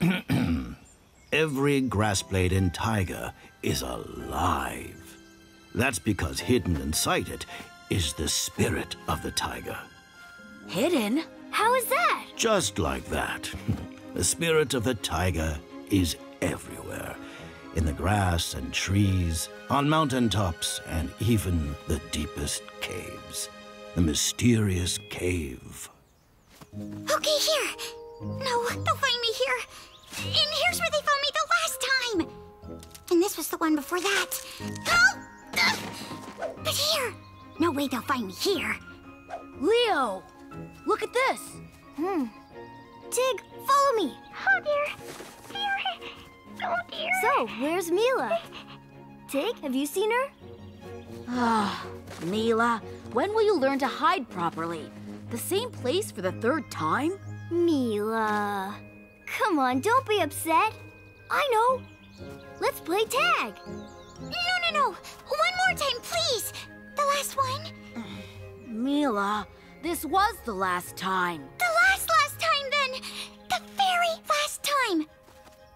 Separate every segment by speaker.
Speaker 1: Every grass blade in Taiga is alive. That's because hidden inside it is the spirit of the taiga.
Speaker 2: Hidden? How is that?
Speaker 1: Just like that. The spirit of the taiga is everywhere. In the grass and trees, on mountaintops, and even the deepest caves. The mysterious cave.
Speaker 3: Okay, here. No, they'll find me here. And here's where they found me the last time. And this was the one before that. Oh! But here. No way they'll find me here.
Speaker 2: Leo! Look at this!
Speaker 3: Hmm. Tig, follow me. Oh, dear. Dear. Oh, dear.
Speaker 4: So, where's Mila? Tig, have you seen her?
Speaker 2: Ah, Mila, when will you learn to hide properly? The same place for the third time?
Speaker 4: Mila. Come on, don't be upset. I know. Let's play tag.
Speaker 3: No, no, no. One more time, please. The last one.
Speaker 2: Mila, this was the last time.
Speaker 3: The last, last time, then. The very last time.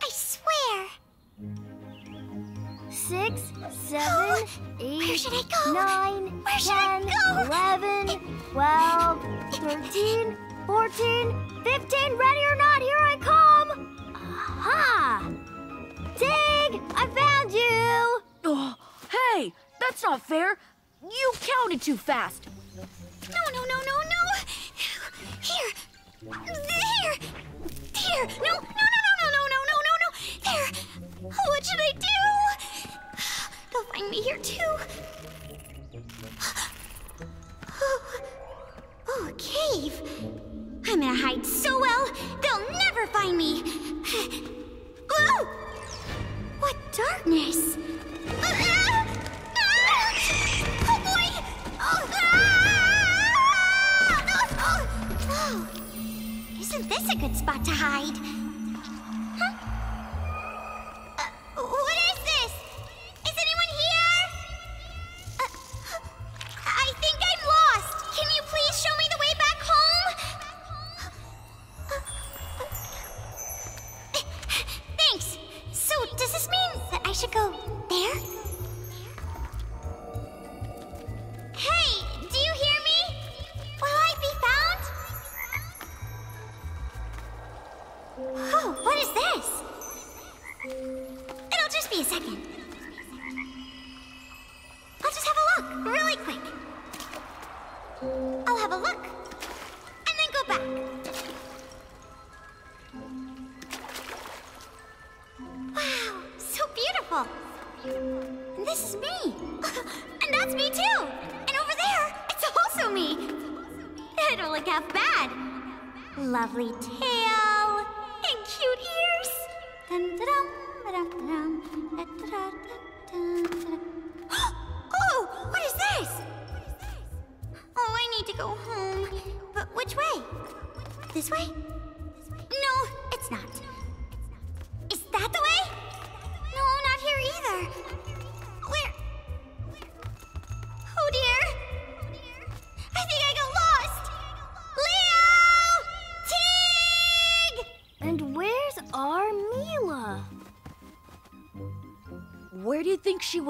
Speaker 3: I swear.
Speaker 4: Six, oh, seven, eight,
Speaker 3: Where should I go?
Speaker 4: nine,
Speaker 3: Where should I
Speaker 4: 10,
Speaker 3: go?
Speaker 4: 11, 12, 13, 14, 15. Ready or not, here I come. Aha! Tig, I found you.
Speaker 2: Oh, hey, that's not fair. You counted too fast.
Speaker 3: No, no, no, no, no. Here. Here. Here. No, no, no, no, no, no, no, no, no, no. There. What should I do? They'll find me here too. Oh, a cave. I'm gonna hide so well, they'll never find me. Whoa! What darkness! Oh boy! Oh, ah! Isn't this a good spot to hide? Huh? Uh, what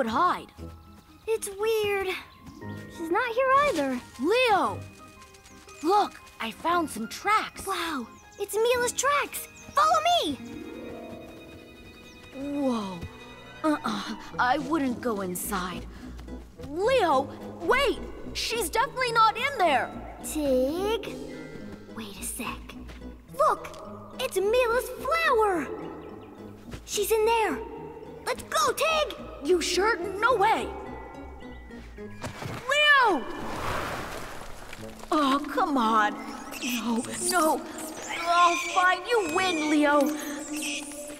Speaker 2: would hide?
Speaker 4: It's weird. She's not here either.
Speaker 2: Leo! Look, I found some tracks.
Speaker 4: Wow, it's Mila's tracks. Follow me.
Speaker 2: Whoa. Uh-uh, I wouldn't go inside. Leo, wait! She's definitely not in there!
Speaker 4: Tig. Wait a sec. Look, it's Mila's flower. She's in there. Let's go, Tig.
Speaker 2: You sure? No way! Leo! Oh, come on. No, no. Oh, fine, you win, Leo.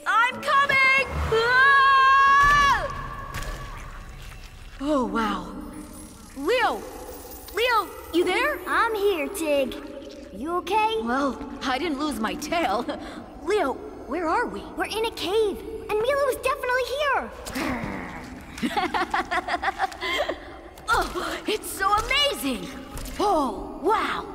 Speaker 2: I'm coming! Ah! Oh, wow. Leo! Leo, you there?
Speaker 4: I'm here, Tig. You okay?
Speaker 2: Well, I didn't lose my tail. Leo, where are we?
Speaker 4: We're in a cave, and Mila was definitely here.
Speaker 2: oh, it's so amazing! Oh, wow!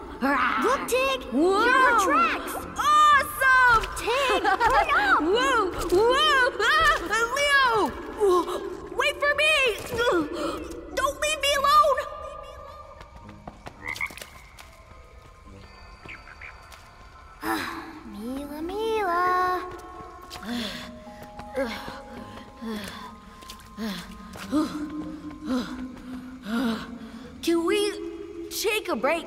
Speaker 4: Look, Tig!
Speaker 2: Whoa.
Speaker 4: Here are tracks!
Speaker 2: Awesome!
Speaker 4: Tig, hurry up!
Speaker 2: Whoa! Whoa! Ah, Leo! Wait for me! Don't leave me alone!
Speaker 4: Mila, Mila.
Speaker 2: Take a break?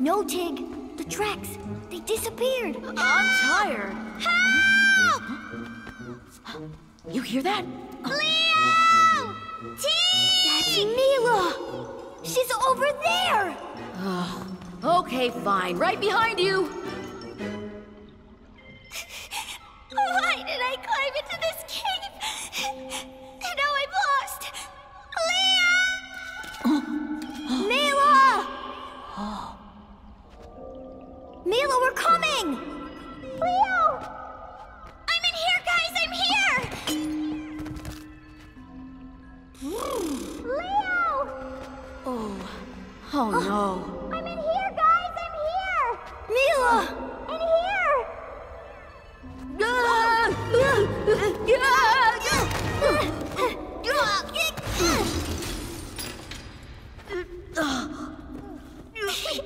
Speaker 4: No, Tig. The tracks, they disappeared.
Speaker 2: I'm tired.
Speaker 3: Help!
Speaker 2: You hear that?
Speaker 3: Leo! T!
Speaker 4: That's Mila. She's over there.
Speaker 2: Okay, fine. Right behind you.
Speaker 3: Why did I climb into this cave? And now
Speaker 4: Mila, we're coming!
Speaker 3: Leo! I'm in here, guys! I'm here! Leo!
Speaker 2: Oh. Oh, oh no.
Speaker 3: I'm in here, guys! I'm here!
Speaker 4: Mila!
Speaker 3: In here!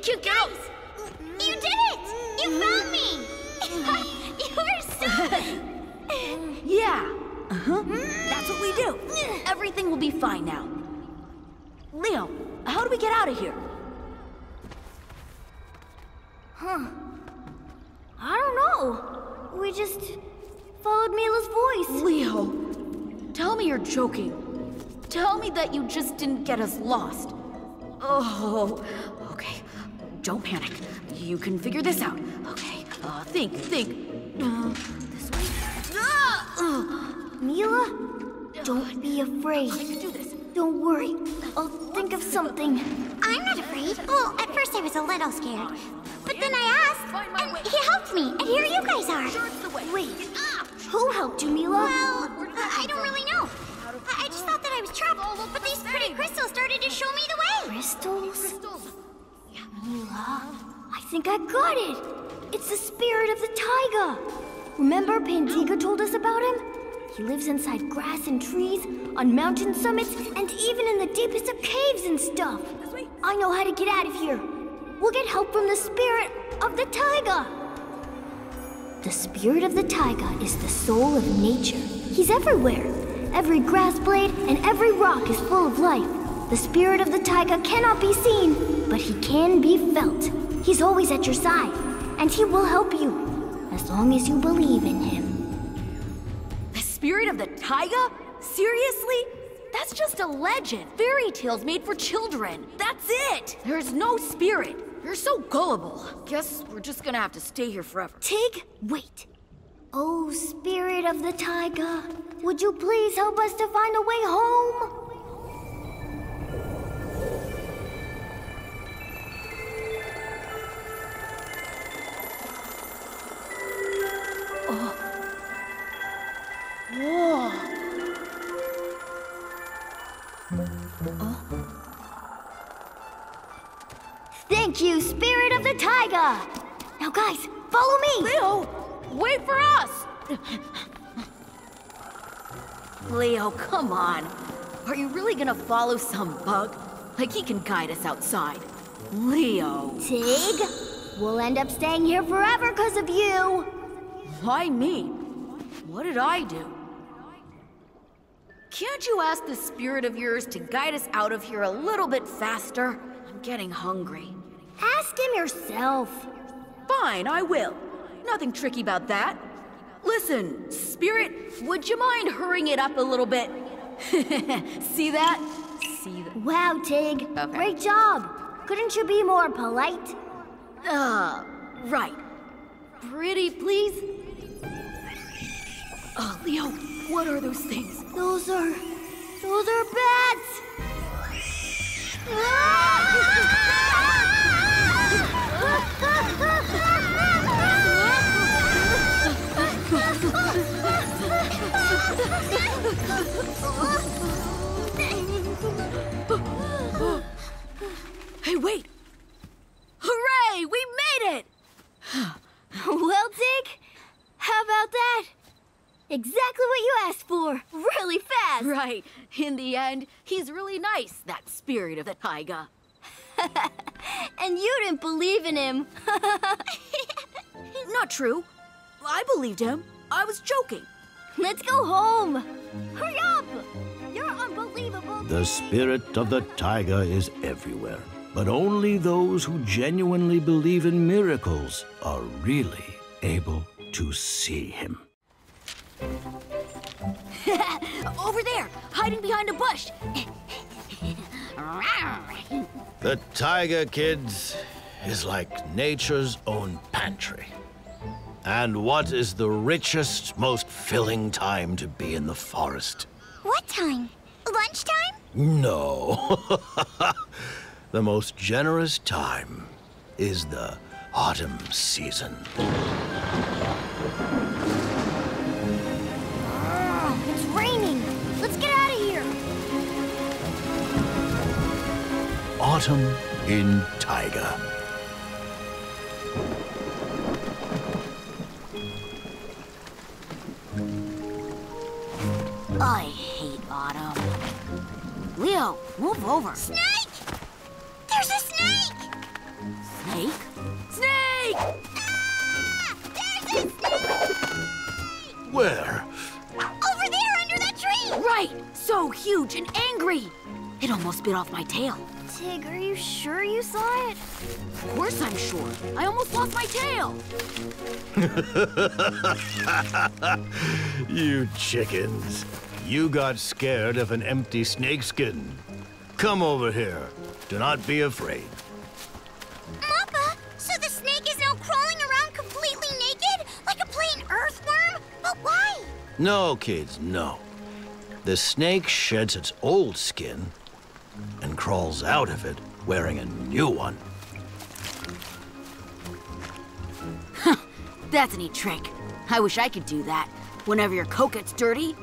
Speaker 2: You guys!
Speaker 3: You did it! You found me! you were so...
Speaker 2: Yeah. Uh-huh. That's what we do. Everything will be fine now. Leo, how do we get out of here?
Speaker 4: Huh. I don't know. We just followed Mila's voice.
Speaker 2: Leo, tell me you're joking. Tell me that you just didn't get us lost. Oh, okay. Don't panic. You can figure this out. Okay. Uh, think, think. Uh, this way. Uh,
Speaker 4: Mila, don't be afraid.
Speaker 2: I can do this.
Speaker 4: Don't worry. I'll think of something.
Speaker 3: I'm not afraid. Well, at first I was a little scared. But then I asked,
Speaker 2: Find my way.
Speaker 3: and he helped me, and here you guys are.
Speaker 2: Sure, it's the way.
Speaker 4: Wait, who helped you, Mila?
Speaker 3: Well, I don't really know. I I just thought that I was trapped, but these pretty crystals started to show me the way.
Speaker 4: Crystals? Mila, I think I got it. It's the spirit of the taiga. Remember Pandiga told us about him? He lives inside grass and trees, on mountain summits, and even in the deepest of caves and stuff. I know how to get out of here. We'll get help from the spirit of the taiga. The spirit of the taiga is the soul of nature. He's everywhere. Every grass blade and every rock is full of life. The spirit of the taiga cannot be seen, but he can be felt. He's always at your side, and he will help you, as long as you believe in him.
Speaker 2: The spirit of the taiga? Seriously? That's just a legend. Fairy tales made for children. That's it. There's no spirit. You're so gullible. Guess we're just gonna have to stay here forever.
Speaker 4: Tig, wait. Oh, spirit of the taiga, would you please help us to find a way home?
Speaker 2: Whoa. Oh.
Speaker 4: Thank you, spirit of the taiga. Now, guys, follow me.
Speaker 2: Leo, wait for us. Leo, come on. Are you really gonna follow some bug? Like he can guide us outside. Leo,
Speaker 4: Tig, we'll end up staying here forever because of you.
Speaker 2: why me? What did I do? Can't you ask the spirit of yours to guide us out of here a little bit faster? I'm getting hungry.
Speaker 4: Ask him yourself.
Speaker 2: Fine, I will. Nothing tricky about that. Listen, Spirit, would you mind hurrying it up a little bit? See that? See that?
Speaker 4: Wow, Tig,
Speaker 2: Okay.
Speaker 4: great job. Couldn't you be more polite?
Speaker 2: Uh, right. Pretty, please? Oh, Leo, what are those things?
Speaker 4: Those are. those are bats!
Speaker 2: Hey, wait! Hooray! We made it!
Speaker 4: well, Tig, how about that? Exactly what you asked for, really fast.
Speaker 2: Right. In the end, he's really nice, that spirit of the taiga.
Speaker 4: And you didn't believe in him.
Speaker 2: Not true. I believed him. I was joking.
Speaker 4: Let's go home. Hurry up! You're unbelievable.
Speaker 1: The spirit of the taiga is everywhere, but only those who genuinely believe in miracles are really able to see him.
Speaker 2: Over there, hiding behind a bush.
Speaker 1: The Taiga Kids is like nature's own pantry. And what is the richest, most filling time to be in the forest?
Speaker 3: What time? Lunchtime?
Speaker 1: No. the most generous time is the autumn season. Autumn in Taiga.
Speaker 2: I hate autumn. Leo, move over.
Speaker 3: Snake! There's a snake!
Speaker 2: Snake? Snake!
Speaker 3: Ah! There's a snake!
Speaker 1: Where?
Speaker 3: Over there under that tree!
Speaker 2: Right! So huge and angry! It almost bit off my tail.
Speaker 4: Tig, are you sure you saw it?
Speaker 2: Of course I'm sure. I almost lost my tail.
Speaker 1: You chickens. You got scared of an empty snakeskin. Come over here. Do not be afraid.
Speaker 3: Mappa, so the snake is now crawling around completely naked? Like a plain earthworm? But why?
Speaker 1: No, kids, no. The snake sheds its old skin and crawls out of it wearing a new one.
Speaker 2: That's a neat trick. I wish I could do that. Whenever your coat gets dirty,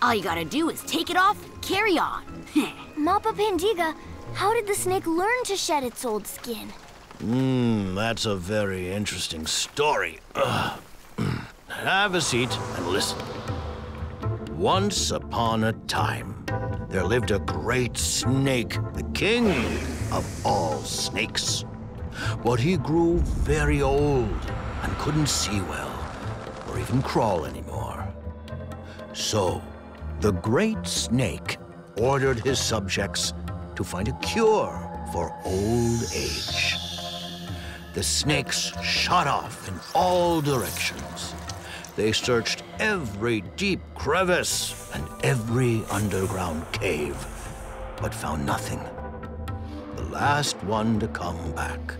Speaker 2: all you gotta do is take it off and carry on.
Speaker 4: Mappa Pandiga, how did the snake learn to shed its old skin?
Speaker 1: Hmm, that's a very interesting story. Ugh. Have a seat and listen. Once upon a time, there lived a great snake, the king of all snakes. But he grew very old and couldn't see well or even crawl anymore. So, the great snake ordered his subjects to find a cure for old age. The snakes shot off in all directions. They searched every deep crevice and every underground cave, but found nothing. The last one to come back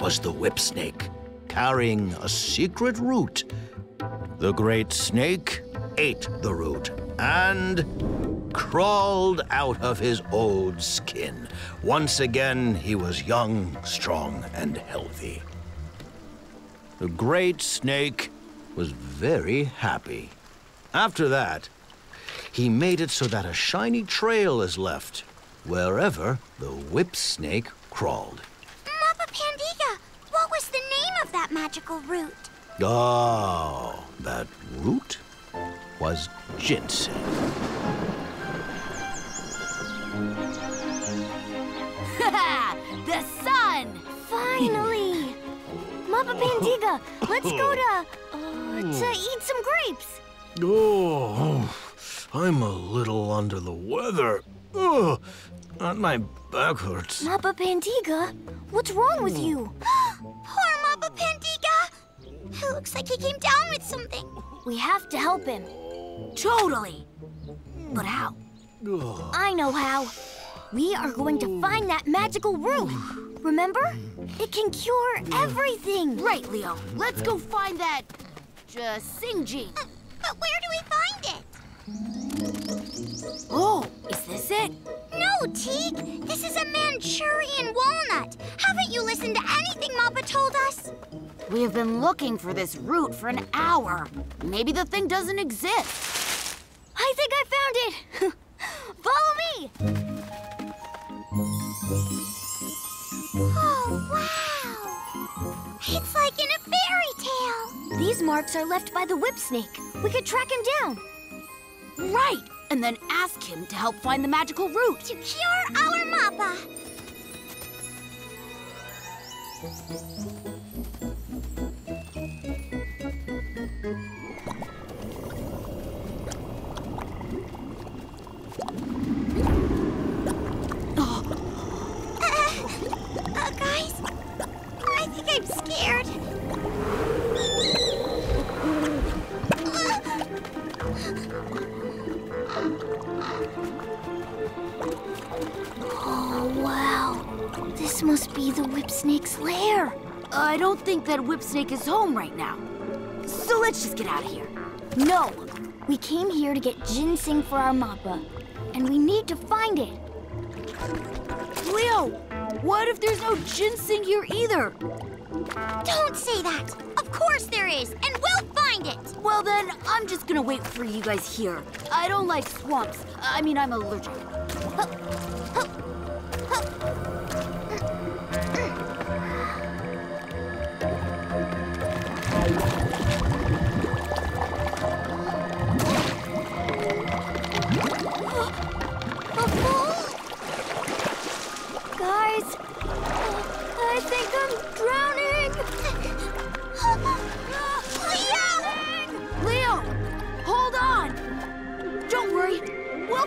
Speaker 1: was the whip snake, carrying a secret root. The great snake ate the root and crawled out of his old skin. Once again, he was young, strong, and healthy. The great snake was very happy. After that, he made it so that a shiny trail is left wherever the whip snake crawled.
Speaker 3: Mappa Pandiga, what was the name of that magical root?
Speaker 1: Oh, that root was ginseng.
Speaker 2: the sun!
Speaker 4: Finally! Mappa Pandiga, let's go to, to eat some grapes.
Speaker 1: Oh, I'm a little under the weather. Ugh, Oh, my back hurts.
Speaker 4: Mappa Pandiga, what's wrong with you? Hmm.
Speaker 3: Poor Mappa Pandiga! It looks like he came down with something.
Speaker 4: We have to help him.
Speaker 2: Totally. But how?
Speaker 4: I know how. We are going to find that magical root. Remember? It can cure hmm. everything.
Speaker 2: Right, Leo. Let's go find that. Uh, Singjing.
Speaker 3: Uh, but where do we find it?
Speaker 2: Oh, is this it?
Speaker 3: No, Tig. This is a Manchurian walnut. Haven't you listened to anything Mappa told us?
Speaker 2: We have been looking for this root for an hour. Maybe the thing doesn't exist.
Speaker 4: I think I found it. Follow me.
Speaker 3: Oh, wow. It's like in a fairy tale.
Speaker 4: These marks are left by the whip snake. We could track him down.
Speaker 2: Right. And then ask him to help find the magical root.
Speaker 3: To cure our Mappa.
Speaker 4: I'm scared. Oh, wow. This must be the Whipsnake's lair.
Speaker 2: I don't think that Whipsnake is home right now. So let's just get out of here.
Speaker 4: No! We came here to get ginseng for our mappa, and we need to find it.
Speaker 2: Leo, what if there's no ginseng here either?
Speaker 3: Don't say that. Of course there is, and we'll find it.
Speaker 2: Well then, I'm just gonna wait for you guys here. I don't like swamps. I mean, I'm allergic.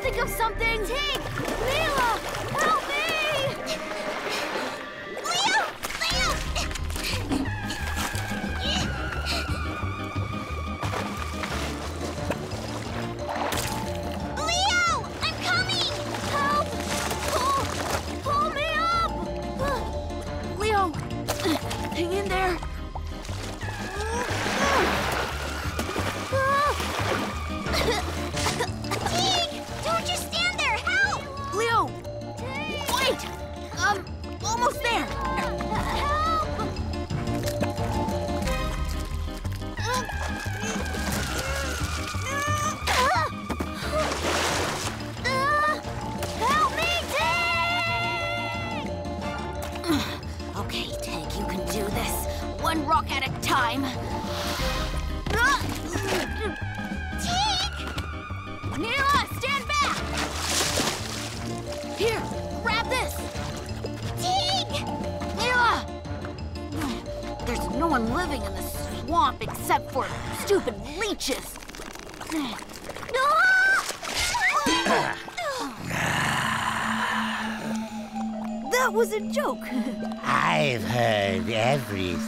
Speaker 2: We'll think of something.
Speaker 4: Tig! Mila!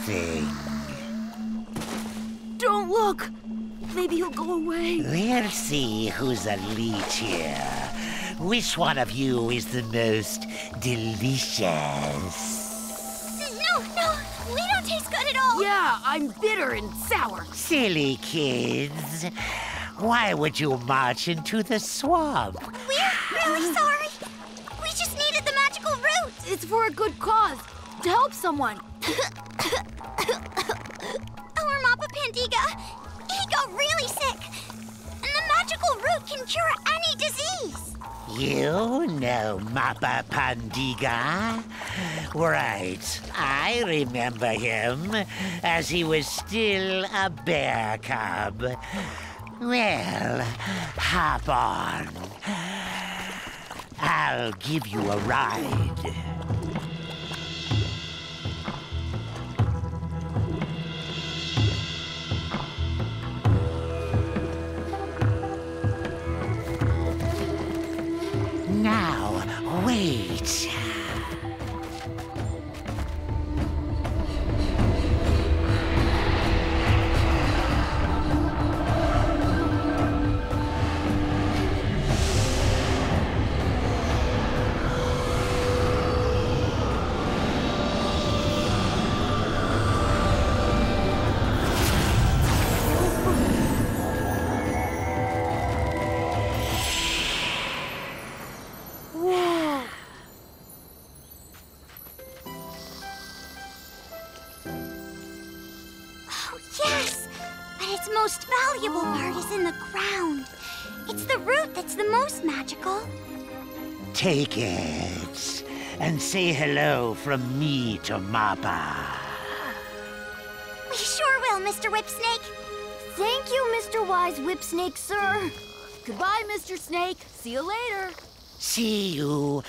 Speaker 5: Everything.
Speaker 2: Don't look. Maybe he'll go away.
Speaker 5: We'll see who's a leech here. Which one of you is the most delicious?
Speaker 3: No, no! We don't taste good at all!
Speaker 2: Yeah, I'm bitter and sour.
Speaker 5: Silly kids. Why would you march into the swamp?
Speaker 3: We're really sorry! We just needed the magical root!
Speaker 2: It's for a good cause. To help someone.
Speaker 3: Our Mappa Pandiga, he got really sick! And the magical root can cure any disease!
Speaker 5: You know Mappa Pandiga? Right. I remember him as he was still a bear cub. Well, hop on. I'll give you a ride. Take it and say hello from me to Mappa.
Speaker 3: We sure will, Mr. Whipsnake.
Speaker 4: Thank you, Mr. Wise Whip Snake, sir.
Speaker 2: Goodbye, Mr. Snake. See you later.
Speaker 5: See you.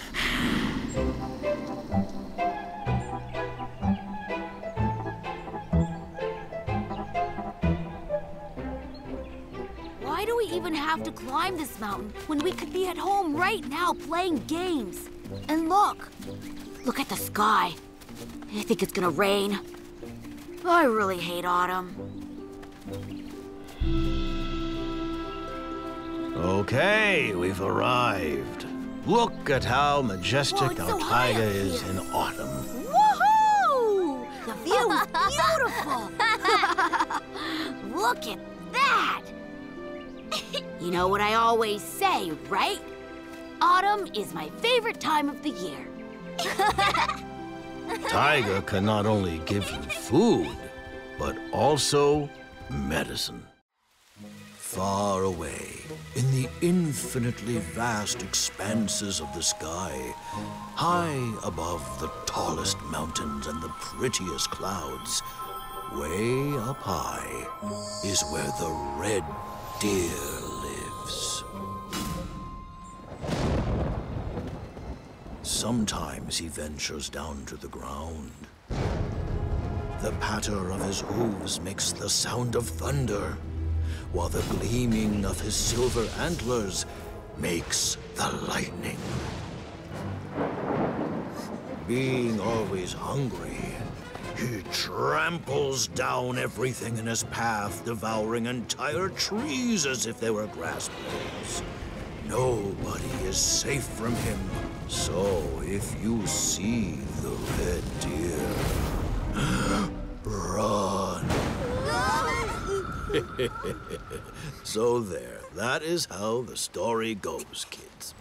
Speaker 2: Even have to climb this mountain when we could be at home right now playing games? And look, look at the sky. I think it's gonna rain. I really hate autumn.
Speaker 1: Okay, we've arrived. Look at how majestic
Speaker 2: Whoa, it's
Speaker 1: our
Speaker 2: so high
Speaker 1: taiga is in autumn.
Speaker 2: Woohoo! The view is beautiful! Look at that! you know what I always say, right? Autumn is my favorite time of the year.
Speaker 1: Taiga can not only give you food, but also medicine. Far away, in the infinitely vast expanses of the sky, high above the tallest mountains and the prettiest clouds, way up high, is where the red deer lives. Sometimes he ventures down to the ground. The patter of his hooves makes the sound of thunder, while the gleaming of his silver antlers makes the lightning. Being always hungry, he tramples down everything in his path, devouring entire trees as if they were grass blades. Nobody is safe from him. So if you see the red deer, run. so there, that is how the story goes, kids.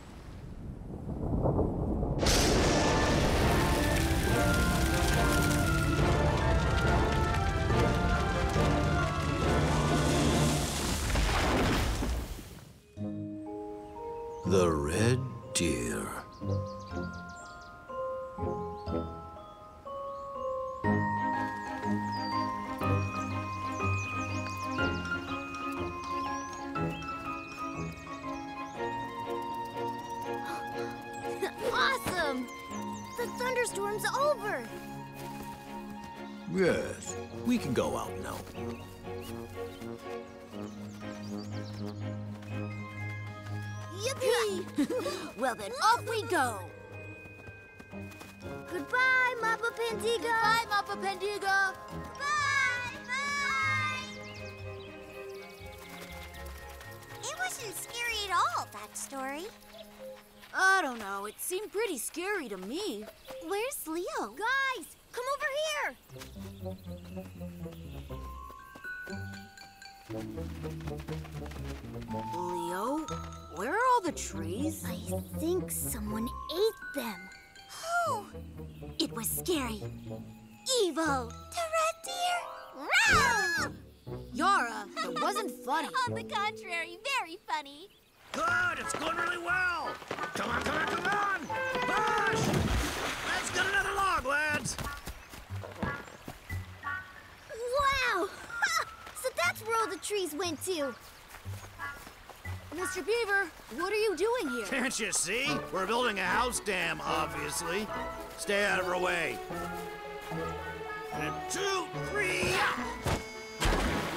Speaker 1: The red deer.
Speaker 4: awesome! The thunderstorm's over.
Speaker 1: Yes, we can go out now.
Speaker 4: Yippee!
Speaker 2: Well, then off we go.
Speaker 4: Goodbye, Mappa Pandiga.
Speaker 2: Bye, Mappa Pandiga.
Speaker 3: Bye! Bye! It wasn't scary at all, that story.
Speaker 2: I don't know. It seemed pretty scary to me.
Speaker 3: Where's Leo?
Speaker 4: Guys, come over here.
Speaker 2: The trees?
Speaker 4: I think someone ate them.
Speaker 3: Oh, it was scary. Evil. The red deer. Rawr!
Speaker 2: Yara, uh, it wasn't funny.
Speaker 3: On the contrary, very funny.
Speaker 1: Good, it's going really well. Come on, come on, come on. Push! Let's get another log, lads.
Speaker 4: Wow! So that's where all the trees went to.
Speaker 2: Mr. Beaver, what are you doing here?
Speaker 1: Can't you see? We're building a house dam, obviously. Stay out of our way. And two, three.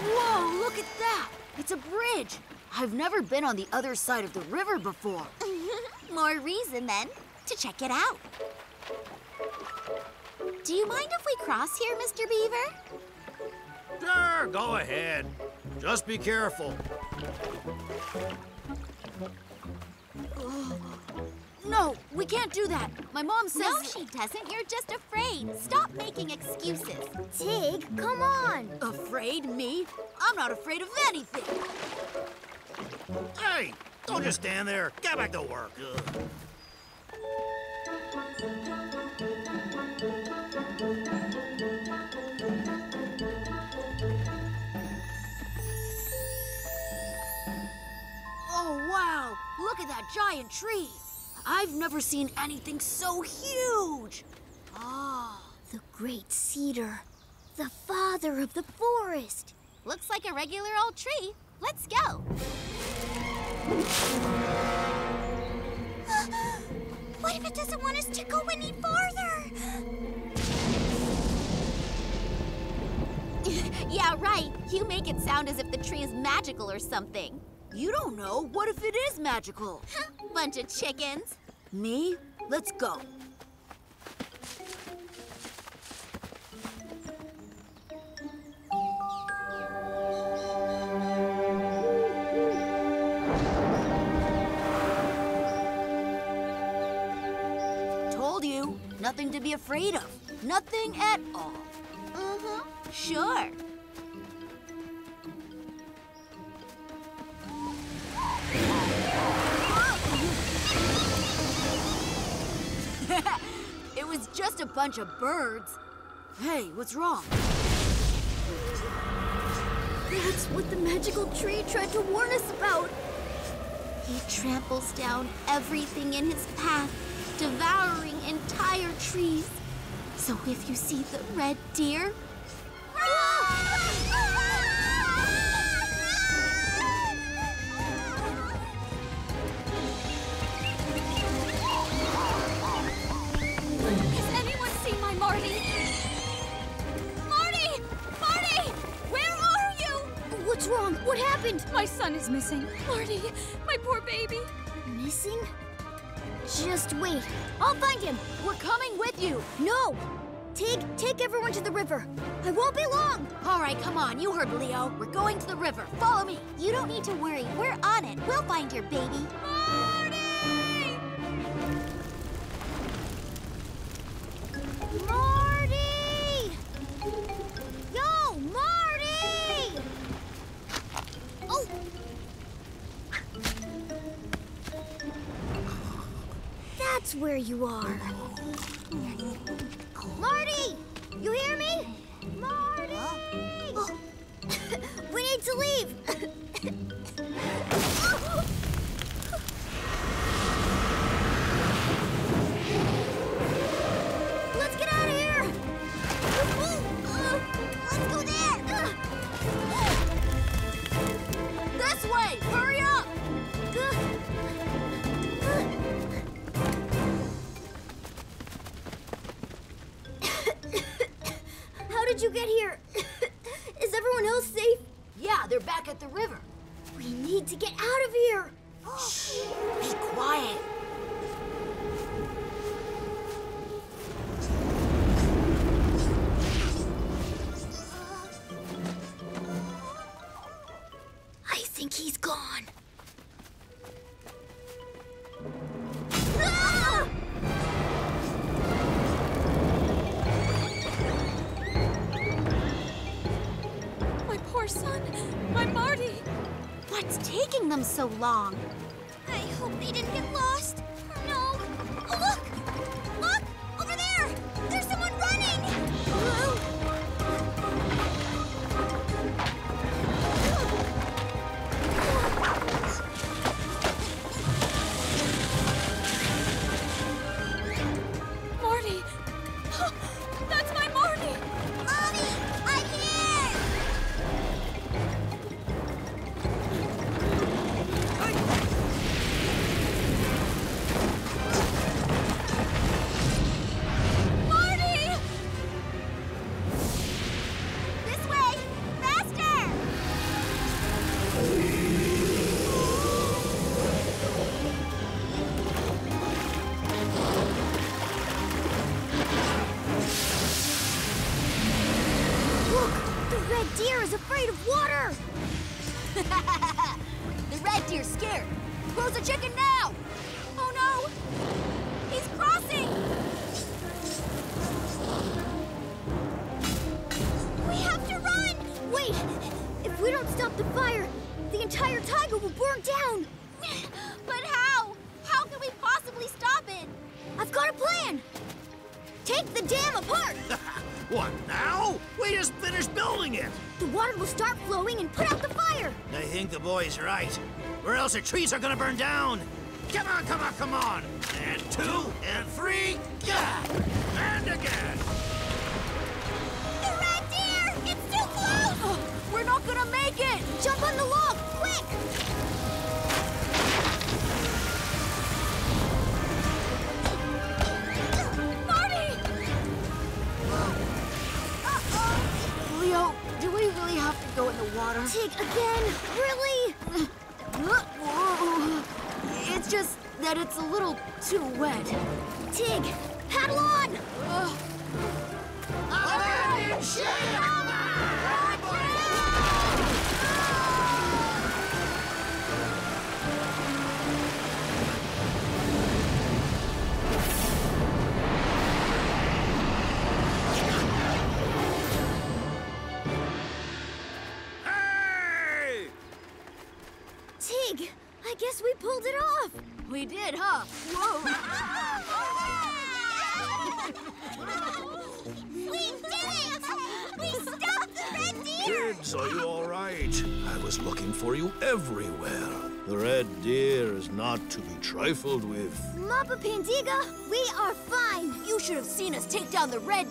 Speaker 2: Whoa, look at that! It's a bridge. I've never been on the other side of the river before.
Speaker 3: More reason, then, to check it out. Do you mind if we cross here, Mr. Beaver?
Speaker 1: Sure, go ahead. Just be careful.
Speaker 2: No, we can't do that. My mom says.
Speaker 3: No, she doesn't. You're just afraid. Stop making excuses.
Speaker 4: Tig, come on.
Speaker 2: Afraid? Me? I'm not afraid of anything.
Speaker 1: Hey, don't just stand there. Get back to work. Ugh.
Speaker 2: Look at that giant tree! I've never seen anything so huge! Ah,
Speaker 4: The great cedar. The father of the forest.
Speaker 3: Looks like a regular old tree. Let's go. what if it doesn't want us to go any farther? yeah, right. You make it sound as if the tree is magical or something.
Speaker 2: You don't know. What if it is magical?
Speaker 3: Bunch of chickens.
Speaker 2: Me? Let's go. Told you, nothing to be afraid of. Nothing at all.
Speaker 3: Mm-hmm. sure.
Speaker 2: Just a bunch of birds. Hey, what's wrong?
Speaker 4: That's what the magical tree tried to warn us about.
Speaker 3: He tramples down everything in his path, devouring entire trees. So if you see the red deer,
Speaker 4: wrong? What happened?
Speaker 2: My son is missing. Marty, my poor baby.
Speaker 4: Missing? Just wait. I'll find him.
Speaker 2: We're coming with you.
Speaker 4: No! Tig, take everyone to the river. I won't be long.
Speaker 2: All right, come on. You heard Leo. We're going to the river. Follow me.
Speaker 3: you don't need to worry. We're on it. We'll find your baby.
Speaker 2: Marty!
Speaker 4: Marty! That's where you are. Marty! You hear me? Marty! Oh. we need to leave. get here?
Speaker 1: Right. Or else the trees are gonna burn down! Come on, come on, come on! Trifled with.
Speaker 4: Mappa Pandiga, we are fine.
Speaker 2: You should have seen us take down the red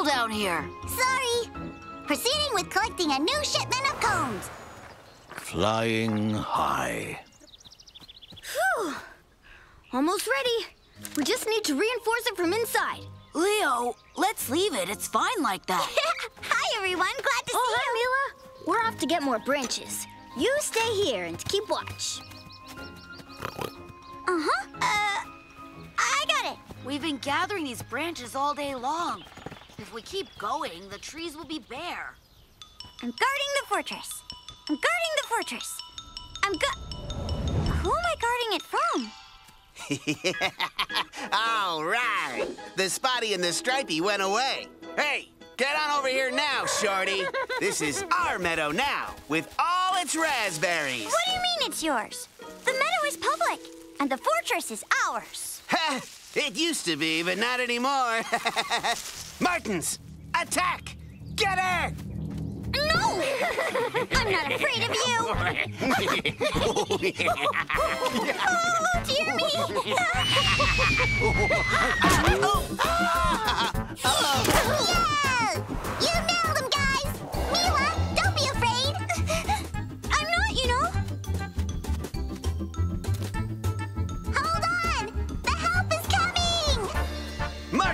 Speaker 2: people down here.
Speaker 3: Sorry. Proceeding with collecting a new shipment of cones.
Speaker 1: Flying high. Whew.
Speaker 4: Almost ready. We just need to reinforce it from inside.
Speaker 2: Leo, let's leave it. It's fine like that.
Speaker 3: Hi, everyone. Glad to
Speaker 4: Oh,
Speaker 3: see
Speaker 4: hi, Mila. We're off to get more branches. You stay here and keep watch.
Speaker 3: Uh-huh. Uh, I got it.
Speaker 2: We've been gathering these branches all day long. If we keep going, the trees will be bare.
Speaker 3: I'm guarding the fortress. I'm guarding the fortress. I'm gu- Who am I guarding it from?
Speaker 6: All right. The Spotty and the Stripey went away. Hey, get on over here now, Shorty. This is our meadow now, with all its raspberries.
Speaker 3: What do you mean it's yours? The meadow is public, and the fortress is ours.
Speaker 6: It used to be, but not anymore. Martins, attack! Get her!
Speaker 3: No! I'm not afraid of you! oh, dear me! yeah!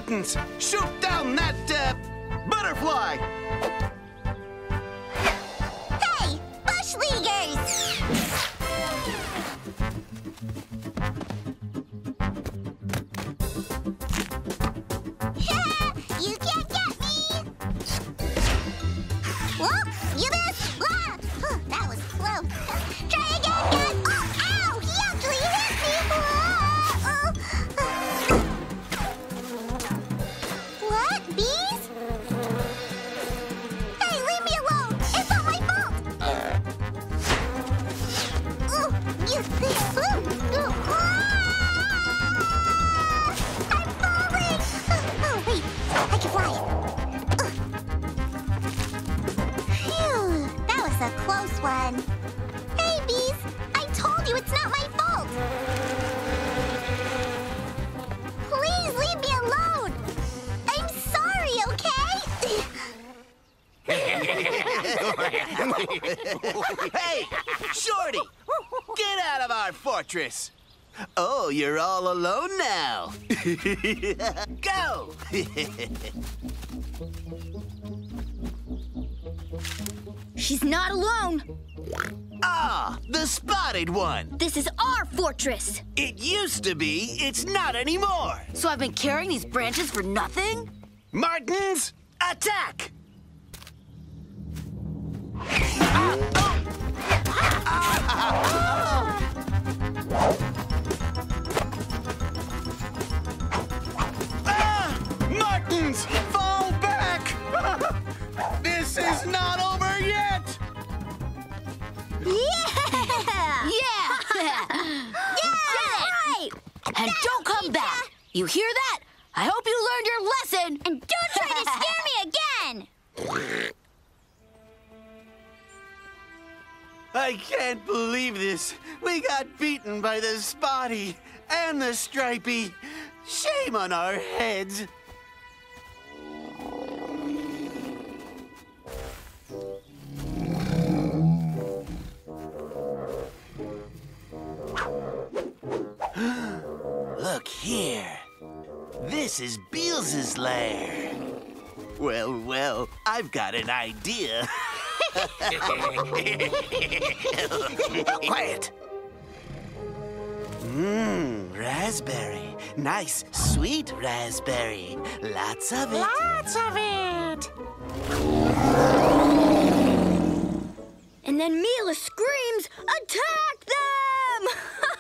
Speaker 6: Martins, shoot down that, uh, butterfly! Go!
Speaker 4: She's not alone.
Speaker 6: ah, the spotted one.
Speaker 4: This is our fortress.
Speaker 6: It used to be, it's not anymore.
Speaker 2: So I've been carrying these branches for nothing?
Speaker 6: Martins, attack! Ah! Fall back! this is not over yet!
Speaker 3: Yeah!
Speaker 2: Yeah!
Speaker 3: Right!
Speaker 2: and don't come back! Uh, you hear that? I hope you learned your lesson!
Speaker 3: And don't try to scare me again!
Speaker 6: I can't believe this. We got beaten by the Spotty and the Stripey. Shame on our heads. Look here. This is Beals' lair. Well, well, I've got an idea. Quiet. Mmm, raspberry. Nice, sweet raspberry. Lots of it.
Speaker 5: Lots of it.
Speaker 4: And then Mila screams, attack them!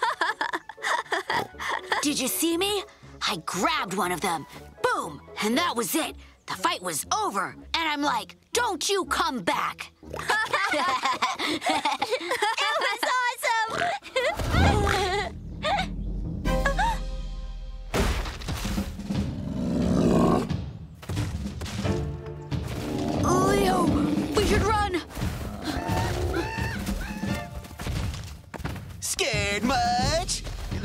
Speaker 2: Did you see me? I grabbed one of them. Boom! And that was it. The fight was over. And I'm like, don't you come back.
Speaker 3: It was awesome!
Speaker 2: Leo, we should run.
Speaker 6: Scared much?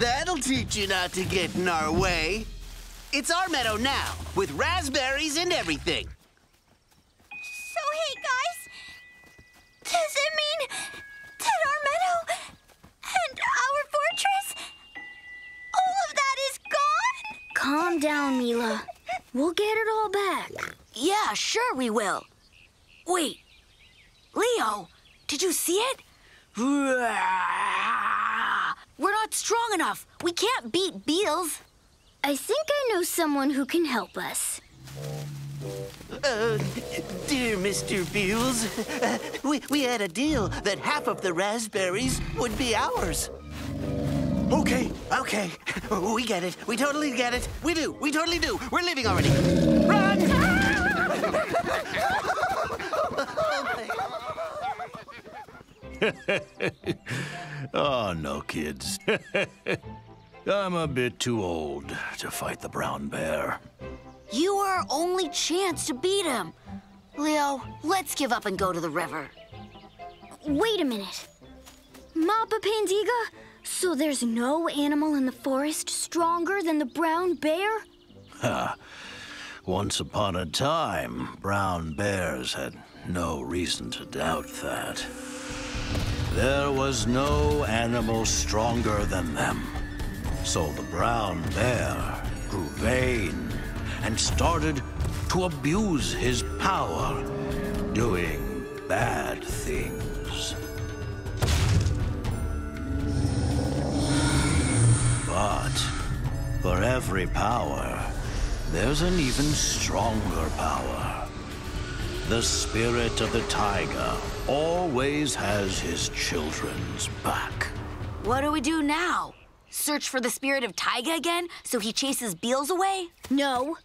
Speaker 6: That'll teach you not to get in our way. It's our meadow now, with raspberries and everything.
Speaker 3: So, hey, guys, does it mean that our meadow and our fortress, all of that is gone?
Speaker 4: Calm down, Mila. We'll get it all back.
Speaker 2: Yeah, sure we will. Wait. Leo, did you see it? We're not strong enough. We can't beat Beals.
Speaker 4: I think I know someone who can help us.
Speaker 6: Uh, dear Mr. Beals, uh, we, we had a deal that half of the raspberries would be ours. Okay, okay. We get it. We totally get it. We do. We totally do. We're leaving already. Run!
Speaker 1: Oh, no, kids. I'm a bit too old to fight the brown bear.
Speaker 2: You are our only chance to beat him. Leo, let's give up and go to the river.
Speaker 4: Wait a minute. Mappa Pandiga? So there's no animal in the forest stronger than the brown bear?
Speaker 1: Once upon a time, brown bears had no reason to doubt that. There was no animal stronger than them. So the brown bear grew vain and started to abuse his power, doing bad things. But for every power, there's an even stronger power. The spirit of the tiger always has his children's back.
Speaker 2: What do we do now? Search for the spirit of Taiga again so he chases Beals away?
Speaker 4: No.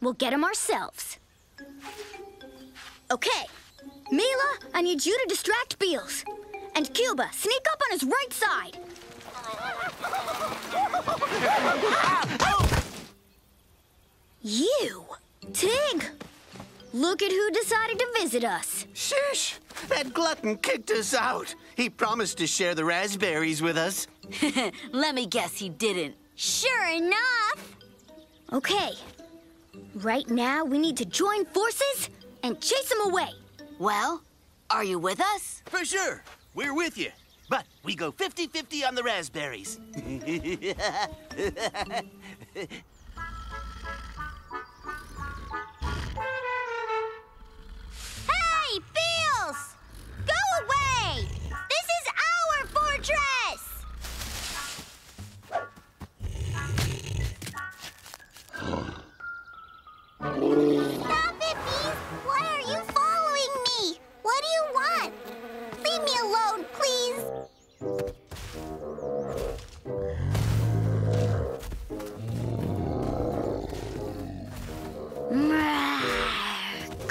Speaker 4: We'll get him ourselves. Okay. Mila, I need you to distract Beals. And Cuba, sneak up on his right side. You! Tig! Look at who decided to visit us.
Speaker 6: Shush! That glutton kicked us out. He promised to share the raspberries with us.
Speaker 2: Let me guess he didn't.
Speaker 3: Sure enough.
Speaker 4: Okay. Right now, we need to join forces and chase him away.
Speaker 2: Well, are you with us?
Speaker 6: For sure. We're with you. But we go 50 50 on the raspberries.
Speaker 3: Hey, Beals! Go away! This is our fortress! Stop it, Bees! Why are you following me? What do you want? Leave me alone, please!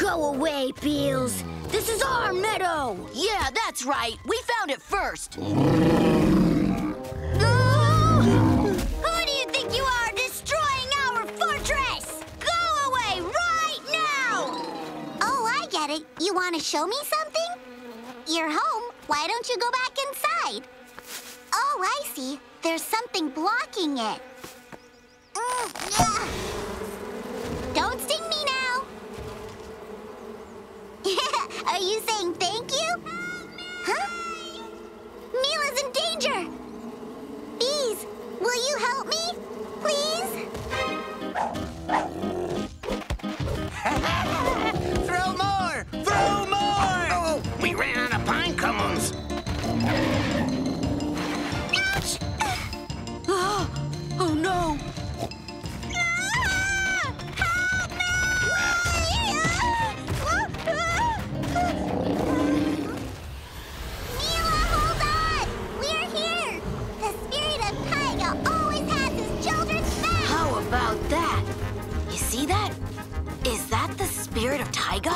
Speaker 4: Go away, Beals. This is our meadow.
Speaker 2: Yeah, that's right. We found it first.
Speaker 3: Who do you think you are destroying our fortress? Go away right now! Oh, I get it. You want to show me something? You're home. Why don't you go back inside? Oh, I see. There's something blocking it. Mm. Don't sting. Are you saying thank you? Help Huh? Mila's in danger! Bees, will you help me? Please?
Speaker 6: Throw more! Throw more! Oh, we ran out of pine cones. Ouch!
Speaker 2: oh, no! that? You see that? Is that the spirit of Taiga?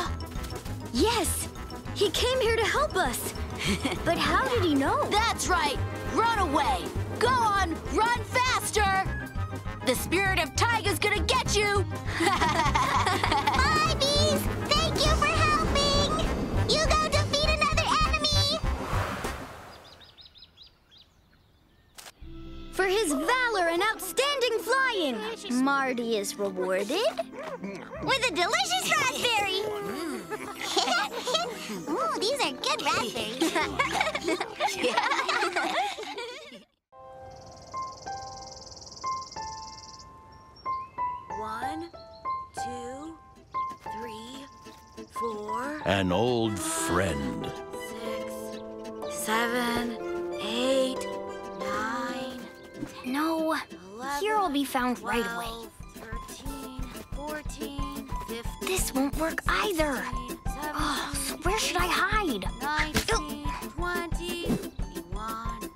Speaker 4: Yes! He came here to help us! but how did he know?
Speaker 2: That's right! Run away! Go on! Run faster! The spirit of Taiga's gonna get you!
Speaker 3: Bye, bees! Thank you for helping! You go defeat another enemy!
Speaker 4: For his valor and outside flying, Marty is rewarded.
Speaker 3: With a delicious raspberry! Ooh, these are good raspberries.
Speaker 2: One, two, three, four,
Speaker 1: An old friend.
Speaker 2: six, seven, eight, nine,
Speaker 4: No,
Speaker 2: eleven.
Speaker 4: here will be found right away.
Speaker 2: 13, 14, 15,
Speaker 4: This won't work either.
Speaker 2: 16,
Speaker 4: Oh, so where should I hide?
Speaker 2: 19, 20, 21,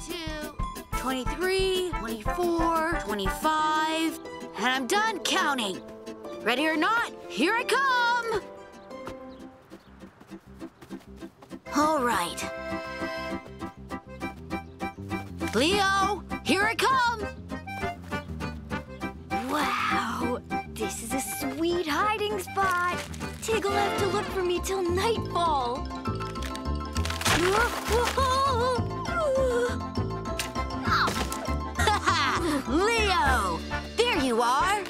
Speaker 2: 22, 23, 24, 25, and I'm done counting. Ready or not, here I come! All right. Leo, here I come!
Speaker 4: Wow, this is a sweet hiding spot. Tig will have to look for me till nightfall.
Speaker 2: Leo, there you are!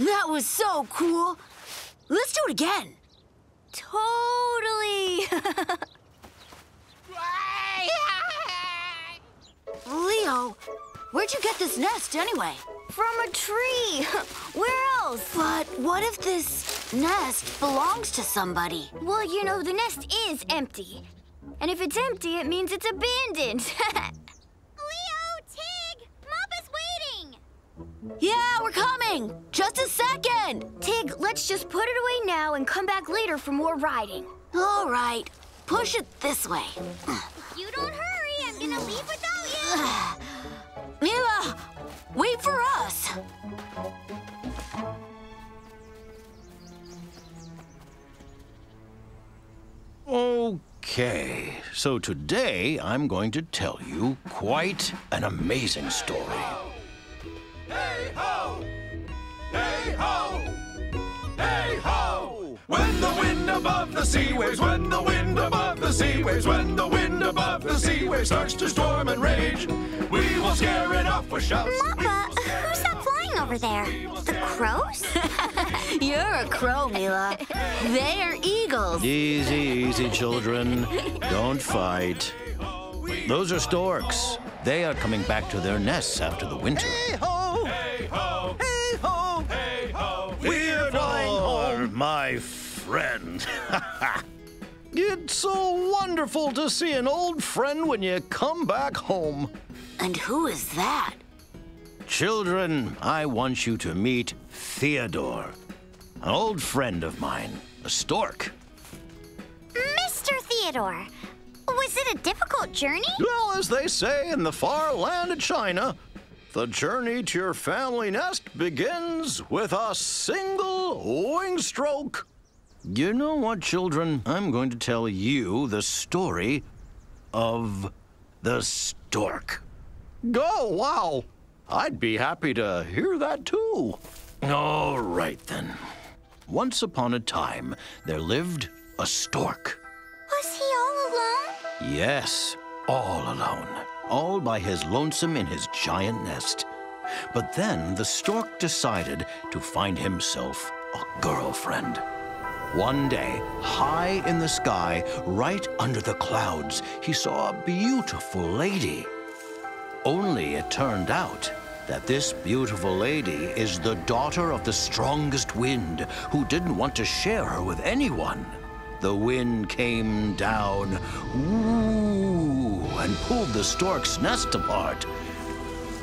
Speaker 2: That was so cool! Let's do it again!
Speaker 4: Totally!
Speaker 2: Leo, where'd you get this nest anyway?
Speaker 4: From a tree! Where else?
Speaker 2: But what if this nest belongs to somebody?
Speaker 4: Well, you know, the nest is empty. And if it's empty, it means it's abandoned.
Speaker 3: Leo, Tig! Mappa's waiting!
Speaker 2: Yeah, we're coming! Just a second!
Speaker 4: Tig, let's just put it away now and come back later for more riding.
Speaker 2: All right, push it this way.
Speaker 3: You don't hurry, I'm gonna leave without you!
Speaker 2: Mila, wait for us!
Speaker 1: Okay, so today I'm going to tell you quite an amazing story.
Speaker 7: Hey ho! Hey ho! Hey ho! When the wind above the sea waves, when the wind above the sea waves, when the wind above the sea waves starts to storm and rage, we will scare it off with shouts. We
Speaker 3: Mappa, who's that flying over there? The crows?
Speaker 2: You're a crow, Mila. They are eagles.
Speaker 1: Easy, easy, children. Don't fight. Those are storks. They are coming back to their nests after the winter.
Speaker 7: Hey ho! Hey ho! Hey ho! Hey-ho! We're flying home.
Speaker 1: my friend. it's so wonderful to see an old friend when you come back home.
Speaker 2: And who is that?
Speaker 1: Children, I want you to meet Theodore, an old friend of mine, a stork.
Speaker 3: Mr. Theodore, was it a difficult journey?
Speaker 1: Well, as they say in the far land of China, the journey to your family nest begins with a single wing stroke. You know what, children? I'm going to tell you the story of the stork. Oh, wow. I'd be happy to hear that too. All right, then. Once upon a time, there lived a stork.
Speaker 3: Was he all alone?
Speaker 1: Yes, all alone, all by his lonesome in his giant nest. But then the stork decided to find himself a girlfriend. One day, high in the sky, right under the clouds, he saw a beautiful lady. Only it turned out that this beautiful lady is the daughter of the strongest wind who didn't want to share her with anyone. The wind came down, ooh, and pulled the stork's nest apart.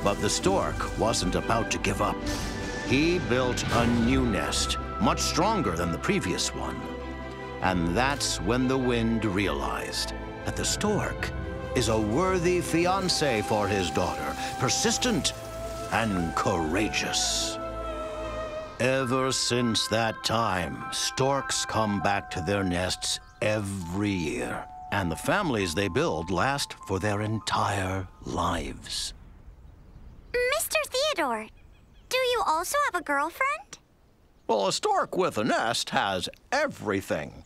Speaker 1: But the stork wasn't about to give up. He built a new nest, much stronger than the previous one. And that's when the wind realized that the stork is a worthy fiance for his daughter, persistent and courageous. Ever since that time, storks come back to their nests every year, and the families they build last for their entire lives.
Speaker 3: Mr. Theodore, do you also have a girlfriend?
Speaker 1: Well, a stork with a nest has everything.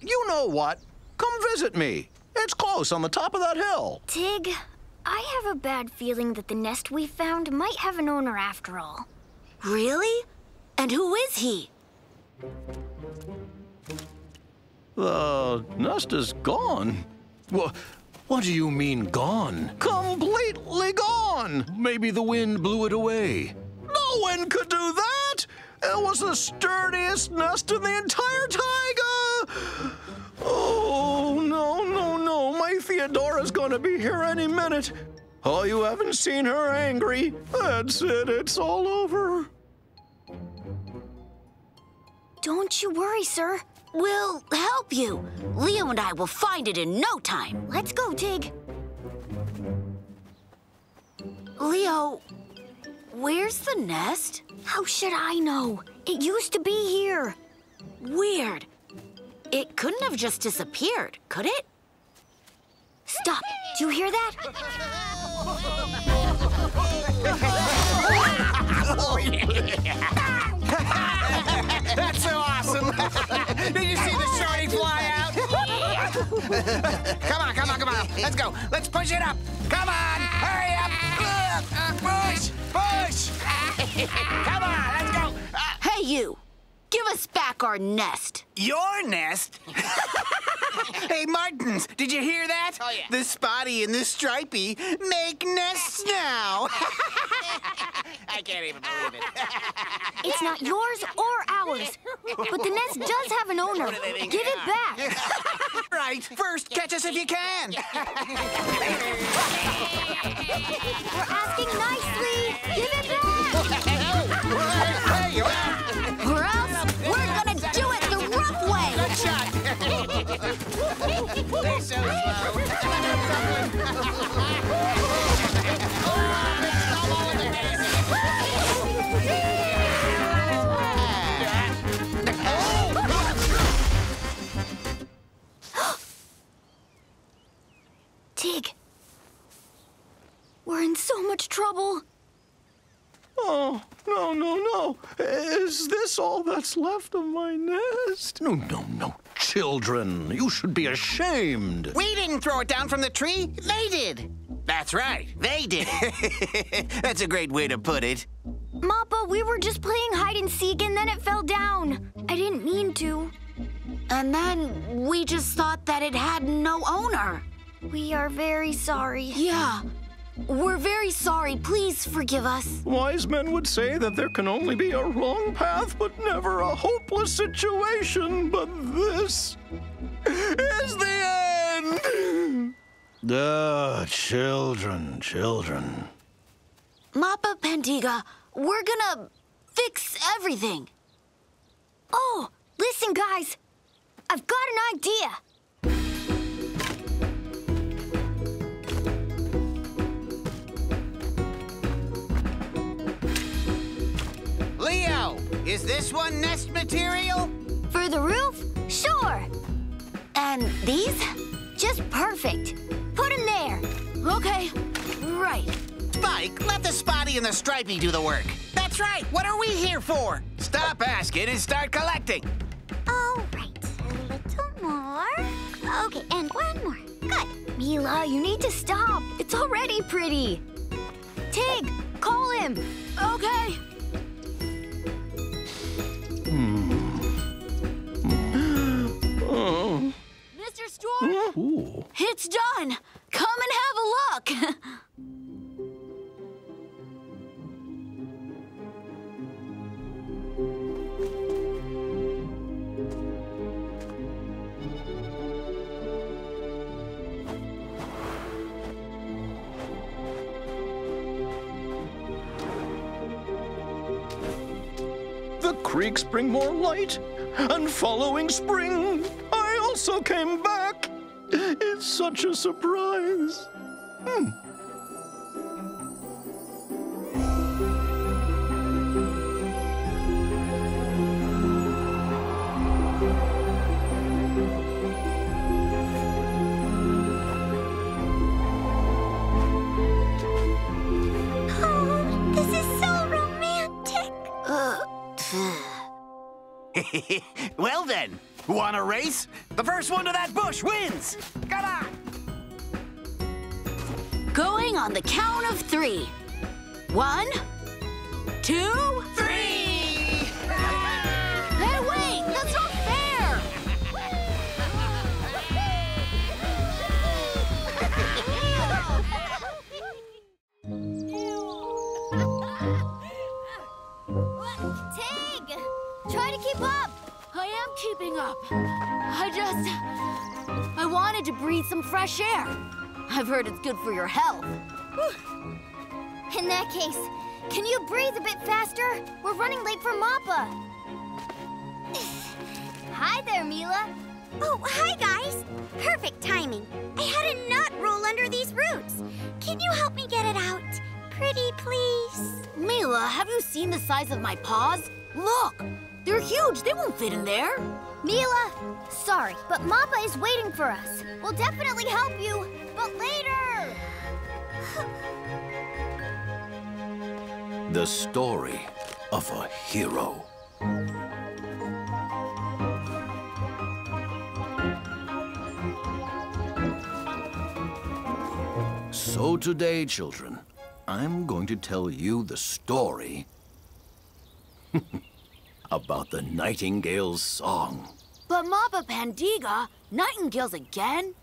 Speaker 1: You know what? Come visit me. It's close on the top of that hill.
Speaker 4: Tig, I have a bad feeling that the nest we found might have an owner after all.
Speaker 2: Really? And who is he?
Speaker 1: The nest is gone. What, what do you mean gone? Completely gone! Maybe the wind blew it away. No one could do that! It was the sturdiest nest in the entire taiga! Oh, no, no, no. My Theodora's gonna be here any minute. Oh, you haven't seen her angry. That's it, it's all over.
Speaker 4: Don't you worry, sir.
Speaker 2: We'll help you. Leo and I will find it in no time.
Speaker 4: Let's go, Tig.
Speaker 2: Leo, where's the nest?
Speaker 4: How should I know? It used to be here.
Speaker 2: Weird. It couldn't have just disappeared, could it?
Speaker 4: Stop. Do you hear that?
Speaker 8: That's so awesome! Did you see the shorty fly out? come on, come on, come on. Let's go. Let's push it up. Come on, hurry up. Push, push. come on, let's go. Uh,
Speaker 2: Hey, you! Give us back our nest.
Speaker 8: your nest? hey, Martins, did you hear that? Oh, yeah. The spotty and the Stripey make nests now. I can't even believe it.
Speaker 4: It's not yours or ours. But the nest does have an owner.
Speaker 8: do they think
Speaker 4: Give
Speaker 8: they
Speaker 4: it
Speaker 8: are?
Speaker 4: back.
Speaker 8: right, first catch us if you can.
Speaker 4: We're asking nicely. Give it back. Tig. We're in so much trouble.
Speaker 1: Oh, no, no, no. Is this all that's left of my nest? No, no, no. Children, you should be ashamed.
Speaker 8: We didn't throw it down from the tree. They did. That's right. They did it. That's a great way to put it.
Speaker 4: Mappa, we were just playing hide and seek and then it fell down. I didn't mean to.
Speaker 2: And then we just thought that it had no owner.
Speaker 4: We are very sorry.
Speaker 2: Yeah. We're very sorry. Please forgive us.
Speaker 1: Wise men would say that there can only be a wrong path, but never a hopeless situation. But this is the end. Ah, children, children.
Speaker 2: Mappa Pandiga, we're gonna fix everything.
Speaker 4: Oh, listen, guys. I've got an idea.
Speaker 8: Is this one nest material?
Speaker 4: For the roof? Sure.
Speaker 2: And these?
Speaker 4: Just perfect. Put him there.
Speaker 2: Okay, right.
Speaker 8: Spike, let the spotty and the Stripey do the work. That's right. What are we here for? Stop asking and start collecting.
Speaker 3: All right, a little more. Okay, and one more. Good.
Speaker 4: Mila, you need to stop. It's already pretty. Tig, call him.
Speaker 2: Okay.
Speaker 1: Ooh.
Speaker 2: It's done. Come and have a look.
Speaker 1: the creeks bring more light, and following spring, I also came back. It's such a surprise. Hmm.
Speaker 3: Oh, this is so romantic.
Speaker 6: well then, want a race? The first one to that bush wins. Come on.
Speaker 2: Going on the count of three. One, two,
Speaker 6: Three.
Speaker 2: Hey, wait! That's not fair!
Speaker 4: Tig!
Speaker 2: I am keeping up. I just. I wanted to breathe some fresh air. I've heard it's good for your health.
Speaker 4: In that case, can you breathe a bit faster? We're running late for Mappa. Hi there, Mila.
Speaker 3: Oh, hi, guys. Perfect timing. I had a nut roll under these roots. Can you help me get it out? Pretty please.
Speaker 2: Mila, have you seen the size of my paws? Look! They're huge. They won't fit in there.
Speaker 4: Mila, sorry, but Mappa is waiting for us. We'll definitely help you, but later!
Speaker 1: The story of a hero. So today, children, I'm going to tell you the story about the Nightingale's song.
Speaker 2: But Mappa Pandiga, nightingales again?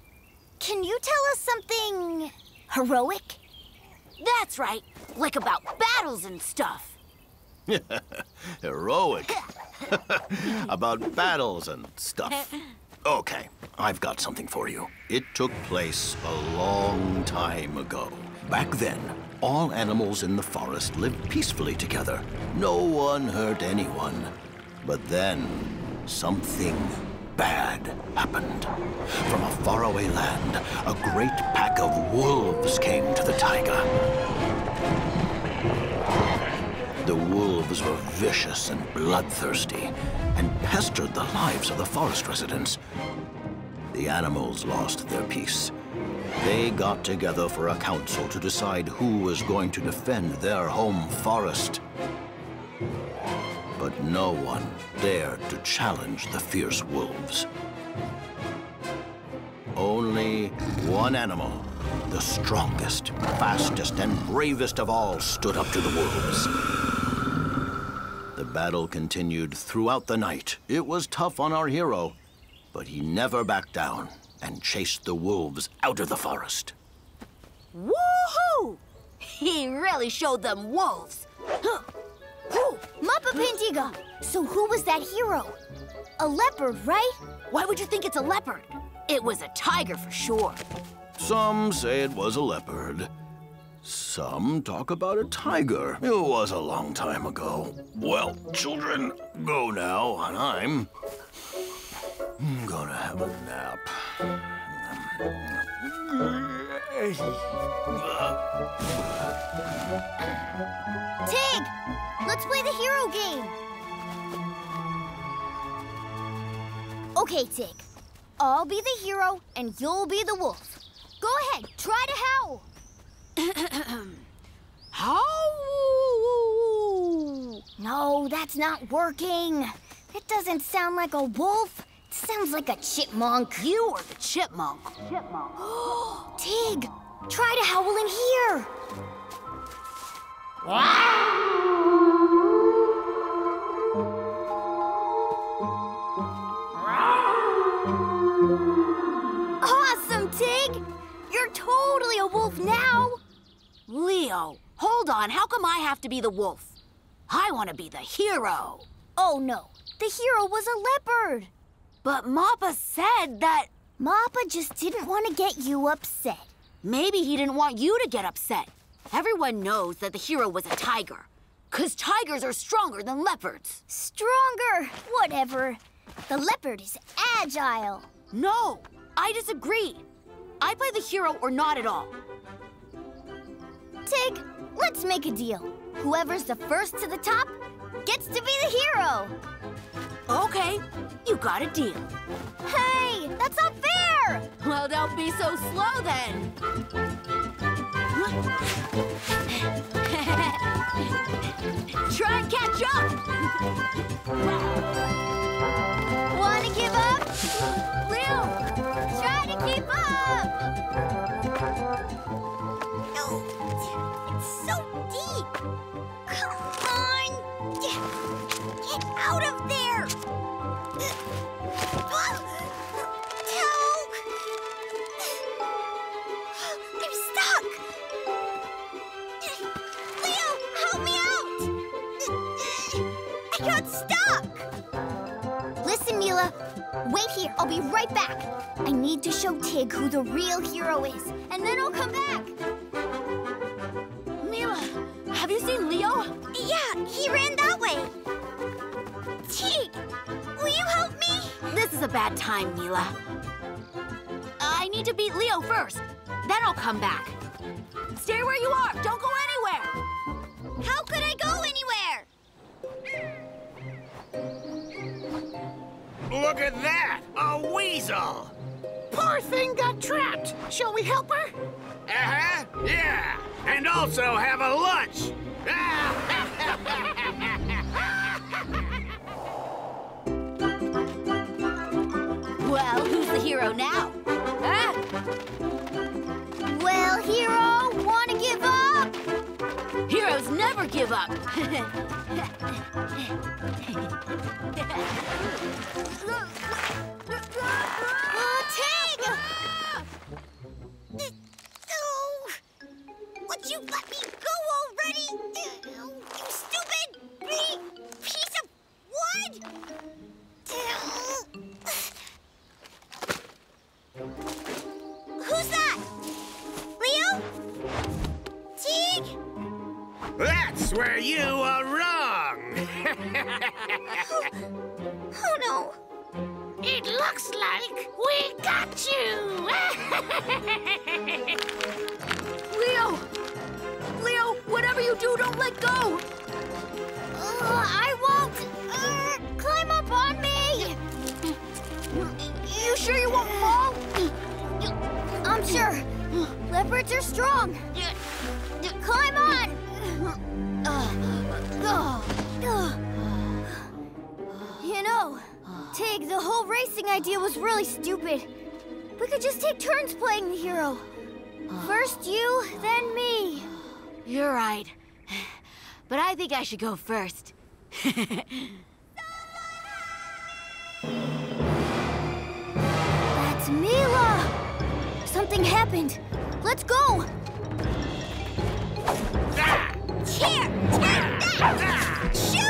Speaker 4: Can you tell us something heroic?
Speaker 2: That's right. Like about battles and stuff.
Speaker 1: Heroic. About battles and stuff. Okay, I've got something for you. It took place a long time ago. Back then, all animals in the forest lived peacefully together. No one hurt anyone. But then, something bad happened. From a faraway land, a great pack of wolves came to the taiga. The wolves were vicious and bloodthirsty and pestered the lives of the forest residents. The animals lost their peace. They got together for a council to decide who was going to defend their home forest. But no one dared to challenge the fierce wolves. Only one animal, the strongest, fastest, and bravest of all, stood up to the wolves. The battle continued throughout the night. It was tough on our hero, but he never backed down and chased the wolves out of the forest.
Speaker 2: Woohoo! He really showed them wolves. Huh.
Speaker 4: Who? Mappa Pandiga! So who was that hero? A leopard, right?
Speaker 2: Why would you think it's a leopard? It was a tiger for sure.
Speaker 1: Some say it was a leopard. Some talk about a tiger. It was a long time ago. Well, children, go now, and I'm gonna have a nap.
Speaker 4: Tig! Let's play the hero game! Okay, Tig. I'll be the hero and you'll be the wolf. Go ahead, try to howl.
Speaker 2: How?
Speaker 4: No, that's not working. It doesn't sound like a wolf. Sounds like a chipmunk.
Speaker 2: You are the chipmunk. chipmunk.
Speaker 4: Tig, try to howl in here. Awesome, Tig! You're totally a wolf now.
Speaker 2: Leo, hold on. How come I have to be the wolf? I want to be the hero.
Speaker 4: Oh no, the hero was a leopard.
Speaker 2: But Mappa said that
Speaker 4: Mappa just didn't want to get you upset.
Speaker 2: maybe he didn't want you to get upset. Everyone knows that the hero was a tiger. Cause tigers are stronger than leopards.
Speaker 4: Stronger! Whatever. The leopard is agile.
Speaker 2: No, I disagree. I play the hero or not at all.
Speaker 4: Tig, let's make a deal. Whoever's the first to the top gets to be the hero.
Speaker 2: Okay, you got a deal.
Speaker 4: Hey, that's not fair!
Speaker 2: Well, don't be so slow then. Try and catch up.
Speaker 4: Wanna give up? Leo, try to keep up!
Speaker 3: No, it's so deep. Come on. Get out of there.
Speaker 4: Mila. Wait here. I'll be right back. I need to show Tig who the real hero is, and then I'll come back.
Speaker 2: Mila, have you seen Leo?
Speaker 3: Yeah, he ran that way. Tig, will you help me?
Speaker 2: This is a bad time, Mila. I need to beat Leo first. Then I'll come back. Stay where you are. Don't go anywhere.
Speaker 3: How could I go anywhere?
Speaker 8: Look at that! A weasel! Poor thing got trapped. Shall we help her? Uh-huh, yeah. And also have a lunch.
Speaker 2: Well, who's the hero now? Huh?
Speaker 4: Well, hero, wanna give up?
Speaker 2: Heroes never give up.
Speaker 3: Oh, would you let me go already? Oh, you stupid piece of wood! Who's that? Leo? Tig?
Speaker 8: That's where you are wrong.
Speaker 3: Oh, oh no.
Speaker 8: It looks like we got you.
Speaker 2: Leo! Leo, whatever you do, don't let go!
Speaker 4: Uh, I won't. Uh, climb up on me.
Speaker 2: You sure you won't fall?
Speaker 4: I'm sure. Leopards are strong. Climb on. You know, Tig, the whole racing idea was really stupid. We could just take turns playing the hero. First you, then me.
Speaker 2: You're right. But I think I should go first.
Speaker 4: That's Mila! Something happened. Let's go!
Speaker 3: Here, take that! Shoot!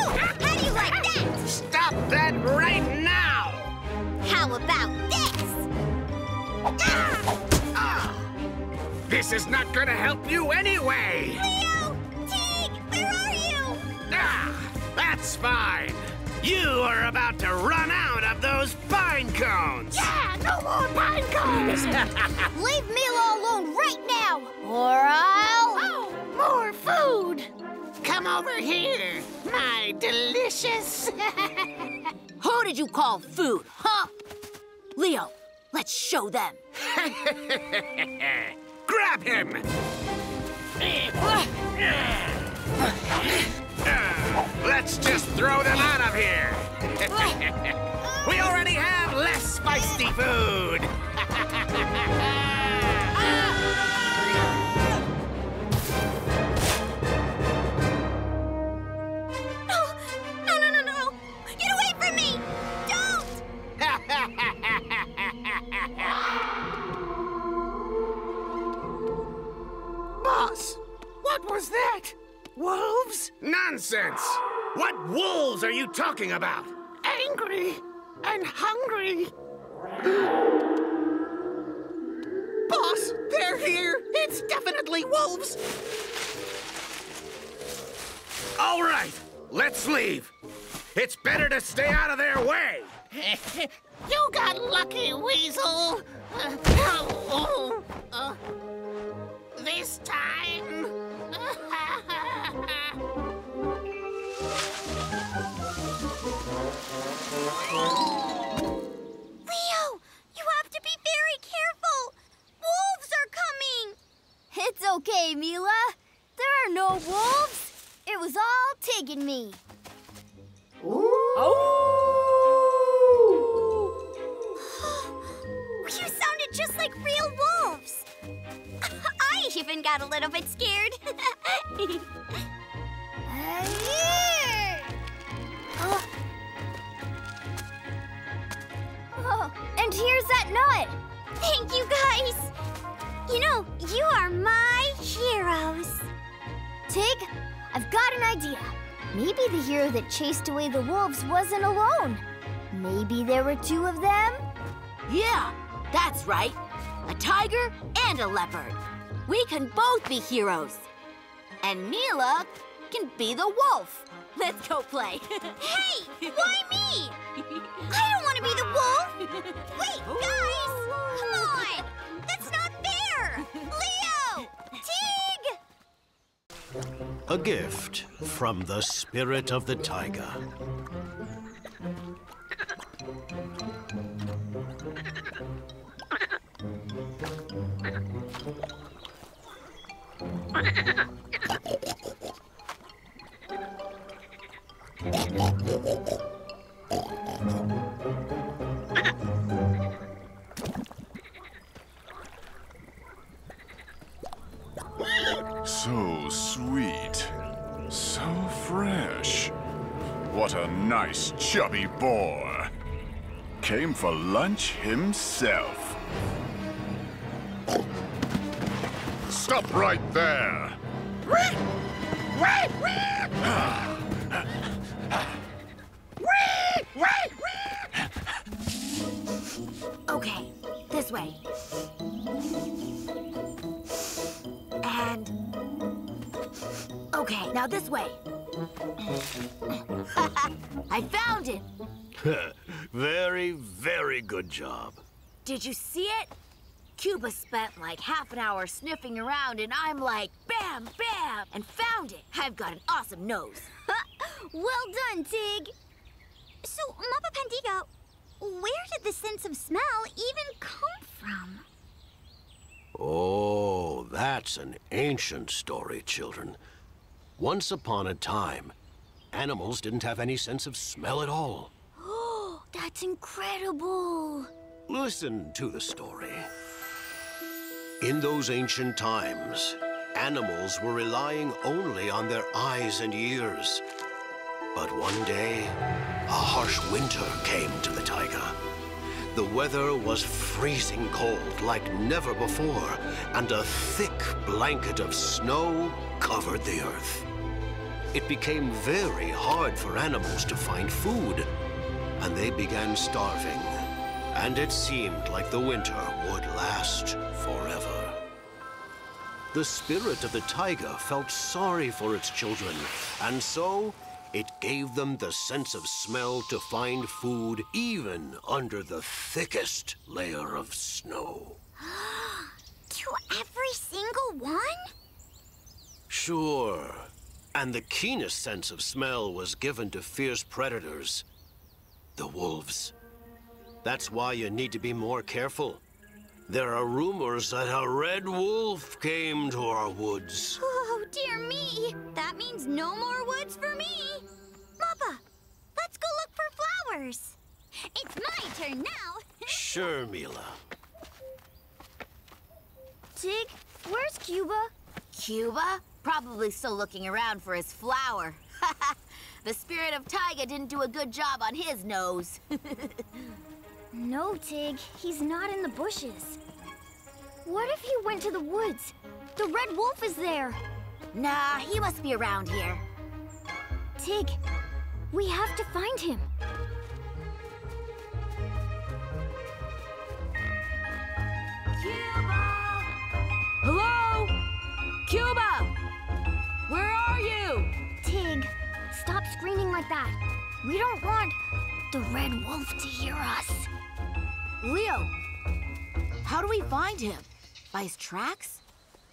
Speaker 3: This
Speaker 8: is not gonna help you anyway.
Speaker 3: Leo! Tig! Where are you?
Speaker 8: Ah, that's fine. You are about to run out of those pine cones.
Speaker 3: Yeah, no more pine cones!
Speaker 4: Leave Mila alone right now! Or I'll...
Speaker 3: oh, more food!
Speaker 8: Come over here, my delicious.
Speaker 2: Who did you call food, huh? Leo, let's show them.
Speaker 8: Grab him! Let's just throw them out of here. we already have less spicy food. Boss, what was that? Wolves? Nonsense! What wolves are you talking about? Angry and hungry. Boss, they're here. It's definitely wolves. All right, let's leave. It's better to stay out of their way.
Speaker 5: you got lucky, Weasel. Uh, oh, uh, this time.
Speaker 3: Leo, you have to be very careful. Wolves are coming.
Speaker 4: It's okay, Mila. There are no wolves. It was all Tig and me.
Speaker 3: You like real wolves. I even got a little bit scared.
Speaker 4: Oh. oh, and here's that nut.
Speaker 3: Thank you guys. You know, you are my heroes.
Speaker 4: Tig, I've got an idea. Maybe the hero that chased away the wolves wasn't alone. Maybe there were two of them?
Speaker 2: Yeah, that's right. A tiger and a leopard. We can both be heroes. And Mila can be the wolf. Let's go play.
Speaker 3: Hey, why me? I don't want to be the wolf. Wait, oh. guys, come on. That's not fair. Leo, Tig.
Speaker 1: A gift from the spirit of the taiga.
Speaker 7: So sweet. So fresh. What a nice chubby boy. Came for lunch himself. Stop right there.
Speaker 2: Ah. This way. And. Okay, now this way. I found it!
Speaker 1: very, very good job.
Speaker 2: Did you see it? Cuba spent like half an hour sniffing around, and I'm like, bam, bam, and found it. I've got an awesome nose.
Speaker 3: Well done, Tig. So, Mapa Pandiga, where did the sense of smell even come from?
Speaker 1: Oh, that's an ancient story, children. Once upon a time, animals didn't have any sense of smell at all.
Speaker 4: Oh, that's incredible.
Speaker 1: Listen to the story. In those ancient times, animals were relying only on their eyes and ears. But one day, a harsh winter came to the taiga. The weather was freezing cold like never before, and a thick blanket of snow covered the earth. It became very hard for animals to find food, and they began starving. And it seemed like the winter would last forever. The spirit of the taiga felt sorry for its children, and so it gave them the sense of smell to find food even under the thickest layer of snow.
Speaker 3: To every single one?
Speaker 1: Sure. And the keenest sense of smell was given to fierce predators the wolves. That's why you need to be more careful. There are rumors that a red wolf came to our woods.
Speaker 3: Oh, dear me. That means no more woods for me. Mappa, let's go look for flowers. It's my turn now.
Speaker 1: Sure, Mila.
Speaker 4: Tig, where's Cuba?
Speaker 2: Cuba? Probably still looking around for his flower. the spirit of Taiga didn't do a good job on his nose.
Speaker 4: No, Tig, he's not in the bushes. What if he went to the woods? The red wolf is there.
Speaker 2: nah, he must be around here.
Speaker 4: Tig, we have to find him.
Speaker 2: Cuba! Hello? Cuba! Where are you?
Speaker 4: Tig, stop screaming like that. We don't want the Red Wolf to hear us.
Speaker 2: Leo, how do we find him? By his tracks?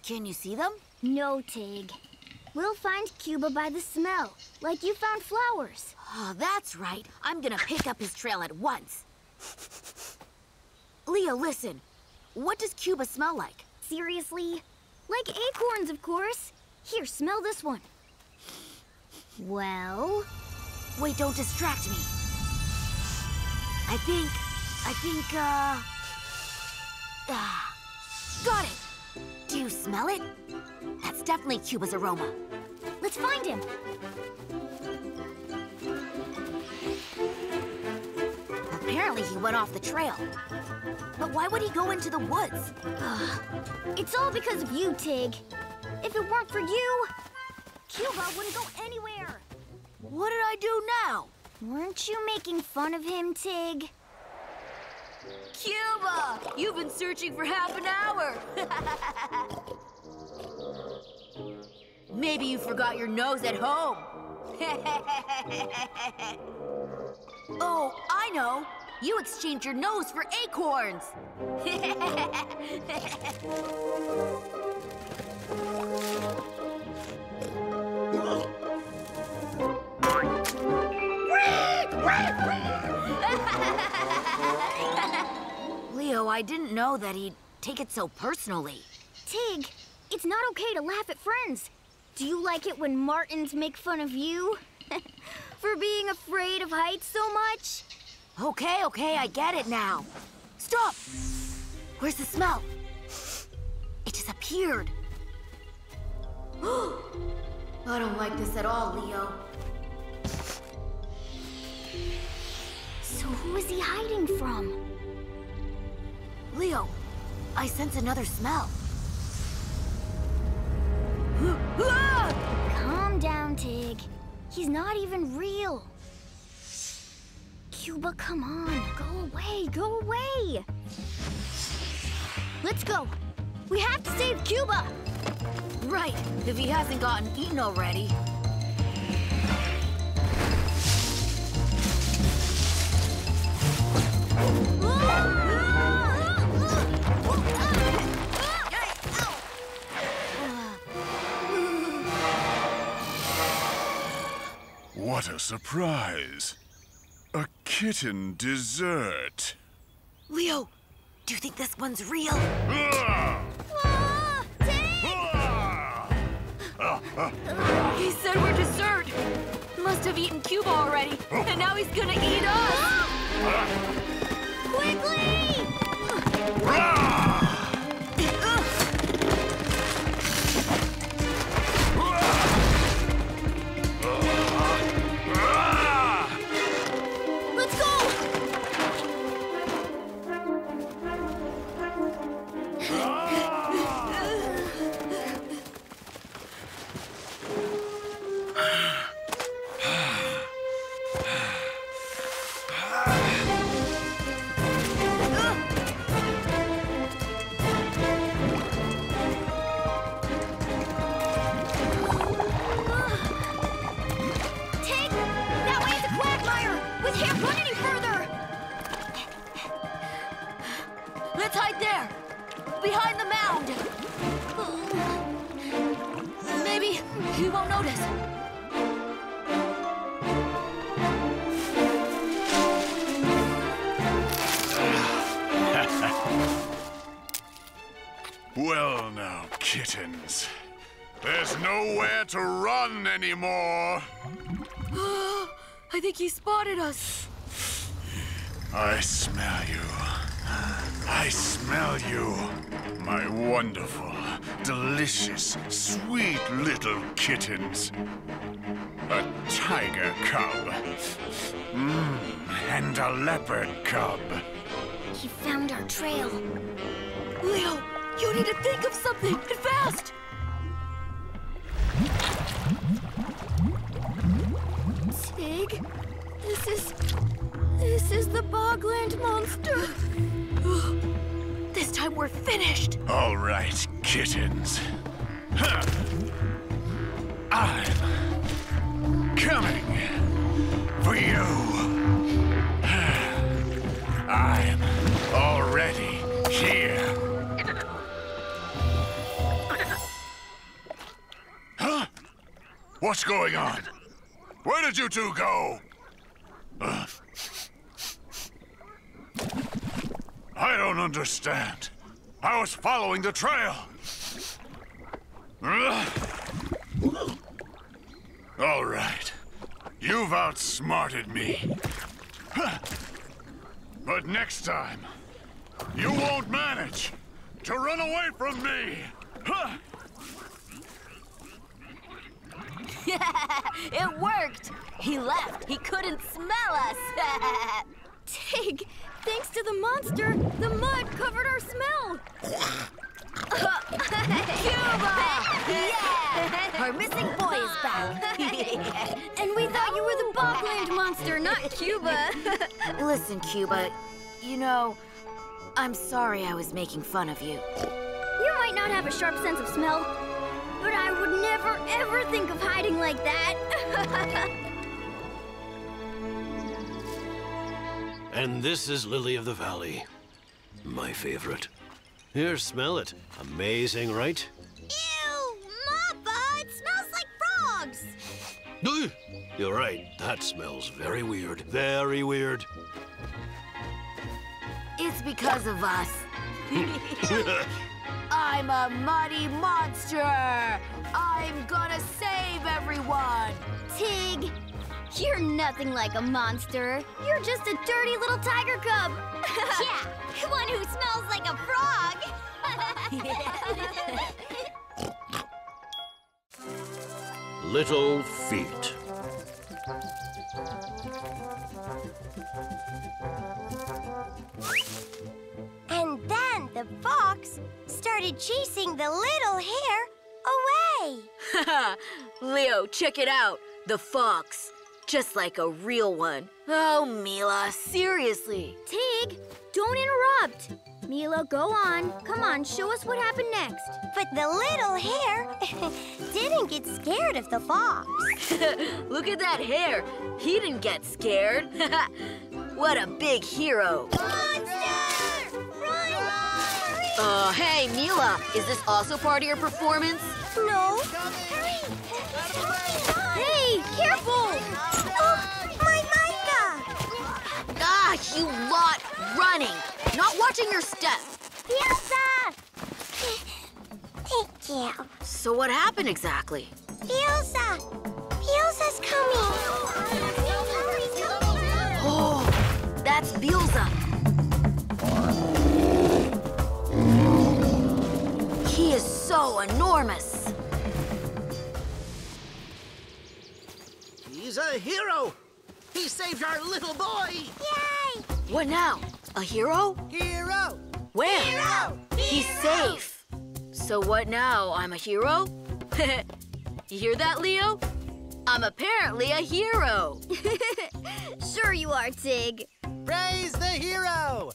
Speaker 2: Can you see them?
Speaker 4: No, Tig. We'll find Cuba by the smell, like you found flowers.
Speaker 2: Oh, that's right. I'm gonna pick up his trail at once. Leo, listen. What does Cuba smell like?
Speaker 4: Seriously? Like acorns, of course. Here, smell this one. Well,
Speaker 2: Wait, don't distract me. I think. I think, uh. Ah. Got it! Do you smell it? That's definitely Cuba's aroma.
Speaker 4: let's find him.
Speaker 2: Apparently, he went off the trail. But why would he go into the woods?
Speaker 4: It's all because of you, Tig. If it weren't for you, Cuba wouldn't go anywhere.
Speaker 2: What did I do now?
Speaker 4: Weren't you making fun of him, Tig?
Speaker 2: Cuba! You've been searching for half an hour! Maybe you forgot your nose at home. oh, I know. You exchanged your nose for acorns. Leo, I didn't know that he'd take it so personally.
Speaker 4: Tig, it's not okay to laugh at friends. Do you like it when Martins make fun of you? for being afraid of heights so much?
Speaker 2: Okay, okay, I get it now. Stop! Where's the smell? It disappeared. I don't like this at all, Leo.
Speaker 4: So who is he hiding from?
Speaker 2: Leo, I sense another smell.
Speaker 4: Calm down, Tig. He's not even real. Cuba, come on. Go away, go away. Let's go. We have to save Cuba.
Speaker 2: Right, if he hasn't gotten eaten already.
Speaker 7: What a surprise! A kitten dessert.
Speaker 2: Leo, do you think this one's real?
Speaker 7: Ah! Ah!
Speaker 2: He said we're dessert. Must have eaten Cuba already, and now he's gonna eat us.
Speaker 4: Quickly!
Speaker 2: Us.
Speaker 7: I smell you. I smell you. My wonderful, delicious, sweet little kittens. A tiger cub. Mmm, and a leopard cub.
Speaker 4: He found our trail.
Speaker 2: Leo, you need to think of something, and fast.
Speaker 4: Tig, this is... This is the Bogland Monster.
Speaker 2: this time we're finished.
Speaker 7: All right, kittens. I'm coming for you. I'm already here. Huh? What's going on? Where did you two go? I don't understand. I was following the trail. All right. You've outsmarted me. But next time, you won't manage to run away from me. Huh.
Speaker 2: it worked! He left. He couldn't smell us.
Speaker 4: Tig, thanks to the monster, the mud covered our smell.
Speaker 2: Cuba! yeah! Our missing boy is back.
Speaker 4: And we thought you were the Bogland monster, not Cuba.
Speaker 2: Listen, Cuba, you know, I'm sorry I was making fun of you.
Speaker 4: You might not have a sharp sense of smell, but I would never ever think of hiding like that.
Speaker 9: And this is Lily of the Valley. My favorite. Here, smell it. Amazing, right?
Speaker 3: Ew! Mappa! It smells like frogs!
Speaker 9: You're right. That smells very weird. Very weird.
Speaker 2: It's because of us. I'm a muddy monster. I'm gonna save everyone.
Speaker 4: Tig, you're nothing like a monster. You're just a dirty little tiger cub.
Speaker 3: yeah, one who smells like a frog!
Speaker 9: Little feet.
Speaker 3: The fox started chasing the little hare away.
Speaker 2: Leo, check it out. The fox. Just like a real one. Oh, Mila, seriously.
Speaker 4: Tig, don't interrupt. Mila, go on. Come on, show us what happened next.
Speaker 3: But the little hare didn't get scared of the fox.
Speaker 2: Look at that hare. He didn't get scared. what a big hero.
Speaker 3: Monster!
Speaker 2: Uh, hey, Mila, is this also part of your performance?
Speaker 3: No. Hurry!
Speaker 4: Hey, careful!
Speaker 3: Oh, my mica!
Speaker 2: Ah, you lot running. Not watching your step.
Speaker 3: Fielsa! Thank you.
Speaker 2: So what happened exactly?
Speaker 3: Fielsa! Fielsa's coming!
Speaker 2: Oh, that's Bielsa. Is so enormous.
Speaker 6: He's a hero. He saved our little boy.
Speaker 3: Yay!
Speaker 2: What now? A hero?
Speaker 6: Hero.
Speaker 2: Where?
Speaker 3: Hero!
Speaker 2: He's safe. So what now? I'm a hero? you hear that, Leo? I'm apparently a hero.
Speaker 4: Sure you are, Tig.
Speaker 6: Praise the hero.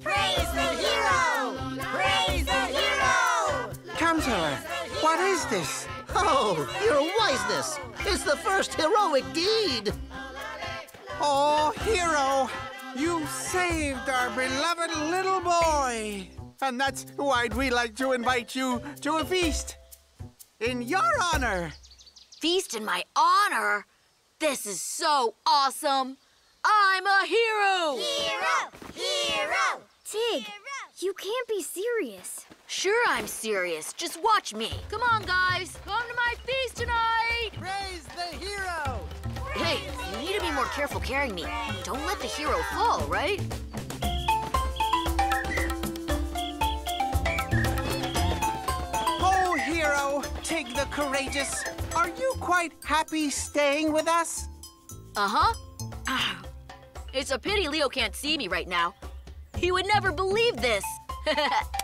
Speaker 3: Praise the hero! Praise the hero!
Speaker 10: Counselor, what is this?
Speaker 6: Oh, your wiseness. It's the first heroic deed.
Speaker 10: Oh, hero! You saved our beloved little boy! And that's why we'd like to invite you to a feast. In your honor!
Speaker 2: Feast in my honor? This is so awesome. I'm a hero.
Speaker 3: Hero! Hero!
Speaker 4: Tig, you can't be serious.
Speaker 2: Sure, I'm serious. Just watch me. Come on, guys. Come to my feast tonight.
Speaker 6: Praise the hero.
Speaker 2: Hey, you need to be more careful carrying me. Don't let the hero fall, right?
Speaker 10: Oh, hero, Tig the courageous, are you quite happy staying with us?
Speaker 2: Uh-huh. It's a pity Leo can't see me right now. He would never believe this.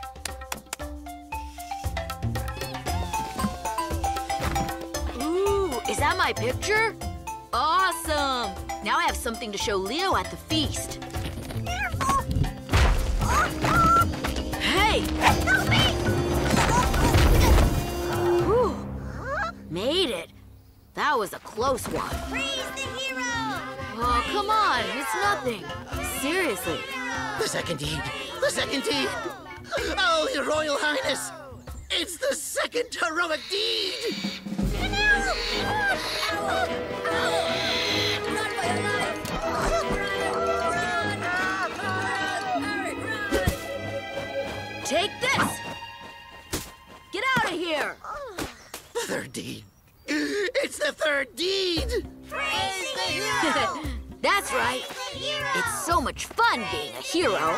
Speaker 2: is that my picture? Awesome! Now I have something to show Leo at the feast. Hey!
Speaker 3: Help me!
Speaker 2: Whew. Made it. That was a close one.
Speaker 3: Praise the hero!
Speaker 2: Oh, come on. It's nothing. Seriously.
Speaker 6: The second deed. The second deed. Oh, your royal highness. It's the second heroic deed.
Speaker 2: Take this! Get out of here!
Speaker 5: The third deed. It's the third deed!
Speaker 3: Praise the hero!
Speaker 2: That's right. It's so much fun being a hero.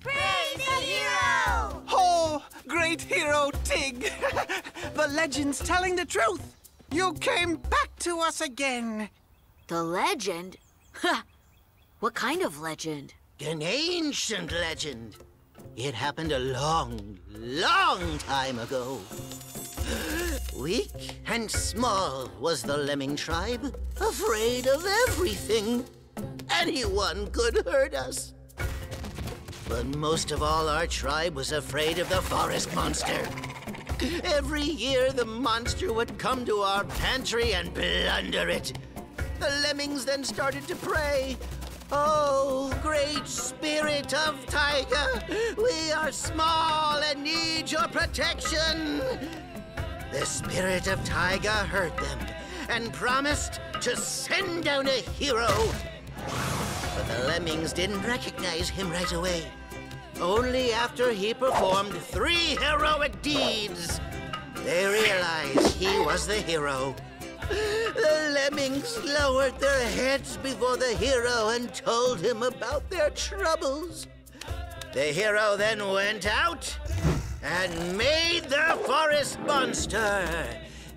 Speaker 3: Praise the hero!
Speaker 10: Oh, great hero Tig! the legend's telling the truth. You came back to us again.
Speaker 2: The legend? Ha! what kind of legend?
Speaker 5: An ancient legend. It happened a long, long time ago. Weak and small was the lemming tribe, afraid of everything. Anyone could hurt us. But most of all, our tribe was afraid of the forest monster. Every year, the monster would come to our pantry and plunder it. The lemmings then started to pray. Oh, great spirit of Taiga, we are small and need your protection. The spirit of Taiga heard them and promised to send down a hero. But the lemmings didn't recognize him right away. Only after he performed three heroic deeds, they realized he was the hero. The lemmings lowered their heads before the hero and told him about their troubles. The hero then went out and made the forest monster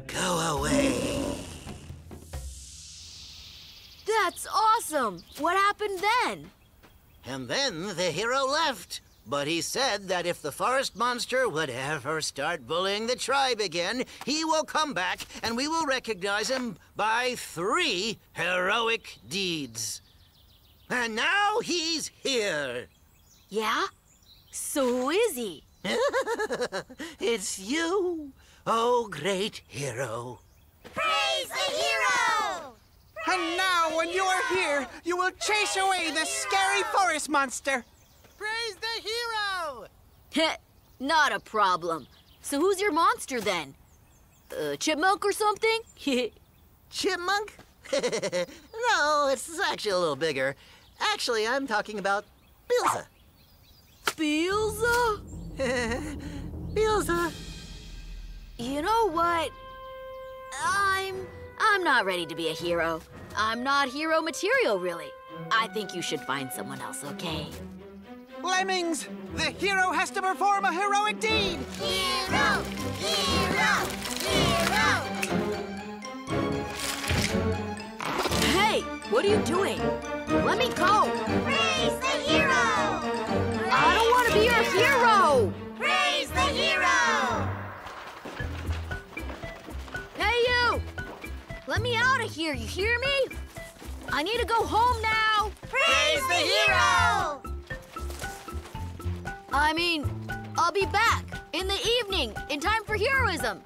Speaker 5: go away.
Speaker 2: That's awesome! What happened then?
Speaker 5: And then the hero left. But he said that if the forest monster would ever start bullying the tribe again, he will come back and we will recognize him by three heroic deeds. And now he's here.
Speaker 2: Yeah? So is he?
Speaker 5: it's you, oh great hero.
Speaker 3: Praise the hero!
Speaker 10: And now, when you are here, you will chase away the scary forest monster.
Speaker 11: Praise the hero!
Speaker 2: Heh, Not a problem. So who's your monster then? Uh, chipmunk or something?
Speaker 5: Chipmunk? no, it's actually a little bigger. Actually, I'm talking about Bilza.
Speaker 2: Beelza?
Speaker 5: Bilza.
Speaker 2: You know what? I'm I'm not ready to be a hero. I'm not hero material, really. I think you should find someone else, okay?
Speaker 10: Lemmings, the hero has to perform a heroic deed.
Speaker 3: Hero! Hero! Hero!
Speaker 2: Hey, what are you doing? Let me go.
Speaker 3: Praise the hero!
Speaker 2: I don't want to be your hero.
Speaker 3: Praise the hero!
Speaker 2: Hey, you! Let me out of here, you hear me? I need to go home now.
Speaker 3: Praise the hero!
Speaker 2: I mean, I'll be back in the evening in time for heroism.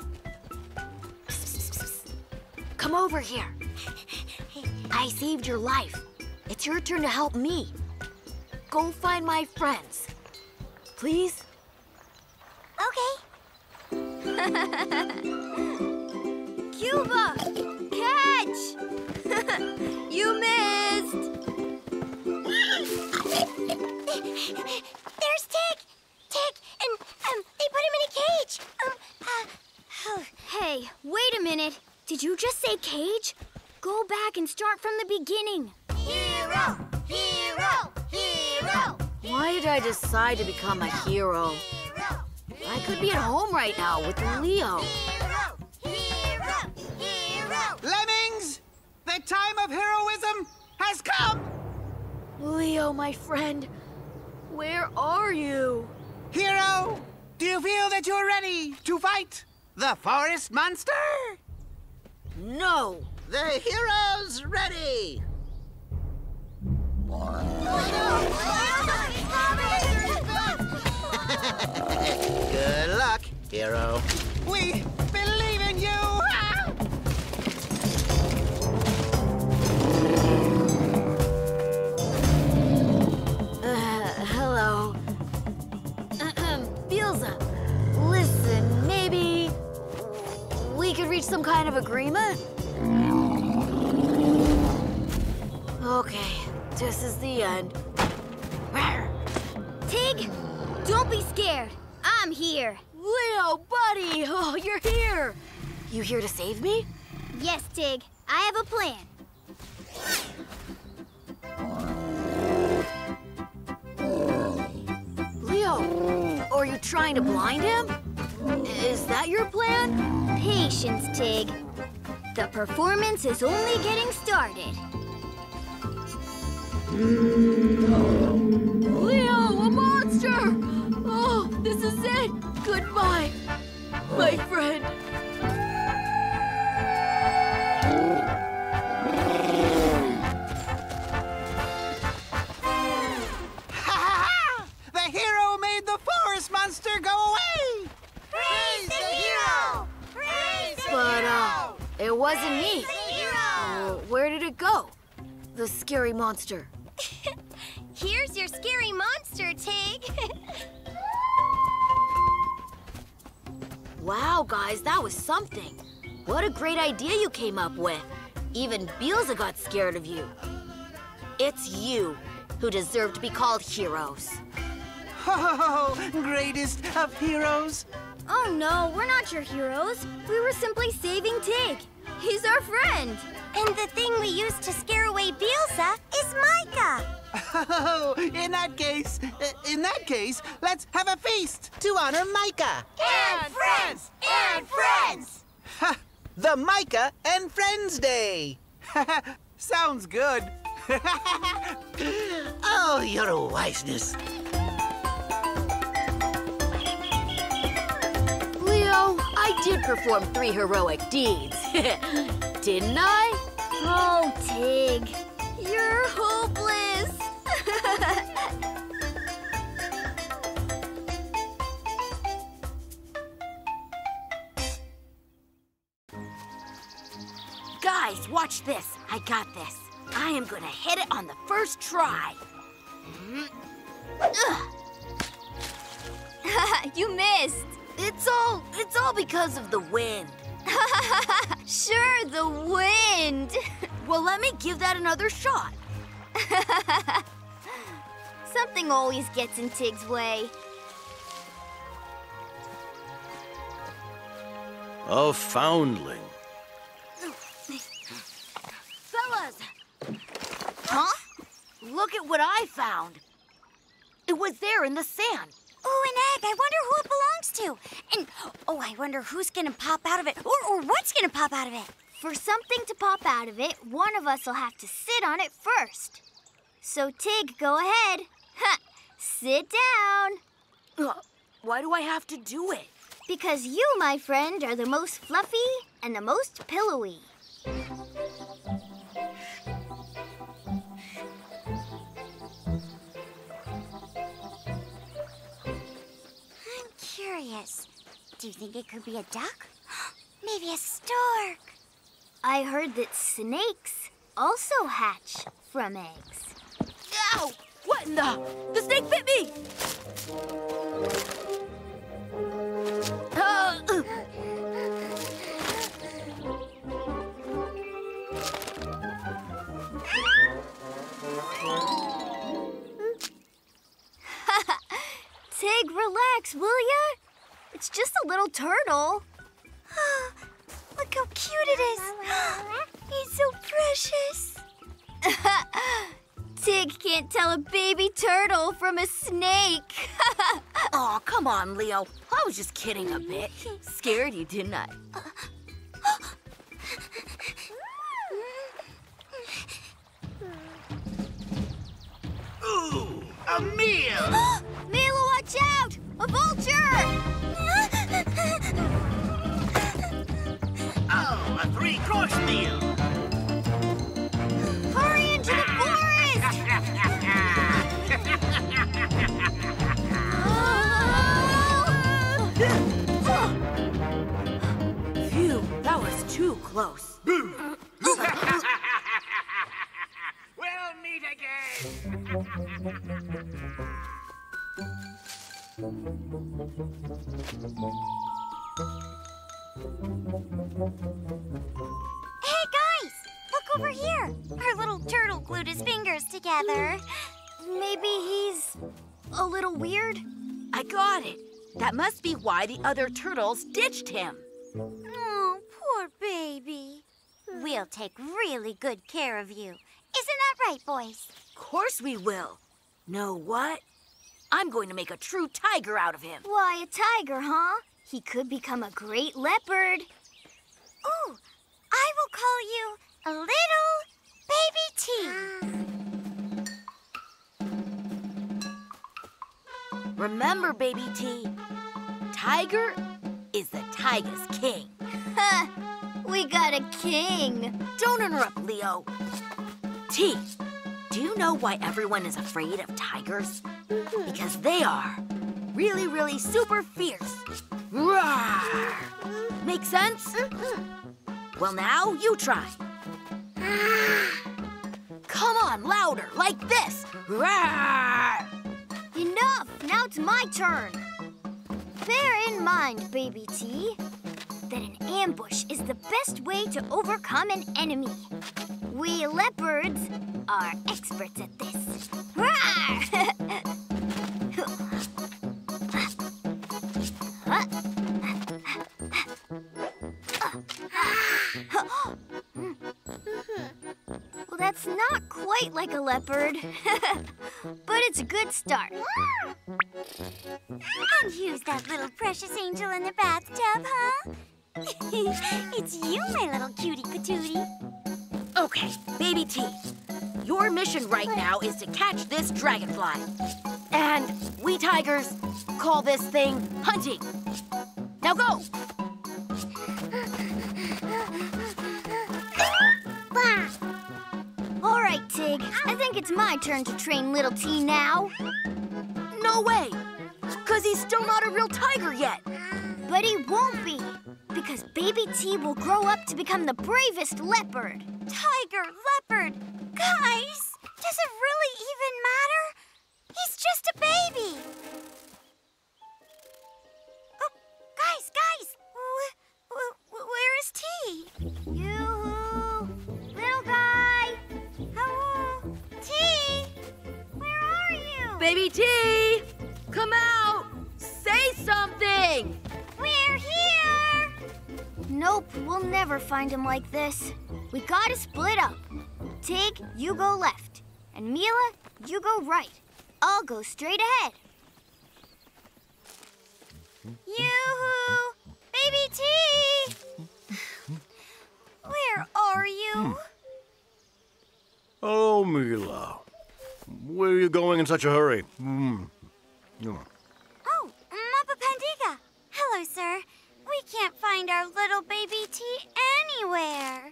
Speaker 2: Come over here. I saved your life. It's your turn to help me. Go find my friends. Please?
Speaker 3: Okay.
Speaker 4: Cuba! Catch! you missed!
Speaker 3: There's Tig! Tig! And, um, they put him in a cage! Um, uh, oh,
Speaker 4: Hey, wait a minute. Did you just say cage? Go back and start from the beginning.
Speaker 3: hero! Hero! Hero!
Speaker 2: Why did I decide to become a hero?
Speaker 3: Hero!
Speaker 2: I could be at home right now with Leo.
Speaker 3: Hero! Hero! Hero!
Speaker 10: Lemmings, the time of heroism has come.
Speaker 2: Leo, my friend, where are you?
Speaker 10: Hero, do you feel that you're ready to fight the forest monster?
Speaker 2: No!
Speaker 5: The hero's ready. Good luck, hero.
Speaker 10: We believe in you.
Speaker 2: Reach some kind of of agreement? Okay, this is the end.
Speaker 4: Where tig, don't be scared. I'm here.
Speaker 2: Leo, buddy! Oh, you're here! You here to save me?
Speaker 4: Yes, Tig. I have a plan.
Speaker 2: Leo, are you trying to blind him? Is that your plan?
Speaker 4: Patience, Tig. The performance is only getting started.
Speaker 2: Leo, a monster! Oh, this is it! Goodbye, my friend.
Speaker 10: the hero made the forest monster go away!
Speaker 2: It wasn't me.
Speaker 3: Praise the hero!
Speaker 2: Uh, where did it go? The scary monster.
Speaker 3: Here's your scary monster, Tig.
Speaker 2: Wow, guys, that was something. What a great idea you came up with. Even Beelza got scared of you. It's you who deserve to be called heroes.
Speaker 6: Oh, greatest of heroes.
Speaker 4: Oh no, we're not your heroes. We were simply saving Tig. He's our friend.
Speaker 3: and the thing we used to scare away Beelza is Micah.
Speaker 6: Oh, in that case, uh, in that case, let's have a feast to honor Micah.
Speaker 3: And friends! And friends!
Speaker 6: Ha! The Micah and Friends Day.
Speaker 10: Sounds good.
Speaker 6: Oh, your wiseness.
Speaker 2: I did perform three heroic deeds. Didn't I?
Speaker 4: Oh, Tig. You're hopeless.
Speaker 2: Guys, watch this. I got this. I am gonna hit it on the first try. Hmm? Ugh,
Speaker 4: you missed.
Speaker 2: It's all it's all because of the wind.
Speaker 4: Sure, the wind.
Speaker 2: Well, let me give that another shot.
Speaker 4: Something always gets in Tig's way.
Speaker 9: A foundling.
Speaker 2: Fellas,
Speaker 4: Huh?
Speaker 2: look at what I found. It was there in the sand.
Speaker 3: Oh, an egg. I wonder who it belongs to. And, oh, I wonder who's gonna pop out of it. Or, or what's gonna pop out of it.
Speaker 4: For something to pop out of it, one of us will have to sit on it first. So, Tig, go ahead. Ha! Sit down.
Speaker 2: Ugh, Why do I have to do it?
Speaker 4: Because you, my friend, are the most fluffy and the most pillowy.
Speaker 3: Curious. Do you think it could be a duck? Maybe a stork.
Speaker 4: I heard that snakes also hatch from eggs.
Speaker 2: Ow! What in the? The snake bit me! Uh,
Speaker 4: Tig, relax, will ya? It's just a little turtle.
Speaker 3: Look how cute it is. He's so precious.
Speaker 4: Tig can't tell a baby turtle from a snake.
Speaker 2: Aw, come on, Leo. I was just kidding a bit. Scared you, didn't I?
Speaker 6: Ooh, a meal.
Speaker 4: Mila, watch out! A vulture!
Speaker 6: Oh, a three-course meal.
Speaker 4: Hurry into the forest!
Speaker 2: Phew, that was too close.
Speaker 10: we'll meet again.
Speaker 3: Hey, guys! Look over here. Our little turtle glued his fingers together.
Speaker 4: Maybe he's a little weird?
Speaker 2: I got it. That must be why the other turtles ditched him.
Speaker 3: Oh, poor baby. We'll take really good care of you. Isn't that right, boys?
Speaker 2: Of course we will. Know what? I'm going to make a true tiger out of him.
Speaker 4: Why, a tiger, huh? He could become a great leopard.
Speaker 3: Ooh, I will call you a little baby T.
Speaker 2: Remember, Baby T, Tiger is the taiga's king.
Speaker 4: We got a king.
Speaker 2: Don't interrupt, Leo. T, do you know why everyone is afraid of tigers? Because they are really, really super fierce. Roar! Make sense? Well, now you try. Come on, louder, like this. Roar!
Speaker 4: Enough! Now it's my turn. Bear in mind, Baby T, that an ambush is the best way to overcome an enemy. We leopards are experts at this. Leopard, but it's a good start.
Speaker 3: And who's that little precious angel in the bathtub, huh? it's you, my little cutie patootie.
Speaker 2: Okay, Baby T, your mission right now is to catch this dragonfly. And we tigers call this thing hunting. Now go!
Speaker 4: My turn to train little T now.
Speaker 2: No way! Because he's still not a real tiger yet.
Speaker 4: But he won't be, because Baby T will grow up to become the bravest leopard.
Speaker 3: Tiger, leopard. Guys, does it really even matter? He's just a baby. Oh, guys, guys. Wh- wh- where is T?
Speaker 4: Yoo-hoo!
Speaker 2: Baby T, come out! Say something!
Speaker 3: We're here!
Speaker 4: Nope, we'll never find him like this. We gotta split up. Tig, you go left. And Mila, you go right. I'll go straight ahead.
Speaker 3: Yoo-hoo! Baby T! Where are you? Hmm.
Speaker 1: Oh, Mila. Where are you going in such a hurry? Hmm.
Speaker 3: Oh, Mappa Pandiga. Hello, sir. We can't find our little baby T anywhere.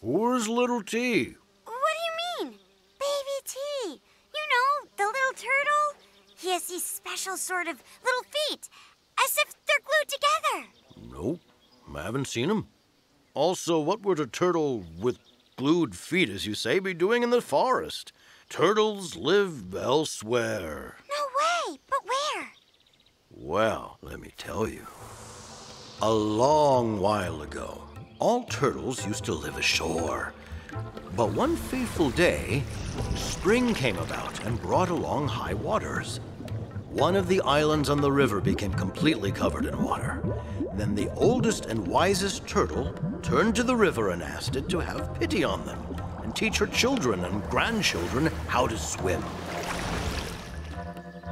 Speaker 1: Where's little T?
Speaker 3: What do you mean? Baby T. You know, the little turtle. He has these special sort of little feet, as if they're glued together.
Speaker 1: Nope. I haven't seen him. Also, what would a turtle with glued feet, as you say, be doing in the forest? Turtles live elsewhere.
Speaker 3: No way, but where?
Speaker 1: Well, let me tell you. A long while ago, all turtles used to live ashore. But one fateful day, spring came about and brought along high waters. One of the islands on the river became completely covered in water. Then the oldest and wisest turtle turned to the river and asked it to have pity on them teach her children and grandchildren how to swim.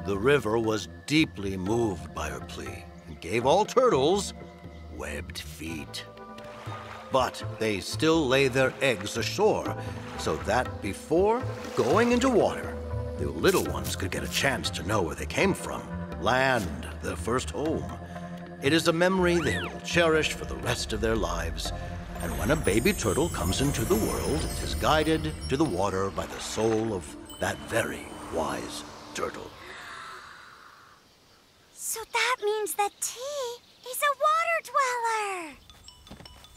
Speaker 1: The river was deeply moved by her plea and gave all turtles webbed feet. But they still lay their eggs ashore, so that before going into water, the little ones could get a chance to know where they came from, land, their first home. It is a memory they will cherish for the rest of their lives. And when a baby turtle comes into the world, it is guided to the water by the soul of that very wise turtle.
Speaker 3: So that means that T is a water dweller.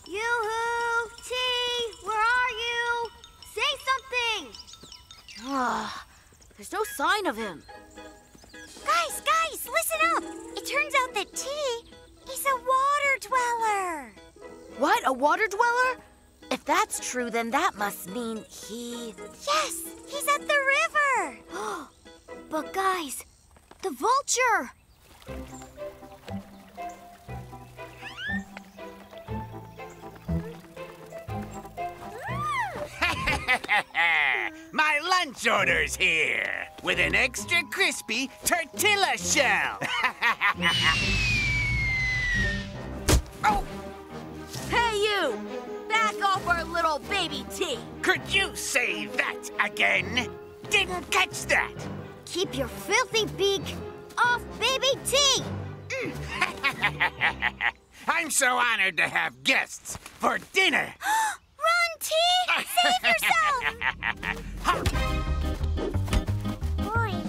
Speaker 4: Yoo-hoo! T, where are you? Say something!
Speaker 2: Ah, There's no sign of him.
Speaker 3: Guys, guys, listen up. It turns out that T is a water dweller.
Speaker 2: What? A water dweller? If that's true, then that must mean he.
Speaker 3: Yes, he's at the river.
Speaker 4: But guys, the vulture!
Speaker 8: My lunch order's here with an extra crispy tortilla shell. oh,
Speaker 2: you! Back off our little baby T!
Speaker 8: could you say that again? Didn't catch that.
Speaker 4: Keep your filthy beak off Baby T!
Speaker 8: I'm so honored to have guests for dinner.
Speaker 3: Run, T! Save yourself! Boy.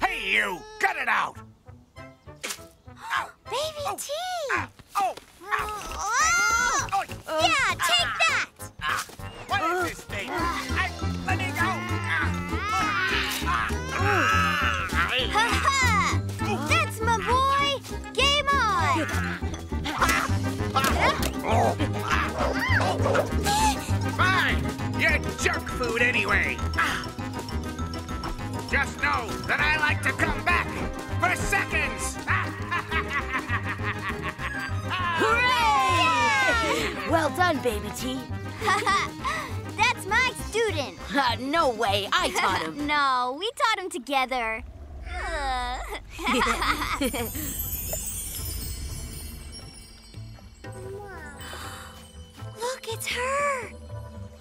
Speaker 8: Hey, you! Cut it out!
Speaker 3: Baby T! Ah.
Speaker 8: Oh!
Speaker 3: Oh, yeah, ah. take that! Ah.
Speaker 8: What is this thing? Uh. I, let me go!
Speaker 3: Ha ha! That's my boy! Game on!
Speaker 8: Fine! You're junk food anyway! Just know that I like to come back for seconds!
Speaker 2: Well done, baby T.
Speaker 3: That's my student!
Speaker 2: Uh, no way, I taught him.
Speaker 3: no, we taught him together. Look, it's her!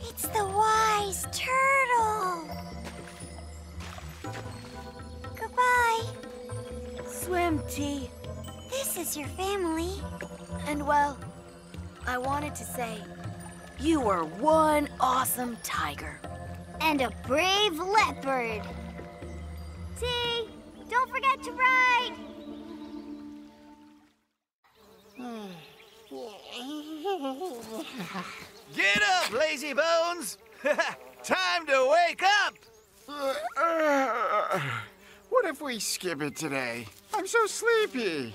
Speaker 3: It's the wise turtle! Goodbye.
Speaker 2: Swim, T.
Speaker 3: This is your family.
Speaker 2: And well, I wanted to say, you are one awesome tiger.
Speaker 3: And a brave leopard. T, don't forget to ride.
Speaker 6: Get up, lazy bones! Time to wake up!
Speaker 10: Uh, uh, what if we skip it today? I'm so sleepy.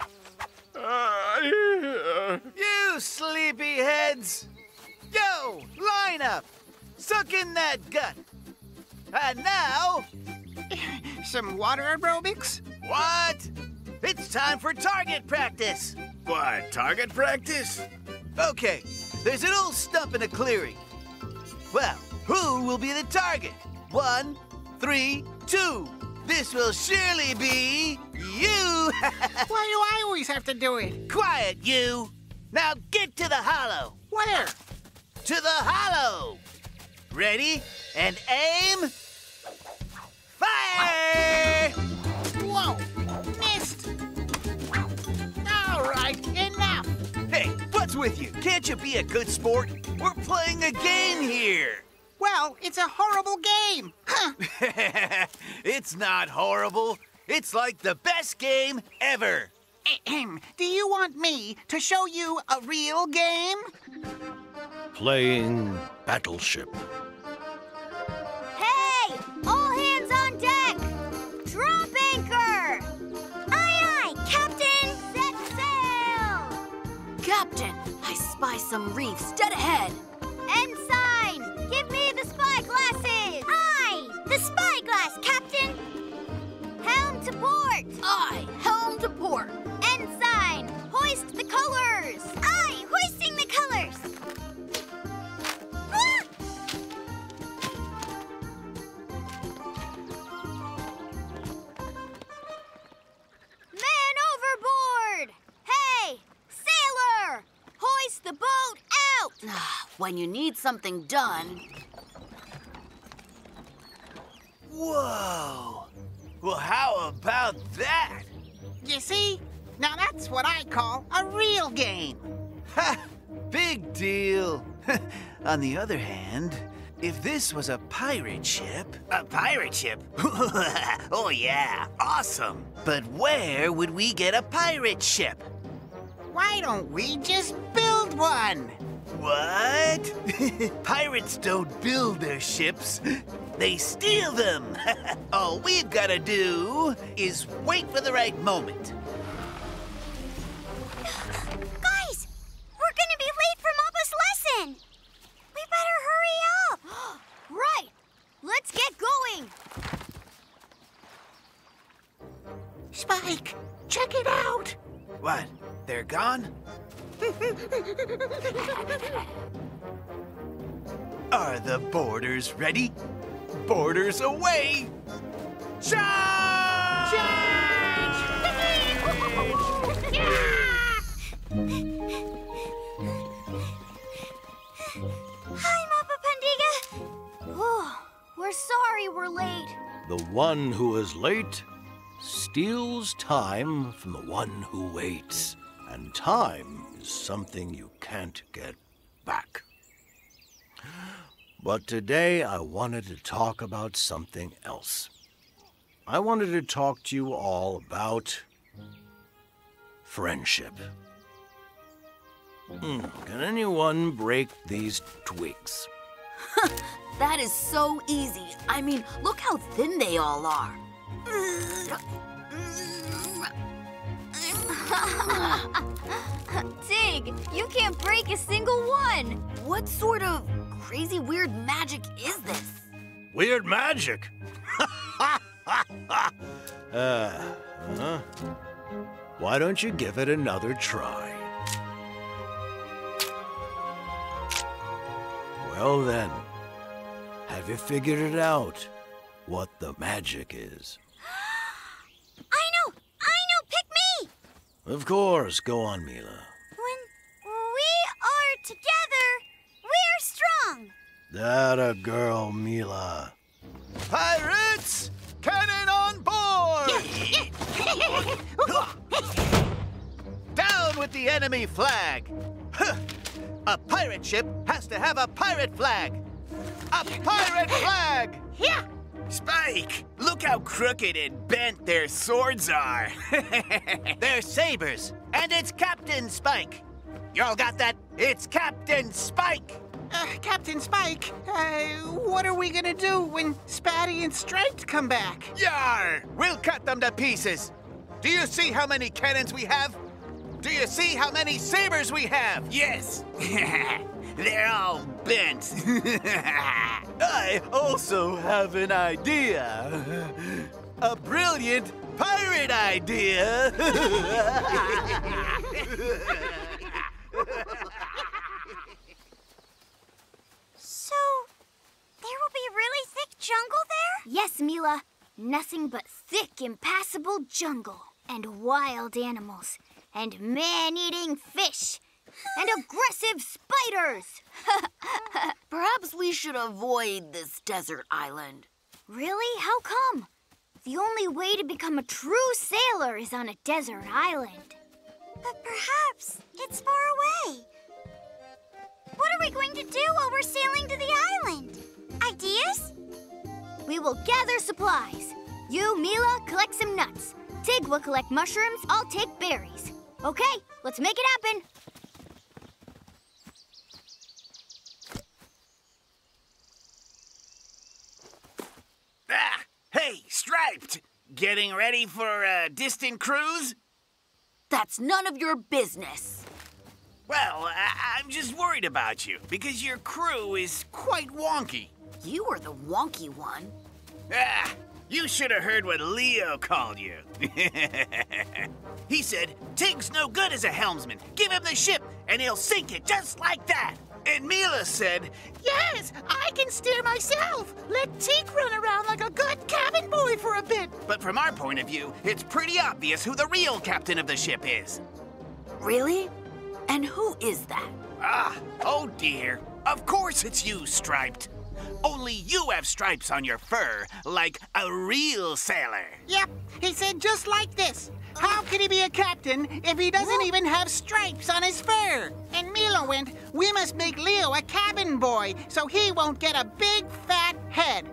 Speaker 6: Uh, you sleepy heads! Yo, line up! Suck in that gut! And now,
Speaker 10: Some water aerobics?
Speaker 6: what? It's time for target practice!
Speaker 10: What, target practice?
Speaker 6: Okay, there's an old stump in a clearing. Well, who will be the target? One, three, two. This will surely be you!
Speaker 10: Why do I always have to do it?
Speaker 6: Quiet, you! Now get to the hollow!
Speaker 10: Where?
Speaker 6: To the hollow! Ready? And aim! Fire!
Speaker 10: Whoa! Missed! All right, enough!
Speaker 6: Hey, what's with you? Can't you be a good sport? We're playing a game here!
Speaker 10: Well, it's a horrible game! Huh!
Speaker 6: it's not horrible. It's like the best game ever.
Speaker 10: Ahem. Do you want me to show you a real game?
Speaker 9: Playing Battleship.
Speaker 3: Hey, all hands on deck. Drop anchor. Aye, aye, Captain. Set sail.
Speaker 2: Captain, I spy some reefs dead ahead.
Speaker 3: Ensign, give me the spy glasses. Aye, the spy glass, Captain. Helm to port.
Speaker 2: Aye, helm to port.
Speaker 3: Ensign, hoist the colors. Aye, hoisting the colors. Ah! Man overboard! Hey, sailor! Hoist the boat out!
Speaker 2: When you need something done,
Speaker 6: Whoa! Well, how about that?
Speaker 10: You see? Now that's what I call a real game.
Speaker 6: Ha! Big deal. On the other hand, if this was a pirate ship. A pirate ship? oh, yeah. Awesome. But where would we get a pirate ship?
Speaker 10: Why don't we just build one?
Speaker 6: What? Pirates don't build their ships, they steal them. All we've got to do is wait for the right moment.
Speaker 3: Guys, we're gonna be late for Mappa's lesson. We better hurry up.
Speaker 4: Right! Let's get going!
Speaker 10: Spike, check it out.
Speaker 6: What? They're gone? Are the boarders ready? Boarders away! Charge!
Speaker 3: Hi, Mappa Pandiga.
Speaker 4: Oh, we're sorry we're late.
Speaker 1: The one who is late steals time from the one who waits. And time is something you can't get back. But today I wanted to talk about something else. I wanted to talk to you all about friendship. Hmm, Can anyone break these twigs?
Speaker 2: That is so easy. I mean, look how thin they all are.
Speaker 4: Tig, you can't break a single one.
Speaker 2: What sort of crazy weird magic is this?
Speaker 1: Weird magic. uh, huh? Why don't you give it another try? Well then, have you figured it out? What the magic is?
Speaker 3: I know, I know, pick me.
Speaker 1: Of course, go on, Mila.
Speaker 3: When we are together, strong.
Speaker 1: That a girl, Mila.
Speaker 6: Pirates! Cannon on board! Down with the enemy flag! A pirate ship has to have a pirate flag! A pirate flag!
Speaker 3: Yeah.
Speaker 6: Spike, look how crooked and bent their swords are. They're sabers, and it's Captain Spike. Y'all got that? It's Captain Spike!
Speaker 10: Uh, Captain Spike, uh, what are we gonna do when Spatty and Striped come back?
Speaker 6: Yar! We'll cut them to pieces. Do you see how many cannons we have? Do you see how many sabers we have? Yes. They're all bent. I also have an idea. A brilliant pirate idea.
Speaker 3: So, there will be really thick jungle there?
Speaker 4: Yes, Mila. Nothing but thick, impassable jungle. And wild animals. And man-eating fish. And aggressive spiders.
Speaker 2: Perhaps we should avoid this desert island.
Speaker 4: Really? How come? The only way to become a true sailor is on a desert island.
Speaker 3: But perhaps it's far away. What are we going to do while we're sailing to the island? Ideas?
Speaker 4: We will gather supplies. You, Mila, collect some nuts. Tig will collect mushrooms. I'll take berries. Okay, let's make it happen.
Speaker 6: ah, hey, Striped! Getting ready for a distant cruise?
Speaker 2: That's none of your business.
Speaker 6: Well, I- I'm just worried about you because your crew is quite wonky.
Speaker 2: You are the wonky one.
Speaker 6: Ah, you should have heard what Leo called you. he said, Tig's no good as a helmsman. Give him the ship and he'll sink it just like that. And Mila said,
Speaker 10: Yes, I can steer myself. Let Tig run around like a good cabin boy for a bit.
Speaker 6: but from our point of view, it's pretty obvious who the real captain of the ship is.
Speaker 2: Really? And who is that?
Speaker 6: Ah, oh dear. Of course it's you, Striped. Only you have stripes on your fur, like a real sailor.
Speaker 10: Yep, he said just like this. How can he be a captain if he doesn't even have stripes on his fur? And Mila went, we must make Leo a cabin boy so he won't get a big fat head.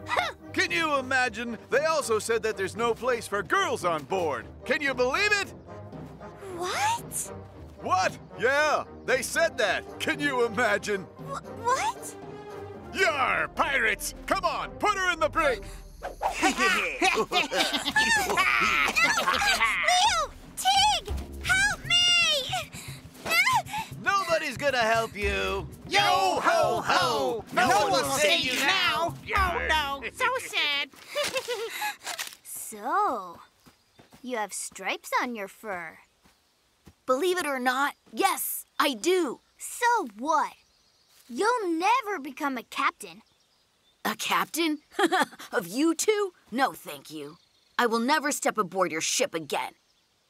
Speaker 7: Can you imagine? They also said that there's no place for girls on board. Can you believe it?
Speaker 3: What?
Speaker 7: What? Yeah, they said that. Can you imagine?
Speaker 3: Wh- what?
Speaker 7: Yar, pirates! Come on, put her in the brig!
Speaker 3: Leo! Tig! Help me!
Speaker 7: Nobody's gonna help you.
Speaker 10: Yo ho ho! No, one will save you now.
Speaker 6: Yar.
Speaker 10: Oh no, so sad.
Speaker 4: So, you have stripes on your fur.
Speaker 2: Believe it or not, yes, I do.
Speaker 4: So what? You'll never become a captain.
Speaker 2: A captain? of you two? No, thank you. I will never step aboard your ship again.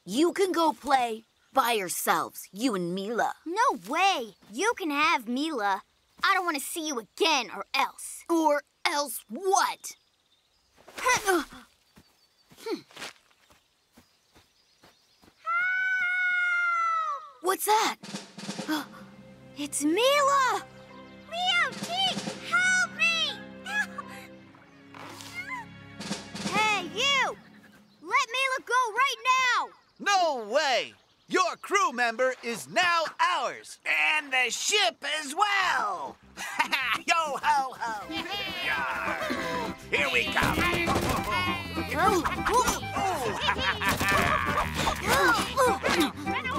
Speaker 2: You can go play by yourselves, you and Mila.
Speaker 4: No way. You can have Mila. I don't want to see you again or else.
Speaker 2: Or else what? What's that?
Speaker 4: It's Mila!
Speaker 7: Your crew member is now ours.
Speaker 6: And the ship as well. Yo ho ho! Here we come.
Speaker 3: Guys!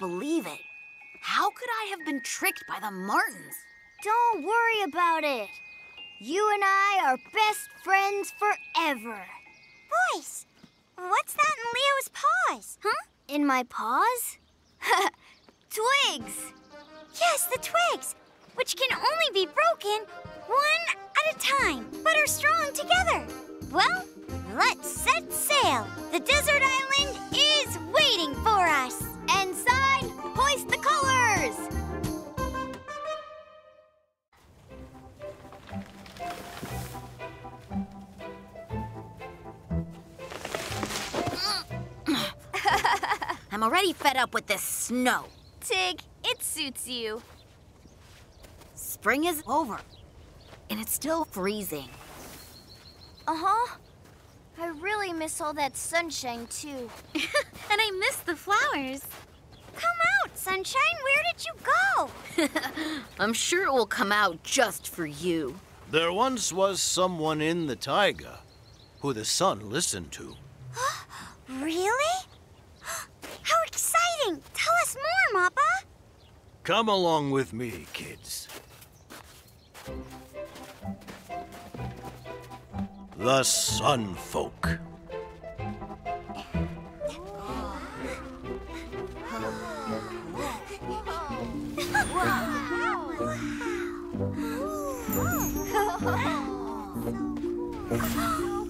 Speaker 2: believe it. How could I have been tricked by the Martins?
Speaker 4: Don't worry about it. You and I are best friends forever.
Speaker 3: Boys, what's that in Leo's paws? Huh?
Speaker 4: In my paws? Twigs!
Speaker 3: Yes, the twigs, which can only be broken one at a time, but are strong together. Well, let's set sail. The desert island is waiting for us.
Speaker 4: Ensign, hoist the colors!
Speaker 2: I'm already fed up with this snow.
Speaker 4: Tig, it suits you.
Speaker 2: Spring is over, and it's still freezing.
Speaker 4: Uh huh. I really miss all that sunshine, too.
Speaker 3: And I miss the flowers. Come out, sunshine. Where did you go?
Speaker 2: I'm sure it will come out just for you.
Speaker 1: There once was someone in the taiga who the sun listened to.
Speaker 3: Really? How exciting! Tell us more, Mappa.
Speaker 1: Come along with me, kids. The Sun Folk.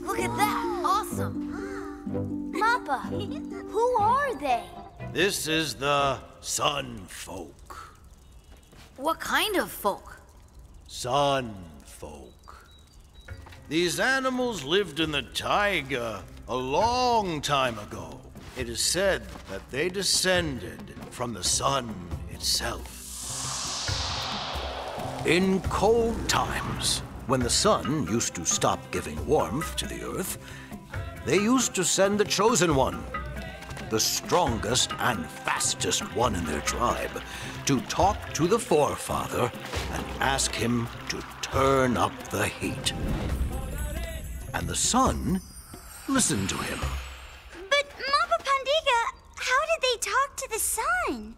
Speaker 2: Look at that! Awesome!
Speaker 4: Mappa, who are they?
Speaker 1: This is the Sun Folk.
Speaker 2: What kind of folk?
Speaker 1: Sun Folk. These animals lived in the taiga a long time ago. It is said that they descended from the sun itself. In cold times, when the sun used to stop giving warmth to the earth, they used to send the Chosen One, the strongest and fastest one in their tribe, to talk to the Forefather and ask him to turn up the heat. And the sun listened to him.
Speaker 3: But Mappa Pandiga, how did they talk to the sun?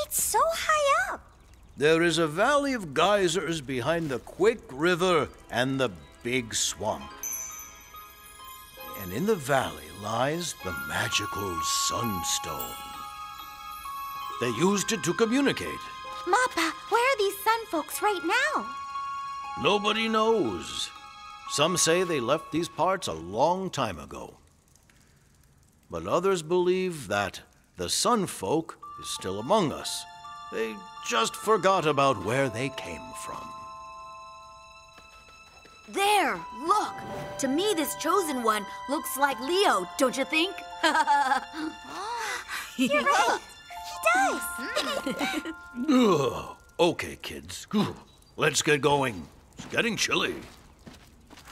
Speaker 3: It's so high up.
Speaker 9: There is a valley of geysers behind the Quick River and the Big Swamp. And in the valley lies the magical Sunstone. They used it to communicate.
Speaker 3: Mappa, where are these sun folks right now?
Speaker 9: Nobody knows. Some say they left these parts a long time ago. But others believe that the Sun Folk is still among us. They just forgot about where they came from.
Speaker 2: There, look. To me, this chosen one looks like Leo, don't you think?
Speaker 3: You're right. He does.
Speaker 9: Okay, kids. Let's get going. It's getting chilly.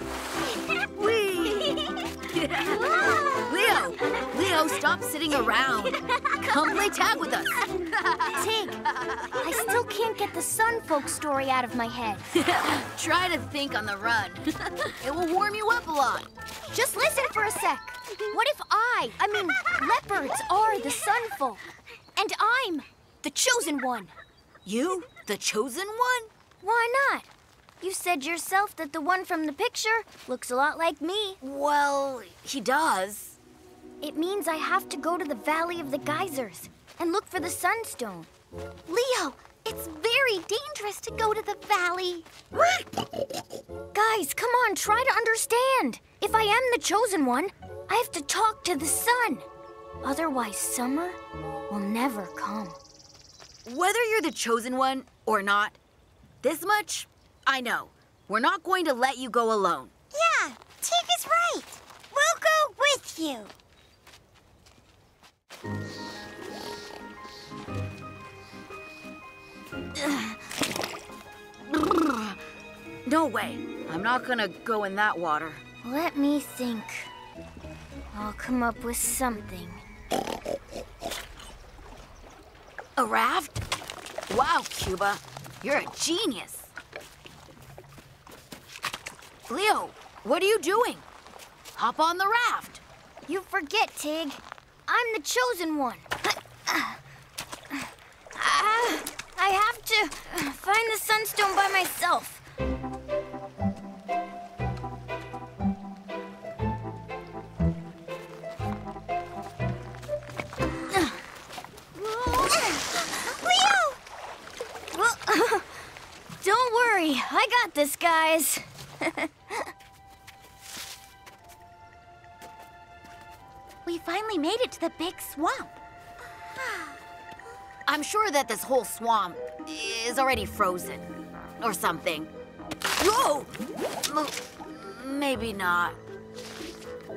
Speaker 2: Leo, Leo, stop sitting around. Come play tag with us.
Speaker 4: Tig, I still can't get the Sun Folk story out of my head.
Speaker 2: Try to think on the run. it will warm you up a lot.
Speaker 4: Just listen for a sec. What if I, I mean, leopards are the Sun Folk, and I'm the chosen one?
Speaker 2: You, the chosen one?
Speaker 4: Why not? You said yourself that the one from the picture looks a lot like me.
Speaker 2: Well, he does.
Speaker 4: It means I have to go to the Valley of the Geysers and look for the Sunstone.
Speaker 3: Leo, it's very dangerous to go to the valley.
Speaker 4: Guys, come on, try to understand. If I am the chosen one, I have to talk to the sun. Otherwise, summer will never come.
Speaker 2: Whether you're the chosen one or not, this much I know. We're not going to let you go alone.
Speaker 3: Yeah, Tig is right. We'll go with you.
Speaker 2: No way. I'm not gonna go in that water.
Speaker 4: Let me think. I'll come up with something.
Speaker 2: A raft? Wow, Cuba. You're a genius. Leo, what are you doing? Hop on the raft.
Speaker 4: You forget, Tig. I'm the chosen one. Ah, I have to find the sunstone by myself.
Speaker 3: Leo!
Speaker 4: Don't worry, I got this, guys.
Speaker 3: We finally made it to the big swamp.
Speaker 2: I'm sure that this whole swamp is already frozen. Or something. Whoa! M- Maybe not.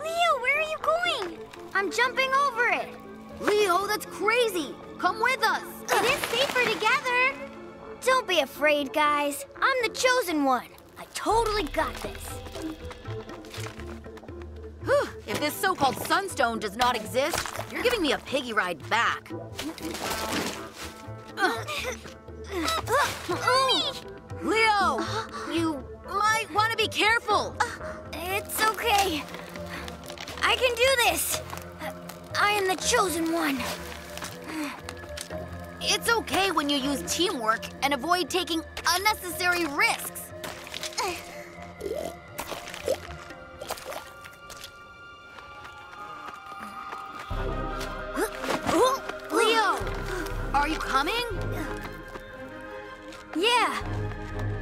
Speaker 3: Leo, where are you going?
Speaker 4: I'm jumping over it.
Speaker 2: Leo, that's crazy! Come with us!
Speaker 3: It is safer together.
Speaker 4: Don't be afraid, guys. I'm the chosen one. I totally got this.
Speaker 2: Whew, if this so-called sunstone does not exist, you're giving me a piggy ride back. Leo, you might want to be careful.
Speaker 4: It's okay. I can do this. I am the chosen one.
Speaker 2: It's okay when you use teamwork and avoid taking unnecessary risks. Leo, are you coming?
Speaker 4: Yeah.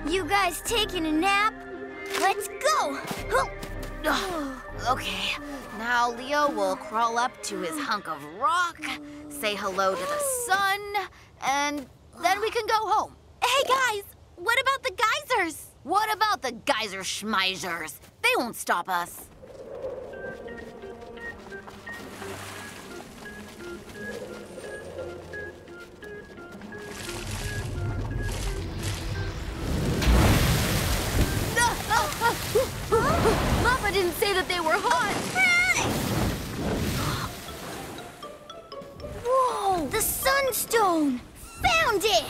Speaker 4: You guys taking a nap? Let's go.
Speaker 2: Okay, now Leo will crawl up to his hunk of rock, say hello to the sun, and then we can go home.
Speaker 3: Hey, guys, what about the geysers?
Speaker 2: What about the geyser schmeisers? They won't stop us. Mappa didn't say that they were hot!
Speaker 4: Whoa! The Sunstone! Found it!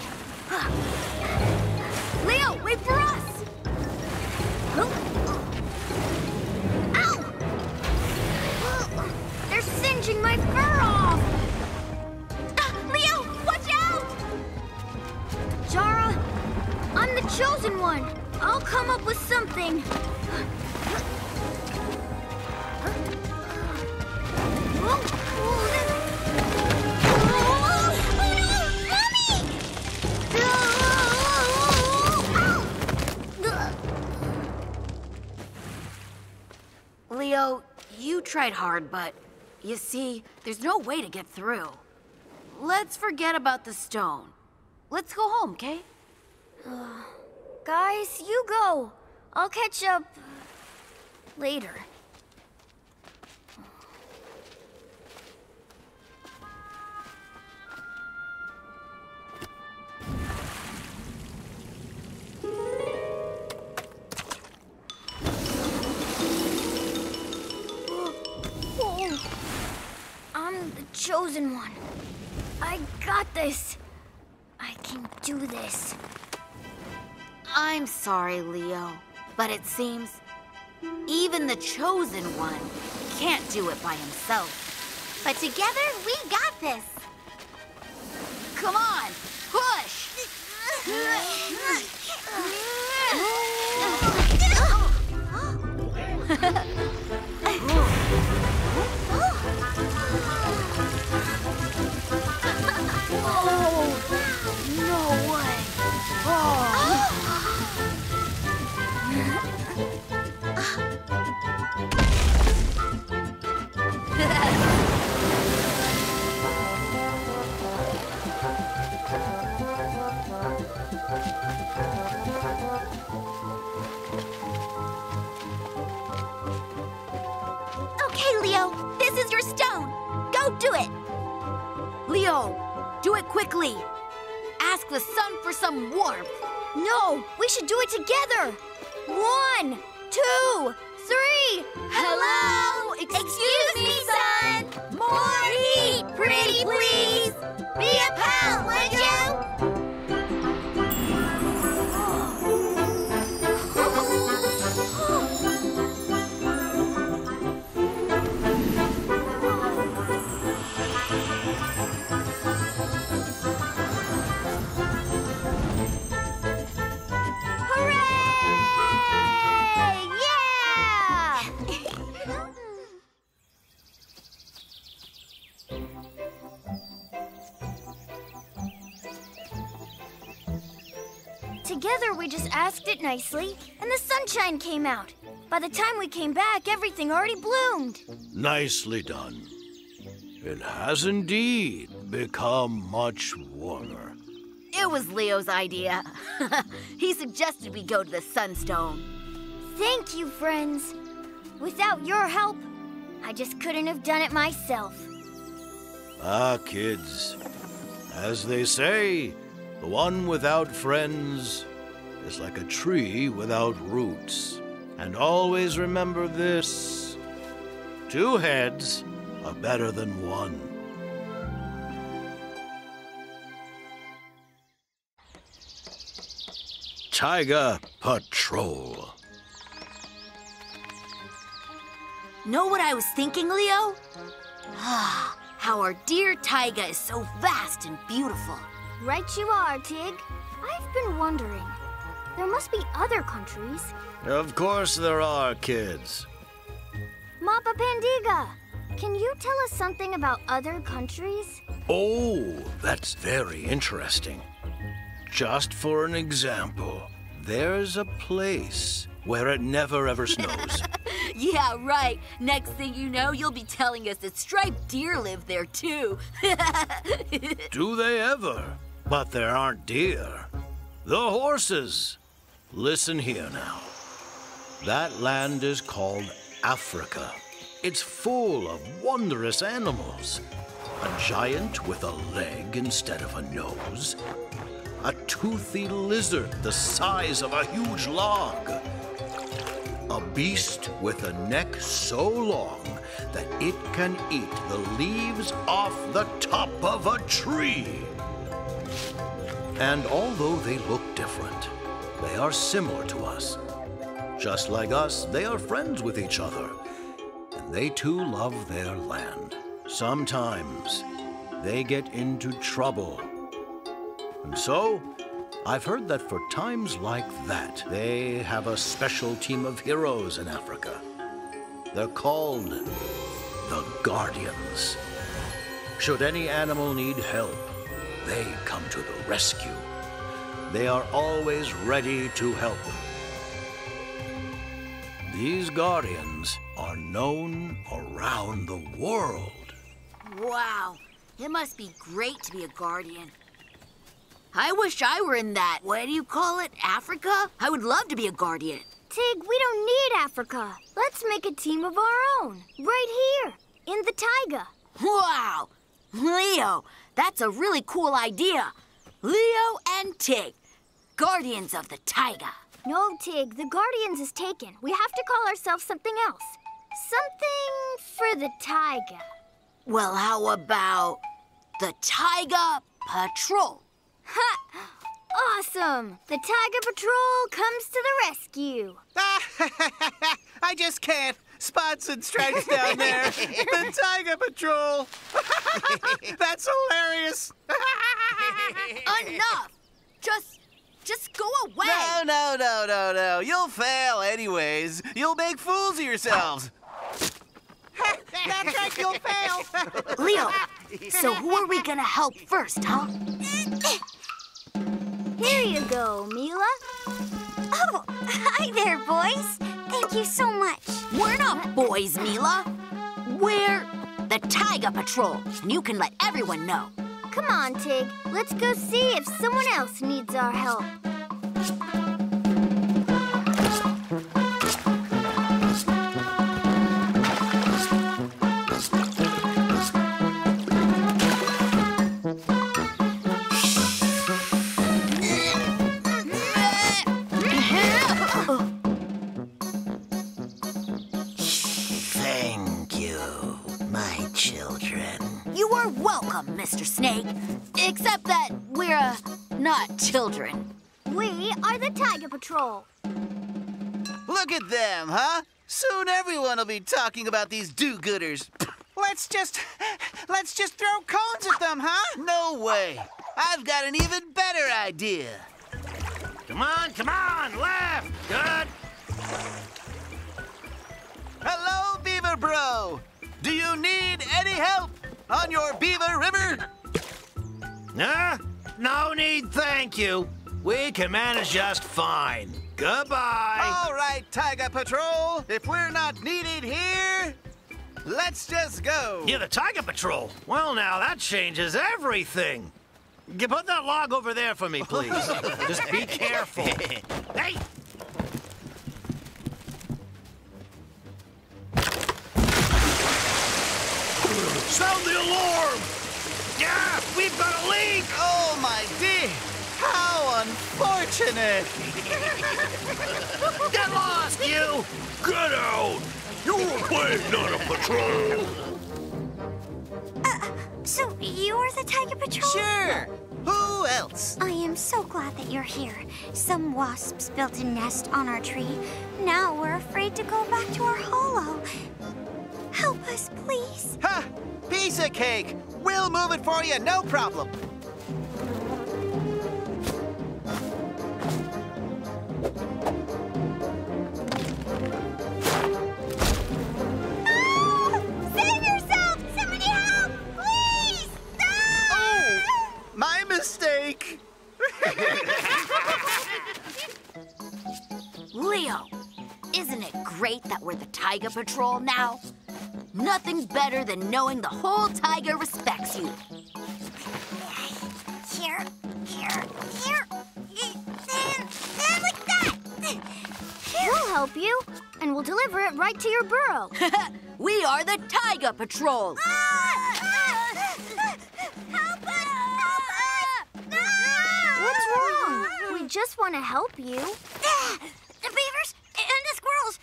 Speaker 2: Leo, wait for us!
Speaker 4: Ow! They're singeing my fur off!
Speaker 3: Ah, Leo, watch out!
Speaker 4: Jara, I'm the chosen one. I'll come up with something.
Speaker 2: Leo, you tried hard, but you see, there's no way to get through. Let's forget about the stone. Let's go home, okay?
Speaker 4: Guys, you go. I'll catch up later. I'm the chosen one. I got this. I can do this.
Speaker 2: I'm sorry, Leo, but it seems even the chosen one can't do it by himself.
Speaker 3: But together, we got this.
Speaker 2: Come on, push!
Speaker 3: do it.
Speaker 2: Leo, do it quickly. Ask the sun for some warmth.
Speaker 4: No, we should do it together. One, two, three.
Speaker 3: Hello? Excuse me, son. More heat, pretty please. Be a pal, would you?
Speaker 4: Together, we just asked it nicely, and the sunshine came out. By the time we came back, everything already bloomed.
Speaker 1: Nicely done. It has indeed become much warmer.
Speaker 2: It was Leo's idea. he suggested we go to the Sunstone.
Speaker 4: Thank you, friends. Without your help, I just couldn't have done it myself.
Speaker 1: Ah, kids. As they say, the one without friends is like a tree without roots. And always remember this two heads are better than one. Taiga Patrol.
Speaker 2: Know what I was thinking, Leo? Ah, How our dear taiga is so vast and beautiful.
Speaker 4: Right you are, Tig. I've been wondering. There must be other countries.
Speaker 1: Of course there are, kids.
Speaker 4: Mappa Pandiga, can you tell us something about other countries?
Speaker 1: Oh, that's very interesting. Just for an example, there's a place where it never ever snows.
Speaker 2: Yeah, right. Next thing you know, you'll be telling us that striped deer live there too.
Speaker 1: Do they ever? But there aren't deer. The horses. Listen here now. That land is called Africa. It's full of wondrous animals. A giant with a leg instead of a nose. A toothy lizard the size of a huge log. a beast with a neck so long that it can eat the leaves off the top of a tree. And although they look different, they are similar to us. Just like us, they are friends with each other, and they too love their land. Sometimes they get into trouble. And so, I've heard that for times like that, they have a special team of heroes in Africa. They're called the Guardians. Should any animal need help, they come to the rescue. They are always ready to help. These Guardians are known around the world.
Speaker 2: Wow, it must be great to be a guardian. I wish I were in that, what do you call it, Africa? I would love to be a guardian.
Speaker 4: Tig, we don't need Africa. Let's make a team of our own, right here, in the taiga.
Speaker 2: Wow! Leo, that's a really cool idea. Leo and Tig, guardians of the taiga.
Speaker 4: No, Tig, the Guardians is taken. We have to call ourselves something else. Something for the taiga.
Speaker 2: Well, how about the Taiga Patrol?
Speaker 4: Ha! Awesome! The Taiga Patrol comes to the rescue.
Speaker 10: I just can't. Spots and stripes down there. the Taiga Patrol. That's hilarious.
Speaker 2: Enough! Just, just go away.
Speaker 6: No, no, no, no, no. You'll fail anyways. You'll make fools of yourselves.
Speaker 10: That's right, you'll fail.
Speaker 2: Leo, so who are we gonna help first, huh?
Speaker 4: Here you go, Mila.
Speaker 3: Oh, hi there, boys. Thank you so much.
Speaker 2: We're not boys, Mila. We're the Taiga Patrol, and you can let everyone know.
Speaker 4: Come on, Tig. Let's go see if someone else needs our help.
Speaker 2: Snake. Except that we're, uh, not children.
Speaker 4: We are the Taiga Patrol.
Speaker 6: Look at them, huh? Soon everyone will be talking about these do-gooders.
Speaker 10: Let's just, let's just throw cones at them, huh?
Speaker 6: No way. I've got an even better idea.
Speaker 1: Come on, come on, left. Good.
Speaker 6: Hello, Beaver Bro. Do you need any help on your Beaver River?
Speaker 1: Nah, no need, thank you. We can manage just fine. Goodbye.
Speaker 6: All right, Taiga Patrol. If we're not needed here, let's just go.
Speaker 1: You're the Taiga Patrol. Well, now that changes everything. You put that log over there for me, please. Just be careful. hey! Sound the alarm! Yeah, we've got a leak!
Speaker 6: Oh, my dear. How unfortunate.
Speaker 1: Get lost, you! Get out! You're a plane, not a patrol!
Speaker 3: Uh, so, you're the Taiga Patrol?
Speaker 6: Sure. Who else?
Speaker 3: I am so glad that you're here. Some wasps built a nest on our tree. Now we're afraid to go back to our hollow. Help us, please.
Speaker 6: Ha! Piece of cake. We'll move it for you, no problem.
Speaker 3: Ah! Save yourself! Somebody help! Please!
Speaker 6: Oh, my mistake.
Speaker 2: Leo, isn't it great that we're the Taiga Patrol now? Nothing better than knowing the whole taiga respects you.
Speaker 3: Here, here, here. Stand, stand like that.
Speaker 4: We'll help you, and we'll deliver it right to your burrow.
Speaker 2: we are the Taiga Patrol. Ah, ah, ah.
Speaker 3: Help us! Help us!
Speaker 4: What's wrong? We just want to help you.
Speaker 3: the beavers and the squirrels.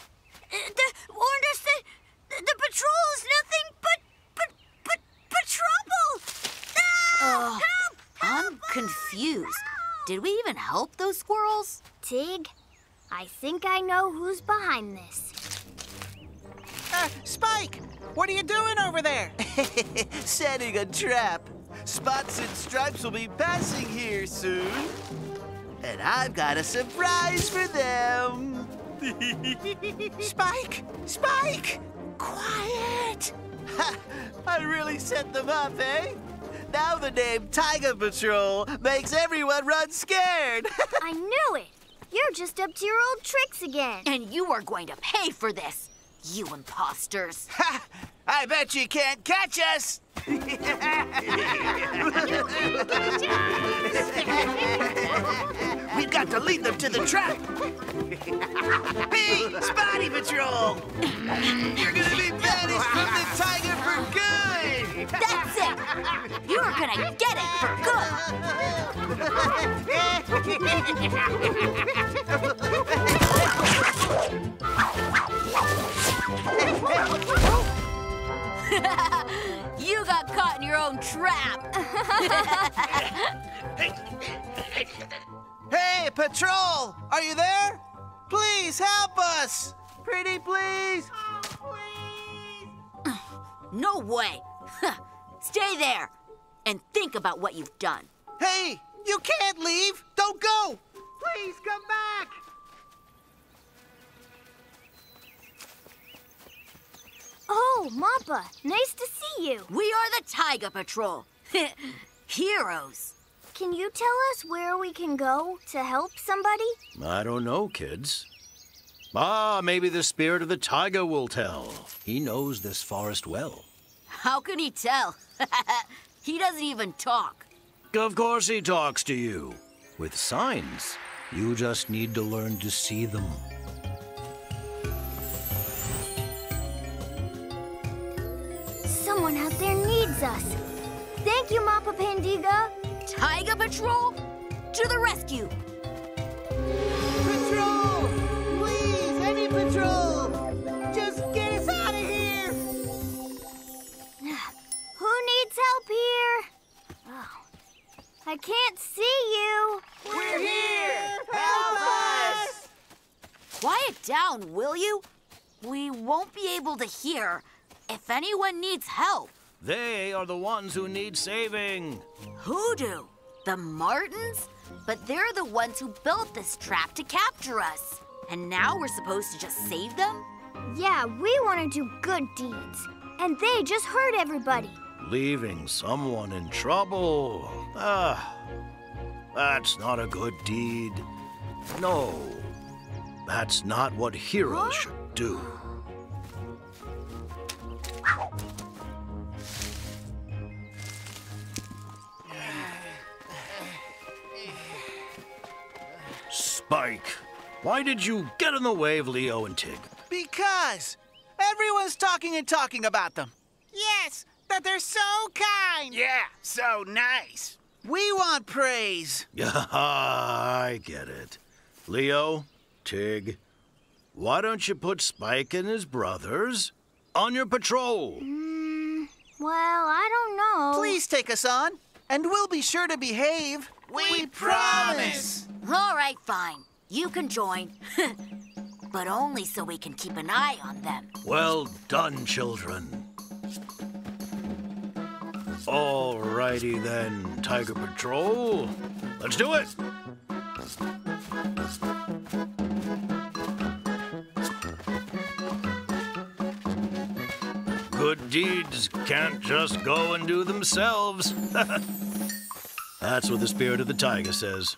Speaker 3: The warned the, the patrol is nothing but but but, but trouble. Help, help,
Speaker 2: I'm confused. Help. Did we even help those squirrels?
Speaker 4: Tig, I think I know who's behind this.
Speaker 10: Uh, Spike, what are you doing over there?
Speaker 6: Setting a trap. Spots and Stripes will be passing here soon. And I've got a surprise for them.
Speaker 10: Spike! Spike!
Speaker 6: Quiet! Ha! I really set them up, eh? Now the name Taiga Patrol makes everyone run scared.
Speaker 4: I knew it! You're just up to your old tricks again.
Speaker 2: And you are going to pay for this, you imposters.
Speaker 6: Ha! I bet you can't catch us! We've got to lead them to the trap! hey, Spotty Patrol! You're gonna be banished from the taiga for good!
Speaker 2: That's it! You're gonna get it for good! you got caught in your own trap!
Speaker 6: Hey, Patrol! Are you there? Please help us! Pretty please!
Speaker 2: No way! Stay there and think about what you've done.
Speaker 6: Hey, you can't leave! Don't go! Please come back!
Speaker 4: Oh, Mappa, nice to see you.
Speaker 2: We are the Taiga Patrol. Heroes.
Speaker 4: Can you tell us where we can go to help somebody?
Speaker 1: I don't know, kids. Ah, maybe the spirit of the taiga will tell. He knows this forest well.
Speaker 2: How can he tell? he doesn't even talk.
Speaker 1: Of course he talks to you. With signs. You just need to learn to see them.
Speaker 4: Someone out there needs us. Thank you, Mappa Pandiga.
Speaker 2: Taiga Patrol, to the rescue!
Speaker 6: Patrol! Please, any patrol! Just get us out of here!
Speaker 4: Who needs help here? Oh, I can't see you.
Speaker 6: We're here! Help us!
Speaker 2: Quiet down, will you? We won't be able to hear if anyone needs help.
Speaker 1: They are the ones who need saving.
Speaker 2: Hoodoo? The Martins? But they're the ones who built this trap to capture us. And now we're supposed to just save them?
Speaker 4: Yeah, we want to do good deeds. And they just hurt everybody.
Speaker 1: Leaving someone in trouble. Ah, that's not a good deed. No, that's not what heroes should do. Spike, why did you get in the way of Leo and Tig?
Speaker 6: Because everyone's talking and talking about them.
Speaker 10: Yes, that they're so kind.
Speaker 6: Yeah, so nice. We want praise.
Speaker 1: Yeah, I get it. Leo, Tig, why don't you put Spike and his brothers on your patrol?
Speaker 4: Mm, well, I don't know.
Speaker 6: Please take us on, and we'll be sure to behave.
Speaker 10: We promise.
Speaker 2: All right, fine. You can join. but only so we can keep an eye on them.
Speaker 1: Well done, children. All righty then, Taiga Patrol. Let's do it! Good deeds can't just go and do themselves. That's what the spirit of the taiga says.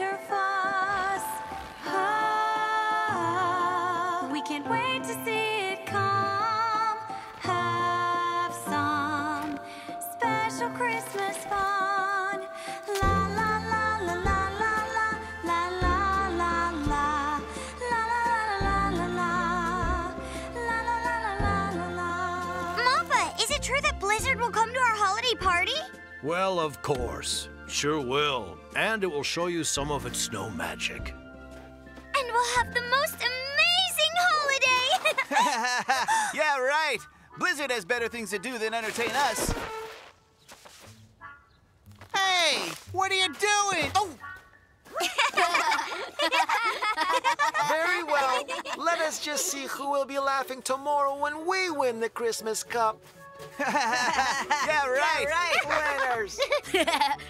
Speaker 9: Wanders winter fuss. Ah, we can't wait to see it come. Have some special Christmas fun. La la la la la la la la la la la la la la la la.
Speaker 3: Mappa, is it true that Blizzard will come to our holiday party?
Speaker 1: Well, of course. Sure will. And it will show you some of its snow magic.
Speaker 3: And we'll have the most amazing holiday!
Speaker 6: yeah, right. Blizzard has better things to do than entertain us.
Speaker 10: Hey, what are you doing? Oh,
Speaker 12: Very well. Let us just see who will be laughing tomorrow when we win the Christmas Cup.
Speaker 6: yeah, right.
Speaker 12: Winners.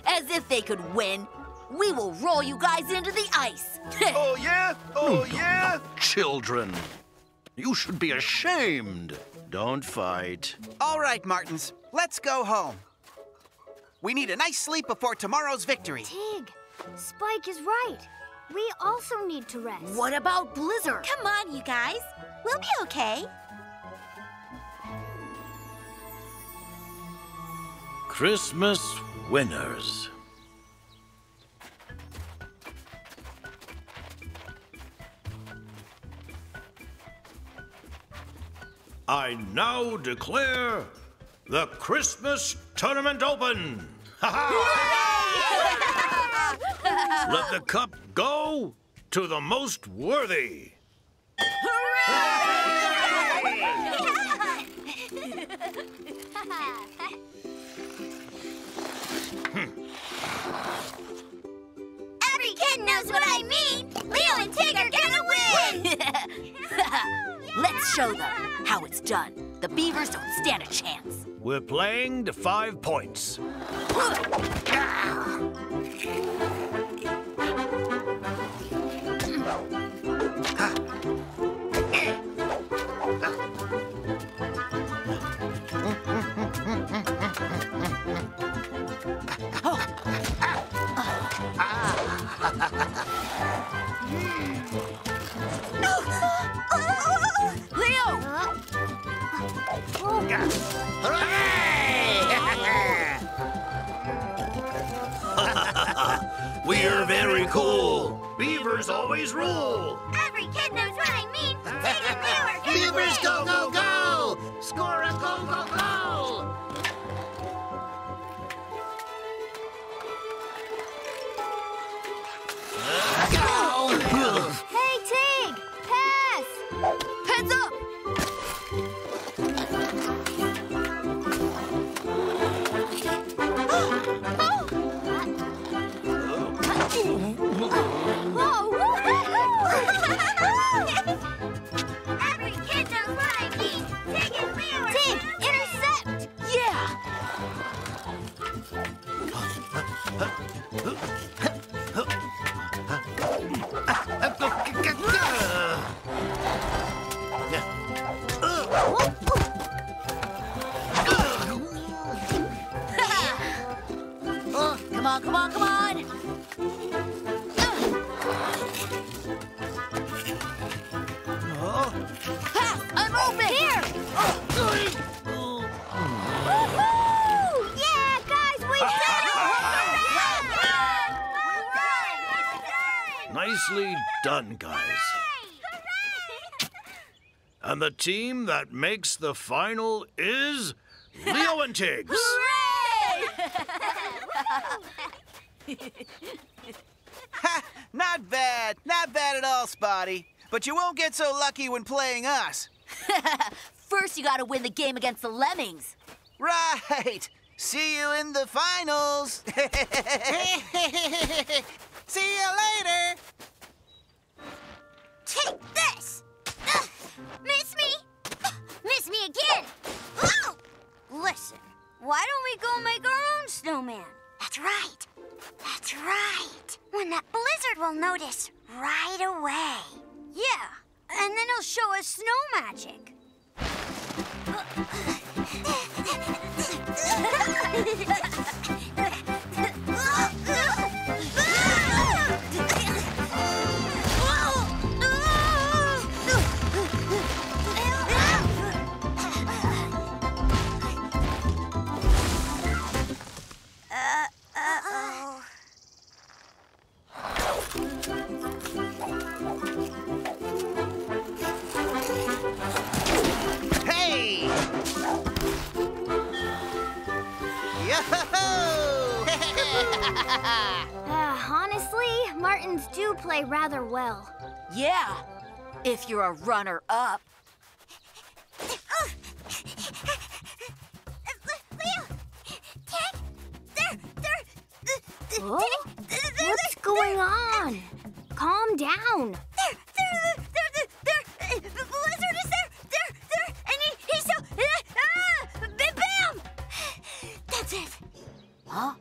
Speaker 2: As if they could win. We will roll you guys into the ice.
Speaker 13: Oh, yeah? Oh, yeah?
Speaker 1: Children, you should be ashamed. Don't fight.
Speaker 6: All right, Martins, let's go home. We need a nice sleep before tomorrow's victory.
Speaker 4: Tig, Spike is right. We also need to rest.
Speaker 2: what about Blizzard?
Speaker 3: Come on, you guys. We'll be okay.
Speaker 1: Christmas winners. I now declare the Christmas tournament open. Let the cup go to the most worthy.
Speaker 3: Every kid knows what I mean. Leo and Tig are gonna win.
Speaker 2: Let's show them how it's done. The Beavers don't stand a chance.
Speaker 1: We're playing to five points.
Speaker 2: Leo!
Speaker 1: We're very cool. Beavers always rule.
Speaker 3: Every kid knows what I mean. Tig and Leo are gonna
Speaker 12: Beavers go, go, go!
Speaker 1: Team that makes the final is Leo and Tiggs.
Speaker 6: Ha, not bad. Not bad at all, Spotty. But you won't get so lucky when playing us.
Speaker 2: First, you gotta win the game against the Lemmings.
Speaker 6: Right. See you in the finals.
Speaker 10: see you later.
Speaker 3: Take this! Ugh, miss me? Miss me again! Listen, why don't we go make our own snowman? That's right. That's right. When that blizzard will notice right away. Yeah, and then he'll show us snow magic.
Speaker 4: Spartans do play rather well.
Speaker 2: Yeah, if you're a runner-up.
Speaker 4: Oh, what's going on? Calm down.
Speaker 3: Bam. That's it.
Speaker 2: Huh?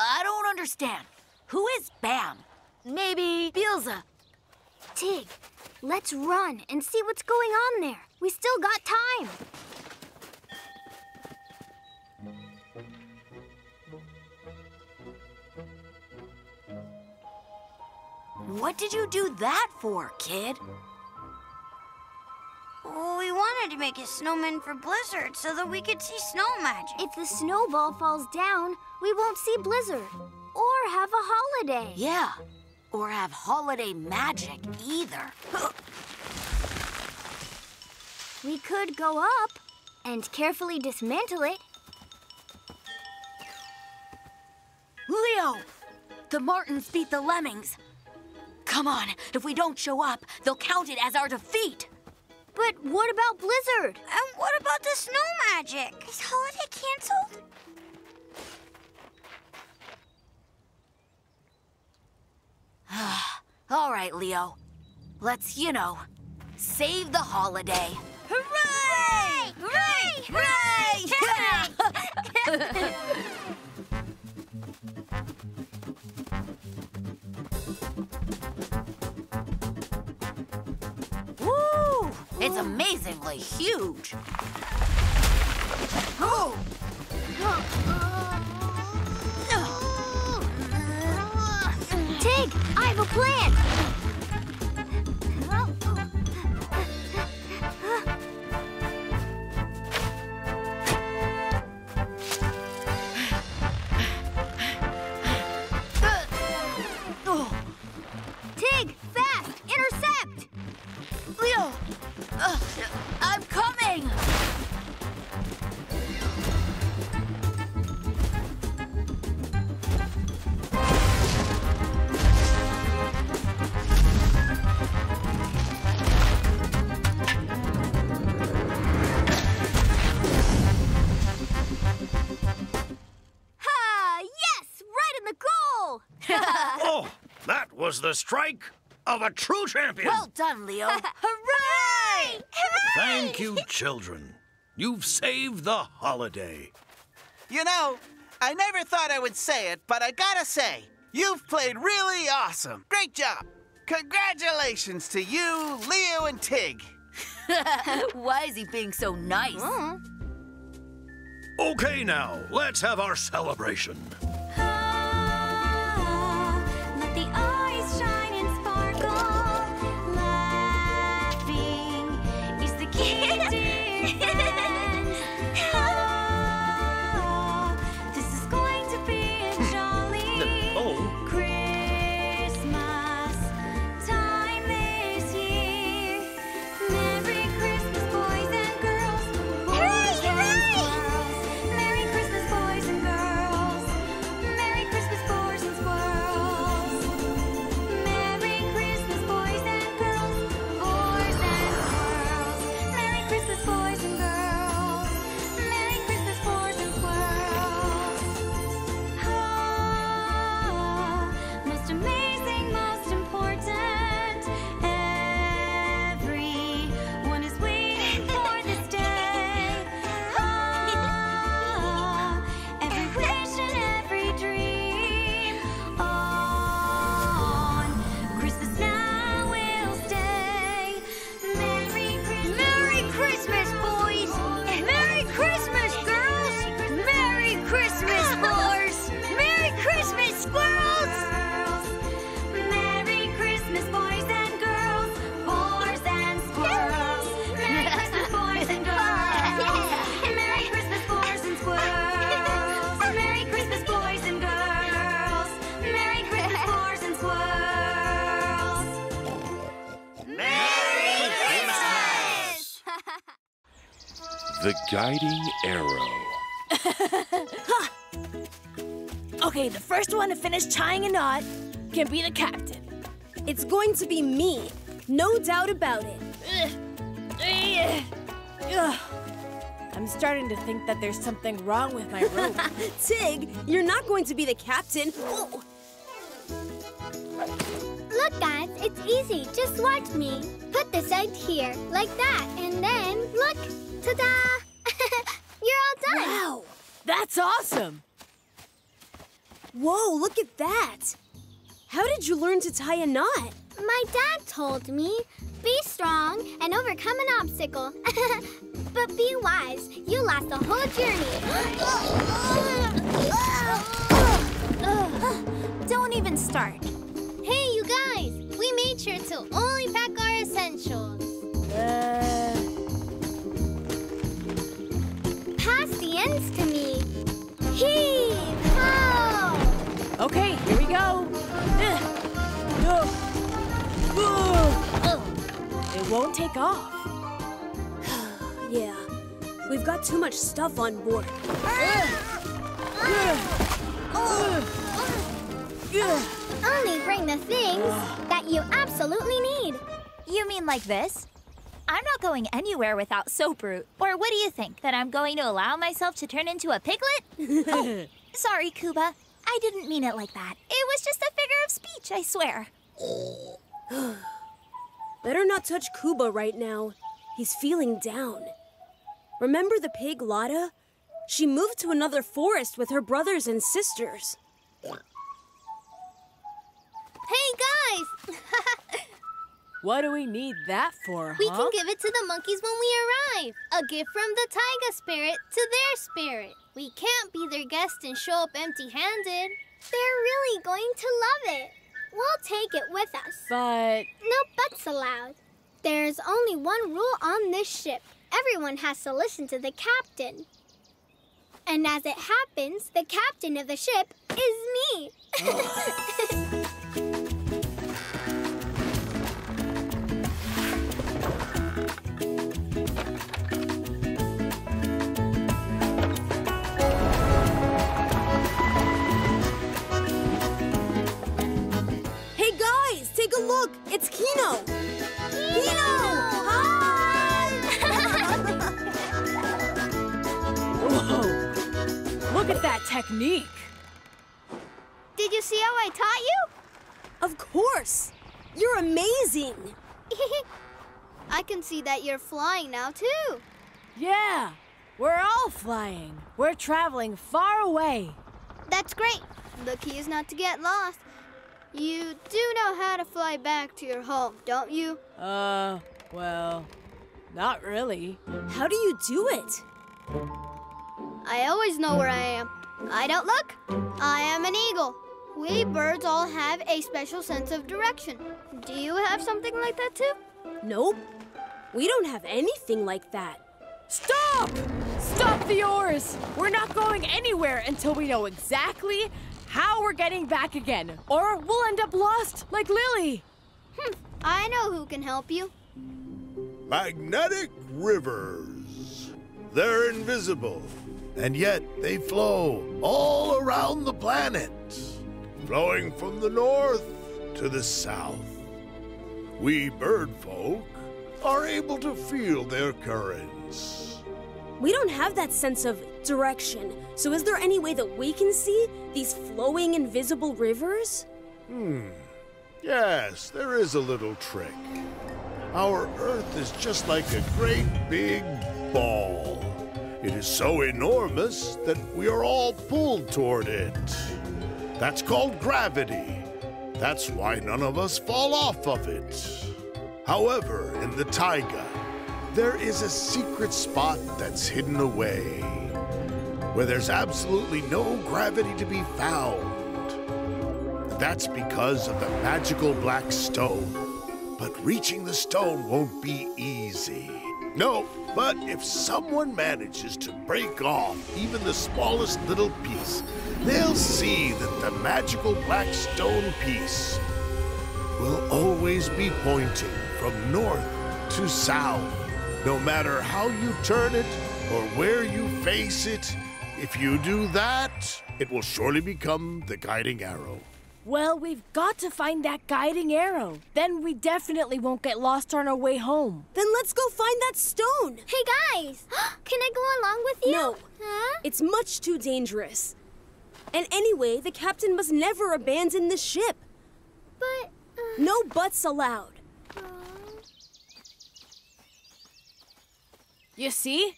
Speaker 2: I don't understand. Who is Bam? Maybe Beelza.
Speaker 4: Tig, let's run and see what's going on there. We still got time.
Speaker 2: What did you do that for, kid?
Speaker 3: We wanted to make a snowman for Blizzard so that we could see snow magic.
Speaker 4: If the snowball falls down, we won't see Blizzard or have a holiday.
Speaker 2: Yeah. Or have holiday magic either.
Speaker 4: We could go up and carefully dismantle it.
Speaker 2: Leo! The Martins beat the Lemmings. Come on, if we don't show up, they'll count it as our defeat.
Speaker 4: But what about Blizzard?
Speaker 3: And what about the snow magic? Is holiday canceled?
Speaker 2: All right, Leo. Let's, you know, save the holiday.
Speaker 3: Hooray! Hooray!
Speaker 2: Hooray! Woo! It's amazingly huge. Oh!
Speaker 4: I have a plan. The
Speaker 9: strike of a true champion.
Speaker 2: Well done, Leo.
Speaker 3: Hooray!
Speaker 9: Thank you, children. You've saved the holiday.
Speaker 6: You know, I never thought I would say it, but I gotta say, you've played really awesome. Great job. Congratulations to you, Leo, and Tig.
Speaker 2: Why is he being so nice? Mm.
Speaker 9: Okay, now, let's have our celebration.
Speaker 14: Guiding Arrow.
Speaker 15: Okay, the first one to finish tying a knot can be the captain. It's going to be me, no doubt about it. Ugh. Ugh. Ugh. I'm starting to think that there's something wrong with my rope.
Speaker 16: Tig, you're not going to be the captain. Oh,
Speaker 17: Look, guys, it's easy. Just watch me. Put this egg here, like that, and then look. Ta-da! You're all done.
Speaker 15: Wow, that's awesome. Whoa, look at that. How did you learn to tie a knot?
Speaker 17: My dad told me, be strong and overcome an obstacle. but be wise. You'll last the whole journey.
Speaker 18: Don't even start.
Speaker 17: Hey, you guys! We made sure to only pack our essentials.
Speaker 15: Uh,
Speaker 17: Pass the ends to me. Heave! Ho!
Speaker 15: okay, here we go. Ugh. Ugh. Ugh. It won't take off. yeah, we've got too much stuff on board. Uh, uh, uh,
Speaker 17: Only bring the things that you absolutely need.
Speaker 18: You mean like this? I'm not going anywhere without Soap Root. Or what do you think? That I'm going to allow myself to turn into a piglet? oh, sorry, Kuba. I didn't mean it like that. It was just a figure of speech, I swear.
Speaker 15: Better not touch Kuba right now. He's feeling down. Remember the pig Lotta? She moved to another forest with her brothers and sisters.
Speaker 17: Hey, guys!
Speaker 15: What do we need that for,
Speaker 17: we can give it to the monkeys when we arrive. A gift from the Taiga spirit to their spirit. We can't be their guest and show up empty handed. They're really going to love it. We'll take it with us.
Speaker 15: But
Speaker 17: No buts allowed. There's only one rule on this ship everyone has to listen to the captain. And as it happens, the captain of the ship is me.
Speaker 15: a look. It's Kino. Kino, hi! Whoa. Look at that technique.
Speaker 17: Did you see how I taught you?
Speaker 15: Of course. You're amazing.
Speaker 17: I can see that you're flying now, too.
Speaker 16: Yeah, we're all flying. We're traveling far away.
Speaker 17: That's great. The key is not to get lost. You do know how to fly back to your home, don't you?
Speaker 16: Uh, well, not really.
Speaker 15: How do you do it?
Speaker 17: I always know where I am. I don't look. I am an eagle. We birds all have a special sense of direction. Do you have something like that too?
Speaker 15: Nope. We don't have anything like that.
Speaker 16: Stop! Stop the oars! We're not going anywhere until we know exactly how we're getting back again, or we'll end up lost like Lily.
Speaker 17: Hmm, I know who can help you.
Speaker 19: Magnetic rivers. They're invisible, and yet they flow all around the planet, flowing from the north to the south. We bird folk are able to feel their currents.
Speaker 15: We don't have that sense of direction. So is there any way that we can see these flowing invisible rivers?
Speaker 19: Hmm. Yes, there is a little trick. Our Earth is just like a great big ball. It is so enormous that we are all pulled toward it. That's called gravity. That's why none of us fall off of it. However, in the taiga, there is a secret spot that's hidden away, where there's absolutely no gravity to be found. That's because of the magical black stone. But reaching the stone won't be easy. No, but if someone manages to break off even the smallest little piece, they'll see that the magical black stone piece will always be pointing from north to south. No matter how you turn it or where you face it, if you do that, it will surely become the guiding arrow.
Speaker 16: Well, we've got to find that guiding arrow. Then we definitely won't get lost on our way home.
Speaker 15: Then let's go find that stone.
Speaker 17: Hey guys, can I go along with you?
Speaker 15: No.
Speaker 17: Huh?
Speaker 15: It's much too dangerous. And anyway, the captain must never abandon the ship. But uh, no buts allowed.
Speaker 16: You see?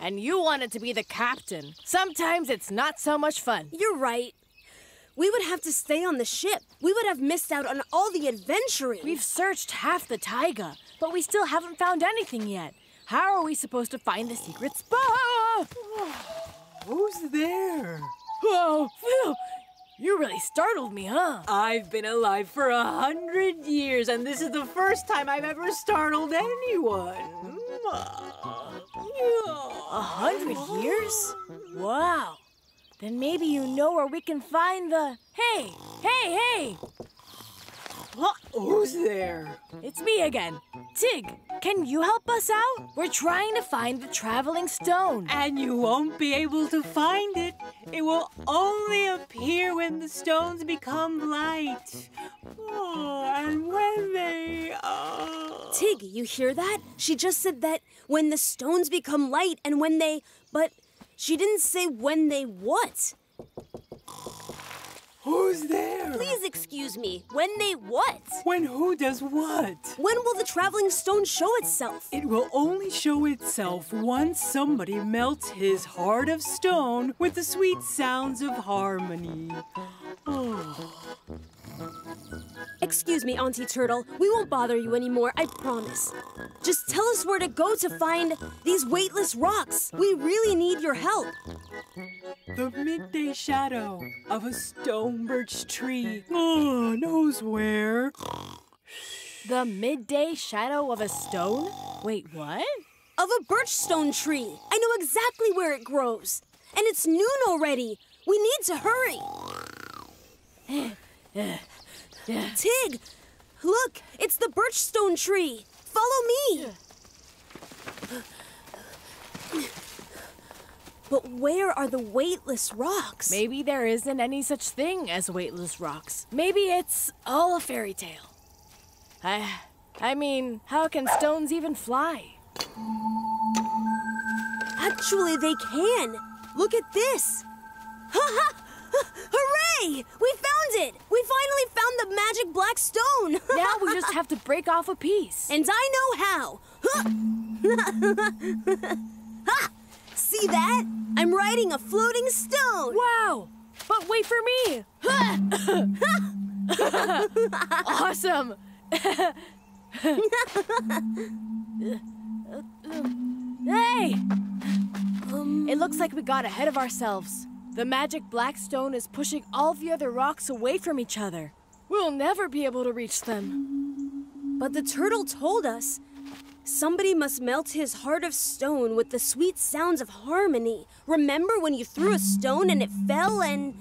Speaker 16: And you wanted to be the captain. Sometimes it's not so much fun.
Speaker 15: You're right. We would have to stay on the ship. We would have missed out on all the adventuring.
Speaker 16: We've searched half the taiga, but we still haven't found anything yet. How are we supposed to find the secret spot?
Speaker 20: Who's there?
Speaker 16: Oh, Whoa, Phil! You really startled me, huh?
Speaker 20: I've been alive for a hundred years, and this is the first time I've ever startled anyone.
Speaker 16: A hundred years? Wow. Then maybe you know where we can find the. Hey, hey, hey!
Speaker 20: Who's there?
Speaker 16: It's me again. Tig, can you help us out? We're trying to find the traveling stone.
Speaker 20: And you won't be able to find it. It will only appear when the stones become light. Oh, and when they. Oh.
Speaker 15: Tig, you hear that? She just said that when the stones become light and when they. But she didn't say when they what?
Speaker 20: Who's there?
Speaker 15: Please excuse me. When they what?
Speaker 20: When who does what?
Speaker 15: When will the traveling stone show itself?
Speaker 20: It will only show itself once somebody melts his heart of stone with the sweet sounds of harmony. Oh.
Speaker 15: Excuse me, Auntie Turtle. We won't bother you anymore, I promise. Just tell us where to go to find these weightless rocks. We really need your help.
Speaker 20: The midday shadow of a stone birch tree. Oh, knows where.
Speaker 16: The midday shadow of a stone? Wait, what?
Speaker 15: Of a birch stone tree. I know exactly where it grows. And it's noon already. We need to hurry. Tig, look, it's the birchstone tree. Follow me. But where are the weightless rocks?
Speaker 16: Maybe there isn't any such thing as weightless rocks. Maybe it's all a fairy tale. I, I mean, how can stones even fly?
Speaker 15: Actually, they can. Look at this. Ha ha! Hooray! We found it! We finally found the magic black stone!
Speaker 16: now we just have to break off a piece.
Speaker 15: And I know how! ha! See that? I'm riding a floating stone!
Speaker 16: Wow! But wait for me! awesome! hey!
Speaker 15: Um,
Speaker 16: it looks like we got ahead of ourselves. The magic black stone is pushing all the other rocks away from each other. We'll never be able to reach them.
Speaker 15: But the turtle told us somebody must melt his heart of stone with the sweet sounds of harmony. Remember when you threw a stone and it fell and.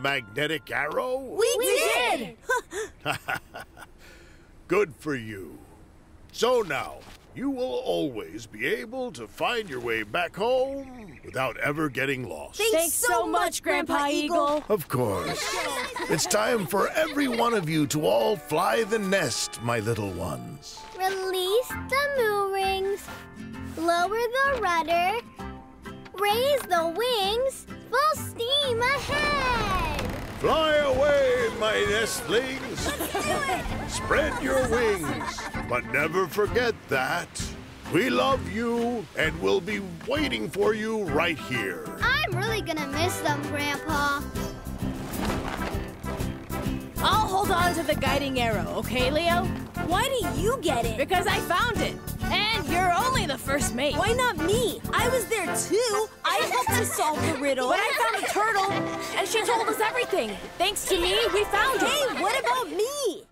Speaker 15: The
Speaker 19: magnetic arrow?
Speaker 15: We, did!
Speaker 19: Good for you. So now, you will always be able to find your way back home without ever getting lost.
Speaker 15: Thanks,
Speaker 16: Thanks so much, Grandpa Eagle.
Speaker 19: Of course. It's time for every one of you to all fly the nest, my little ones.
Speaker 4: Release the moorings. Lower the rudder. Raise the wings. Full steam ahead.
Speaker 19: Fly away, my nestlings. Spread your wings. But never forget that we love you and we'll be waiting for you right here.
Speaker 4: I'm really gonna miss them, Grandpa.
Speaker 16: I'll hold on to the guiding arrow, okay, Leo?
Speaker 15: Why do you get it?
Speaker 16: Because I found it. And you're only the first mate.
Speaker 15: Why not me? I was there too. I helped to solve the riddle.
Speaker 16: But I found a turtle, and she told us everything. Thanks to me, we found it.
Speaker 15: Hey, what about me?